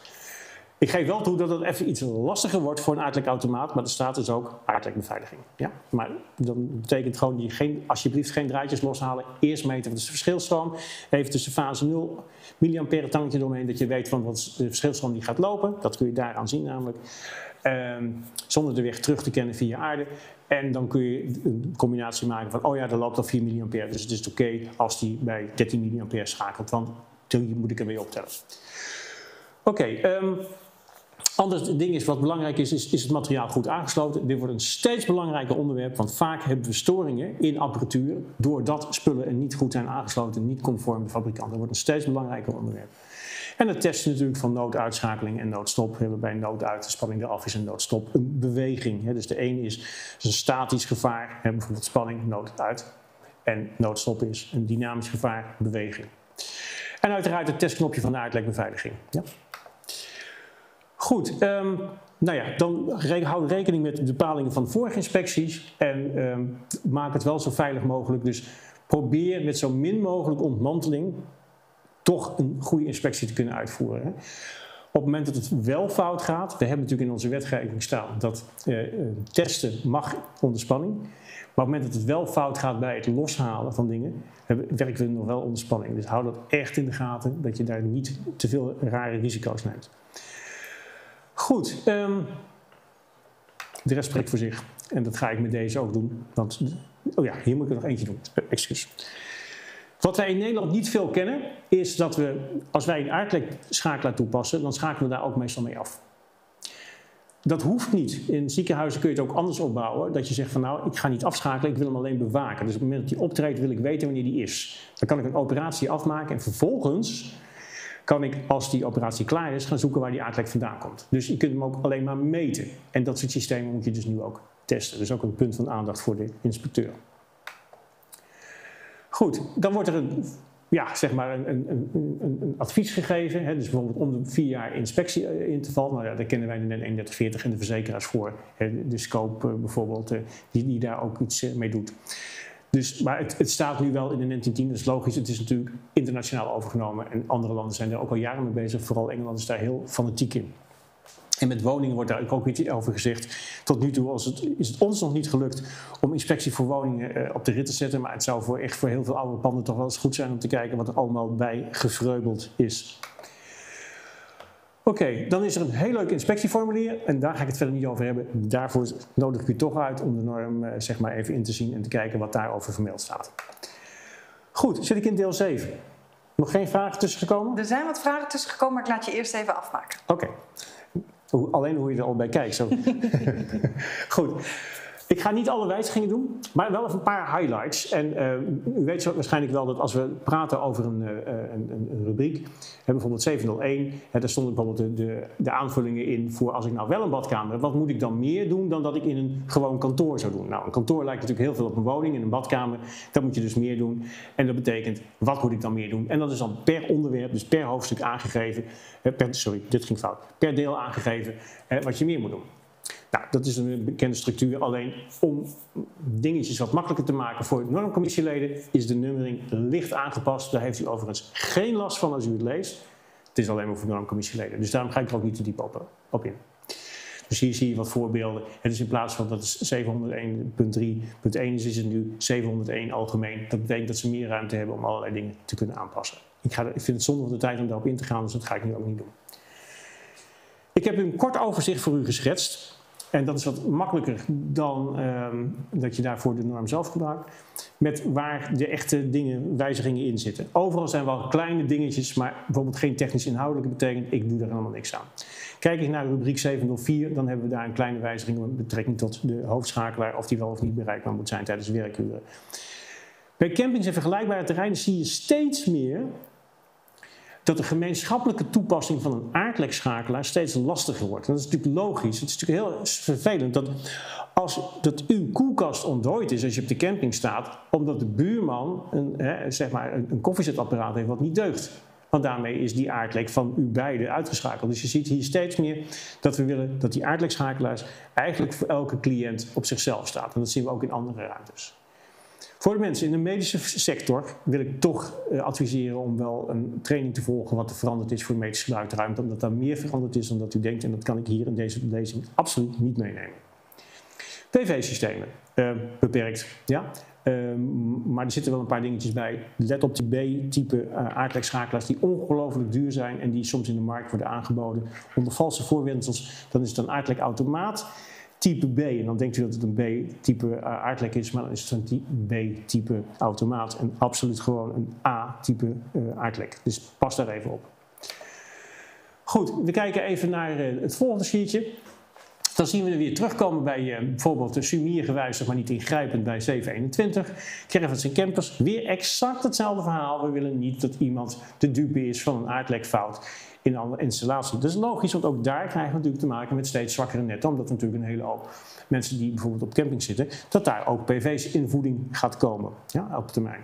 Ik geef wel toe dat het even iets lastiger wordt voor een aardelijk automaat, maar er staat dus ook aardelijk beveiliging. Ja? Maar dan betekent gewoon die geen, alsjeblieft geen draadjes loshalen. Eerst meten is de verschilstroom. Even tussen fase 0 milliampère tangetje doorheen, dat je weet van wat de verschilstroom die gaat lopen. Dat kun je daaraan zien namelijk. Um, zonder de weg terug te kennen via aarde. En dan kun je een combinatie maken van, oh ja, er loopt al 4 milliampère, dus het is oké als die bij 13 milliampère schakelt, want die moet ik ermee optellen. Oké, okay, um, Ander ding is wat belangrijk is, is, is het materiaal goed aangesloten. Dit wordt een steeds belangrijker onderwerp, want vaak hebben we storingen in apparatuur doordat spullen niet goed zijn aangesloten, niet conform de fabrikant. Dat wordt een steeds belangrijker onderwerp. En het testen natuurlijk van nooduitschakeling en noodstop. We hebben bij nooduit, de spanning eraf is en noodstop, een beweging. Dus de ene is, een statisch gevaar, bijvoorbeeld spanning, nooduit. En noodstop is een dynamisch gevaar, beweging. En uiteraard het testknopje van de uitlekbeveiliging. Ja. Goed, um, nou ja, dan houd rekening met de bepalingen van vorige inspecties en um, maak het wel zo veilig mogelijk. Dus probeer met zo min mogelijk ontmanteling toch een goede inspectie te kunnen uitvoeren. Op het moment dat het wel fout gaat, we hebben natuurlijk in onze wetgeving staan dat uh, testen mag onder spanning. Maar op het moment dat het wel fout gaat bij het loshalen van dingen, werken we nog wel onder spanning. Dus hou dat echt in de gaten, dat je daar niet te veel rare risico's neemt. Goed, um, de rest spreekt voor zich. En dat ga ik met deze ook doen. Want, oh ja, hier moet ik er nog eentje doen. Uh, excuus. Wat wij in Nederland niet veel kennen, is dat we, als wij een aardlekschakelaar toepassen, dan schakelen we daar ook meestal mee af. Dat hoeft niet. In ziekenhuizen kun je het ook anders opbouwen. Dat je zegt van nou, ik ga niet afschakelen, ik wil hem alleen bewaken. Dus op het moment dat hij optreedt, wil ik weten wanneer die is. Dan kan ik een operatie afmaken en vervolgens kan ik, als die operatie klaar is, gaan zoeken waar die aardlek vandaan komt. Dus je kunt hem ook alleen maar meten. En dat soort systemen moet je dus nu ook testen. Dus ook een punt van aandacht voor de inspecteur. Goed, dan wordt er een, ja, zeg maar een, een, een, een advies gegeven. Hè, dus bijvoorbeeld om de vier jaar inspectieinterval. Nou ja, daar kennen wij de NEN 3140 en de verzekeraars voor. Hè, de scope uh, bijvoorbeeld, uh, die, die daar ook iets mee doet. Dus, maar het, het, staat nu wel in de 1910, dat is logisch. Het is natuurlijk internationaal overgenomen en andere landen zijn er ook al jaren mee bezig. Vooral Engeland is daar heel fanatiek in. En met woningen wordt daar ook iets over gezegd. Tot nu toe het, is het ons nog niet gelukt om inspectie voor woningen uh, op de rit te zetten. Maar het zou voor echt voor heel veel oude panden toch wel eens goed zijn om te kijken wat er allemaal bij gevreubeld is. Oké, dan is er een heel leuk inspectieformulier en daar ga ik het verder niet over hebben. Daarvoor nodig ik u toch uit om de norm uh, zeg maar even in te zien en te kijken wat daarover vermeld staat. Goed, zit ik in deel 7. Nog geen vragen tussen gekomen? Er zijn wat vragen tussen gekomen, maar ik laat je eerst even afmaken. Oké. Alleen hoe je er al bij kijkt. Zo. Goed. Ik ga niet alle wijzigingen doen, maar wel even een paar highlights. En uh, u weet zo waarschijnlijk wel dat als we praten over een, uh, een, een rubriek, bijvoorbeeld 701, hè, daar stonden bijvoorbeeld de, de, de, aanvullingen in voor als ik nou wel een badkamer heb, wat moet ik dan meer doen dan dat ik in een gewoon kantoor zou doen? Nou, een kantoor lijkt natuurlijk heel veel op een woning, in een badkamer, dat moet je dus meer doen. En dat betekent, wat moet ik dan meer doen? En dat is dan per onderwerp, dus per hoofdstuk aangegeven, per, sorry, dit ging fout, per deel aangegeven wat je meer moet doen. Nou, dat is een bekende structuur. Alleen om dingetjes wat makkelijker te maken voor normcommissieleden is de nummering licht aangepast. Daar heeft u overigens geen last van als u het leest. Het is alleen maar voor normcommissieleden. Dus daarom ga ik er ook niet te diep op, op in. Dus hier zie je wat voorbeelden. Het is in plaats van dat het 701.3.1 is, is het nu 701 algemeen. Dat betekent dat ze meer ruimte hebben om allerlei dingen te kunnen aanpassen. Ik, ga, ik vind het zonde van de tijd om daarop in te gaan, dus dat ga ik nu ook niet doen. Ik heb een kort overzicht voor u geschetst En dat is wat makkelijker dan ehm, dat je daarvoor de norm zelf gebruikt. Met waar de echte dingen, wijzigingen in zitten. Overal zijn wel kleine dingetjes, maar bijvoorbeeld geen technisch inhoudelijke betekent, ik doe er helemaal niks aan. Kijk ik naar rubriek 704, dan hebben we daar een kleine wijziging met betrekking tot de hoofdschakelaar, of die wel of niet bereikbaar moet zijn tijdens werkuren. Bij campings en vergelijkbare terreinen zie je steeds meer dat de gemeenschappelijke toepassing van een aardlekschakelaar steeds lastiger wordt. En dat is natuurlijk logisch. Het is natuurlijk heel vervelend dat als dat uw koelkast ontdooid is als je op de camping staat, omdat de buurman een, hè, zeg maar een koffiezetapparaat heeft wat niet deugt. Want daarmee is die aardlek van u beiden uitgeschakeld. Dus je ziet hier steeds meer dat we willen dat die aardlekschakelaars eigenlijk voor elke cliënt op zichzelf staat. En dat zien we ook in andere ruimtes. Voor de mensen in de medische sector wil ik toch uh, adviseren om wel een training te volgen wat er veranderd is voor de medische gebruikruimte. Omdat daar meer veranderd is dan dat u denkt. En dat kan ik hier in deze lezing absoluut niet meenemen. PV-systemen, uh, beperkt. Ja? Uh, maar er zitten wel een paar dingetjes bij. Let op die B-type uh, aardlekschakelaars die ongelooflijk duur zijn en die soms in de markt worden aangeboden onder valse voorwendsels. Dan is het een aardlekautomaat type B. En dan denkt u dat het een B-type uh, aardlek is, maar dan is het een B-type automaat. En absoluut gewoon een A-type uh, aardlek. Dus pas daar even op. Goed, we kijken even naar uh, het volgende sheetje. Dan zien we er weer terugkomen bij bijvoorbeeld de sumier gewijzigd, maar niet ingrijpend bij 721. Caravans en campers, weer exact hetzelfde verhaal. We willen niet dat iemand de dupe is van een aardlekfout in een andere installatie. Dat is logisch, want ook daar krijgen we natuurlijk te maken met steeds zwakkere netten. Omdat natuurlijk een hele hoop mensen die bijvoorbeeld op camping zitten, dat daar ook PV's invoeding gaat komen ja, op termijn.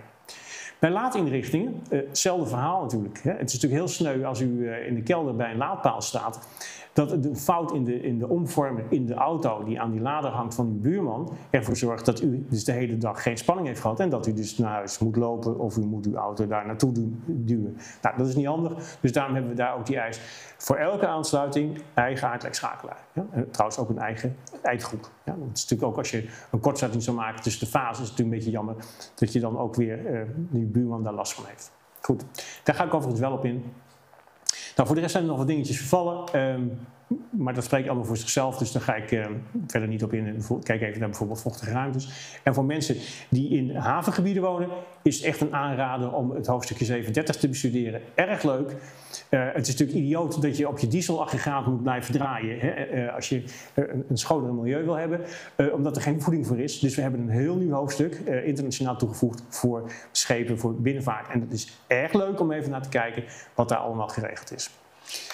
Bij laadinrichtingen, uh, hetzelfde verhaal natuurlijk. Het is natuurlijk heel sneu als u uh, in de kelder bij een laadpaal staat dat de fout in de, in de omvormer in de auto die aan die lader hangt van uw buurman ervoor zorgt dat u dus de hele dag geen spanning heeft gehad en dat u dus naar huis moet lopen of u moet uw auto daar naartoe duwen. Nou, dat is niet handig, dus daarom hebben we daar ook die eis. Voor elke aansluiting eigen aardlekschakelaar. Ja? En trouwens ook een eigen eindgroep. Ja? Dat is natuurlijk ook als je een kortsluiting zou maken tussen de fases, is het natuurlijk een beetje jammer dat je dan ook weer uh, die buurman daar last van heeft. Goed, daar ga ik overigens wel op in. Nou, voor de rest zijn er nog wat dingetjes vervallen. Um, maar dat spreekt allemaal voor zichzelf, dus daar ga ik uh, verder niet op in. Kijk even naar bijvoorbeeld vochtige ruimtes. En voor mensen die in havengebieden wonen, is het echt een aanrader om het hoofdstukje 37 te bestuderen. Erg leuk. Uh, het is natuurlijk idioot dat je op je dieselaggregaat moet blijven draaien hè, uh, als je een, een schoner milieu wil hebben, omdat er geen voeding voor is. Dus we hebben een heel nieuw hoofdstuk internationaal toegevoegd voor schepen, voor binnenvaart. En dat is erg leuk om even naar te kijken wat daar allemaal geregeld is.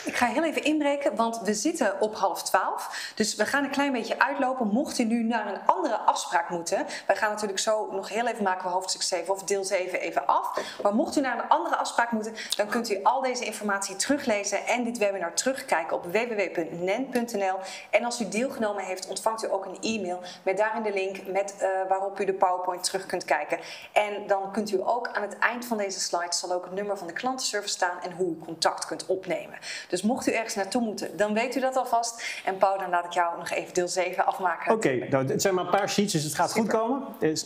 Ik ga heel even inbreken, want we zitten op half twaalf. Dus we gaan een klein beetje uitlopen. Mocht u nu naar een andere afspraak moeten. Wij gaan natuurlijk zo nog heel even maken we hoofdstuk 7 of deel 7 even af. Maar mocht u naar een andere afspraak moeten, dan kunt u al deze informatie teruglezen en dit webinar terugkijken op www.nen.nl. En als u deelgenomen heeft, ontvangt u ook een e-mail met daarin de link met, uh, waarop u de PowerPoint terug kunt kijken. En dan kunt u ook aan het eind van deze slide zal ook het nummer van de klantenservice staan en hoe u contact kunt opnemen. Dus mocht u ergens naartoe moeten, dan weet u dat alvast. En Paul, dan laat ik jou nog even deel 7 afmaken. Oké, okay, nou, het zijn maar een paar sheets, dus het gaat Super. goed komen.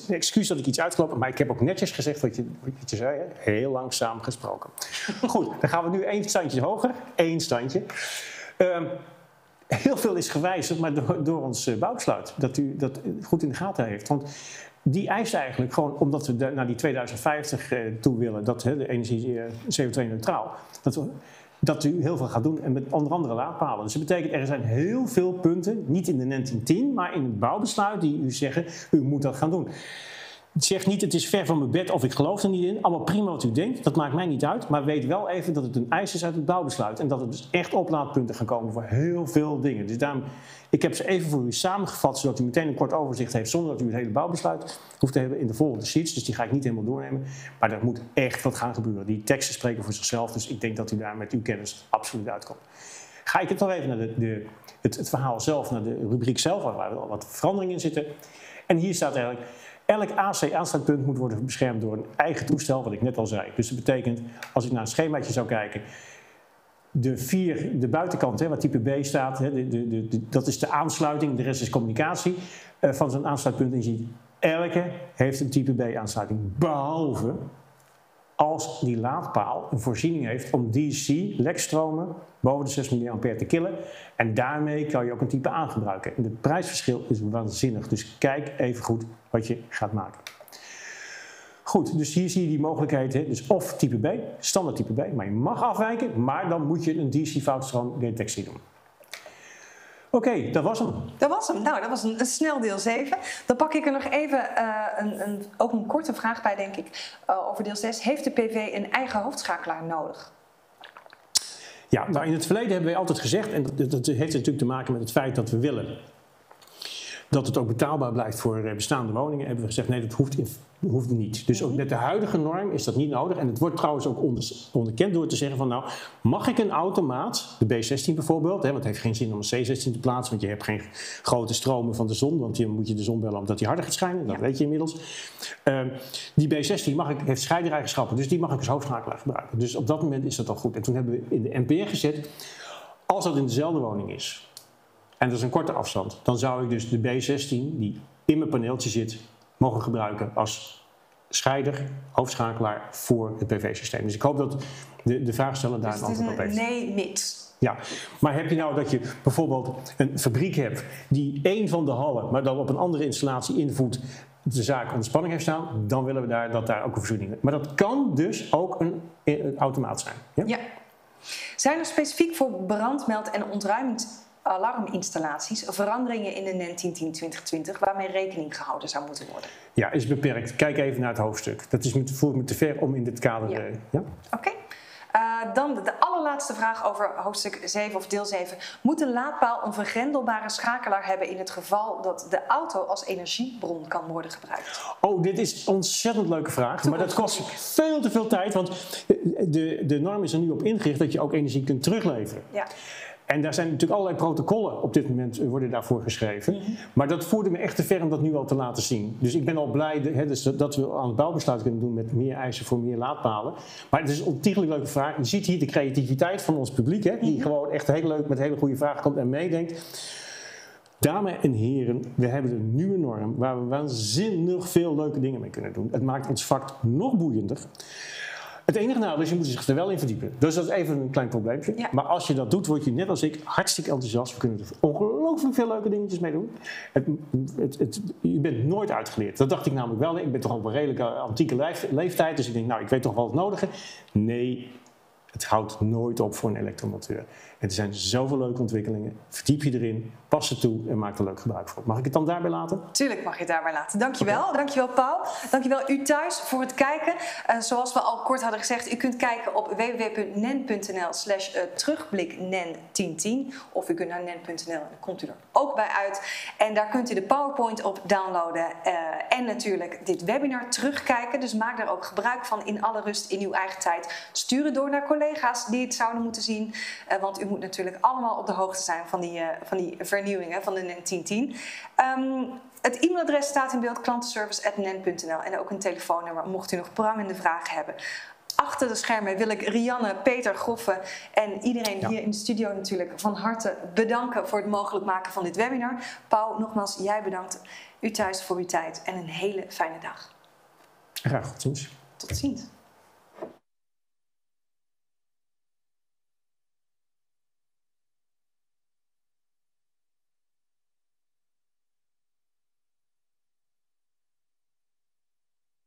Excuus dat ik iets uitgelopen, maar ik heb ook netjes gezegd wat je, wat je zei. Hè? Heel langzaam gesproken. goed, dan gaan we nu één standje hoger. Eén standje. Um, heel veel is gewijzigd, maar door, door ons uh, bouwbesluit. Dat u dat goed in de gaten heeft. Want die eist eigenlijk gewoon, omdat we de, naar die 2050 uh, toe willen, dat hè, de energie uh, CO2-neutraal, dat we dat u heel veel gaat doen en met onder andere laadpalen. Dus dat betekent er zijn heel veel punten, niet in de 1910, maar in het bouwbesluit die u zeggen, u moet dat gaan doen. Zeg niet, het is ver van mijn bed of ik geloof er niet in. Allemaal prima wat u denkt, dat maakt mij niet uit. Maar weet wel even dat het een eis is uit het bouwbesluit. En dat er dus echt oplaadpunten gaan komen voor heel veel dingen. Dus daarom, ik heb ze even voor u samengevat, zodat u meteen een kort overzicht heeft... zonder dat u het hele bouwbesluit hoeft te hebben in de volgende sheets. Dus die ga ik niet helemaal doornemen. Maar er moet echt wat gaan gebeuren. Die teksten spreken voor zichzelf. Dus ik denk dat u daar met uw kennis absoluut uitkomt. Ga ik het nog even naar de, de, het, het verhaal zelf, naar de rubriek zelf... waar wat veranderingen in zitten. En hier staat eigenlijk... Elk AC-aansluitpunt moet worden beschermd door een eigen toestel, wat ik net al zei. Dus dat betekent, als ik naar een schemaatje zou kijken, de, vier, de buitenkant, hè, wat type B staat, hè, de, de, de, dat is de aansluiting, de rest is communicatie uh, van zo'n aansluitpunt. En je ziet, elke heeft een type B aansluiting, behalve als die laadpaal een voorziening heeft om DC, lekstromen, boven de 6 mA te killen. En daarmee kan je ook een type A gebruiken. En het prijsverschil is waanzinnig. Dus kijk even goed wat je gaat maken. Goed, dus hier zie je die mogelijkheden. Dus of type B, standaard type B, maar je mag afwijken, maar dan moet je een DC-foutstroomdetectie doen. Oké, dat was hem. Dat was hem. Nou, dat was een, een snel deel 7. Dan pak ik er nog even uh, een, een, ook een korte vraag bij, denk ik, uh, over deel 6. Heeft de PV een eigen hoofdschakelaar nodig? Ja, nou in het verleden hebben wij altijd gezegd, en dat, dat heeft natuurlijk te maken met het feit dat we willen dat het ook betaalbaar blijft voor eh, bestaande woningen, hebben we gezegd nee, dat hoeft, hoeft niet. Dus ook met de huidige norm is dat niet nodig. En het wordt trouwens ook onderkend door te zeggen van nou, mag ik een automaat, de B16 bijvoorbeeld, hè, want het heeft geen zin om een C16 te plaatsen, want je hebt geen grote stromen van de zon, want je moet je de zon bellen omdat die harder gaat schijnen, dat weet je inmiddels. Uh, die B16 mag ik, heeft scheidereigenschappen, dus die mag ik als hoofdschakelaar gebruiken. Dus op dat moment is dat al goed. En toen hebben we in de NPR gezet, als dat in dezelfde woning is, en dat is een korte afstand. Dan zou ik dus de B16, die in mijn paneeltje zit, mogen gebruiken als scheider, hoofdschakelaar voor het PV-systeem. Dus ik hoop dat de, de vraagsteller daar dus een antwoord op heeft. Nee, mits. Ja, maar heb je nou dat je bijvoorbeeld een fabriek hebt die één van de hallen, maar dan op een andere installatie invoert, de zaak onder spanning heeft staan, dan willen we daar, dat daar ook een voorziening is. Maar dat kan dus ook een, een automaat zijn. Ja? ja. Zijn er specifiek voor brandmeld- en ontruimings alarminstallaties veranderingen in de NEN 1010-2020 waarmee rekening gehouden zou moeten worden? Ja, is beperkt. Kijk even naar het hoofdstuk. Dat is met, voert me te ver om in dit kader... Ja. ja? Oké. Uh, dan de allerlaatste vraag over hoofdstuk 7 of deel 7. Moet een laadpaal een vergrendelbare schakelaar hebben in het geval dat de auto als energiebron kan worden gebruikt? Oh, dit is een ontzettend leuke vraag. Maar dat kost veel te veel tijd, want de, de norm is er nu op ingericht dat je ook energie kunt terugleveren. Ja. En daar zijn natuurlijk allerlei protocollen op dit moment eh, worden daarvoor geschreven. Mhm. Maar dat voerde me echt te ver om dat nu al te laten zien. Dus ik ben al blij hè, dus dat we aan het bouwbesluit kunnen doen met meer eisen voor meer laadpalen. Maar het is een ontiegelijk leuke vraag. Je ziet hier de creativiteit van ons publiek, hè, die mhm. gewoon echt heel leuk met hele goede vragen komt en meedenkt. Dames en heren, we hebben een nieuwe norm waar we waanzinnig veel leuke dingen mee kunnen doen. Het maakt ons vak nog boeiender. Het enige nadeel is, je moet zich er wel in verdiepen. Dus dat is even een klein probleempje. Maar als je dat doet, word je net als ik hartstikke enthousiast. We kunnen er ongelooflijk veel leuke dingetjes mee doen. Het, het, het, je bent nooit uitgeleerd. Dat dacht ik namelijk wel. Ik ben toch al op een redelijke antieke leeftijd. Dus ik denk, nou, ik weet toch wel het nodige. Nee, het houdt nooit op voor een elektromonteur. En er zijn zoveel leuke ontwikkelingen. Verdiep je erin, pas het toe en maak er leuk gebruik van. Mag ik het dan daarbij laten? Tuurlijk mag je het daarbij laten. Dankjewel. Okay. Dankjewel Paul. Dankjewel u thuis voor het kijken. Uh, zoals we al kort hadden gezegd, u kunt kijken op www.nen.nl slash uh, terugblik nen 1010. Of u kunt naar nen.nl en dan komt u er ook bij uit. En daar kunt u de PowerPoint op downloaden. Uh, en natuurlijk dit webinar terugkijken. Dus maak daar ook gebruik van in alle rust in uw eigen tijd. Stuur het door naar collega's die het zouden moeten zien. want u moet natuurlijk allemaal op de hoogte zijn van die, uh, van die vernieuwingen van de NEN 1010. Um, het e-mailadres staat in beeld klantenservice.nen.nl en ook een telefoonnummer mocht u nog prangende vragen hebben. Achter de schermen wil ik Rianne, Peter Groffen en iedereen ja. hier in de studio natuurlijk van harte bedanken voor het mogelijk maken van dit webinar. Paul, nogmaals, jij bedankt. U thuis voor uw tijd en een hele fijne dag. Graag, tot ziens. Tot ziens.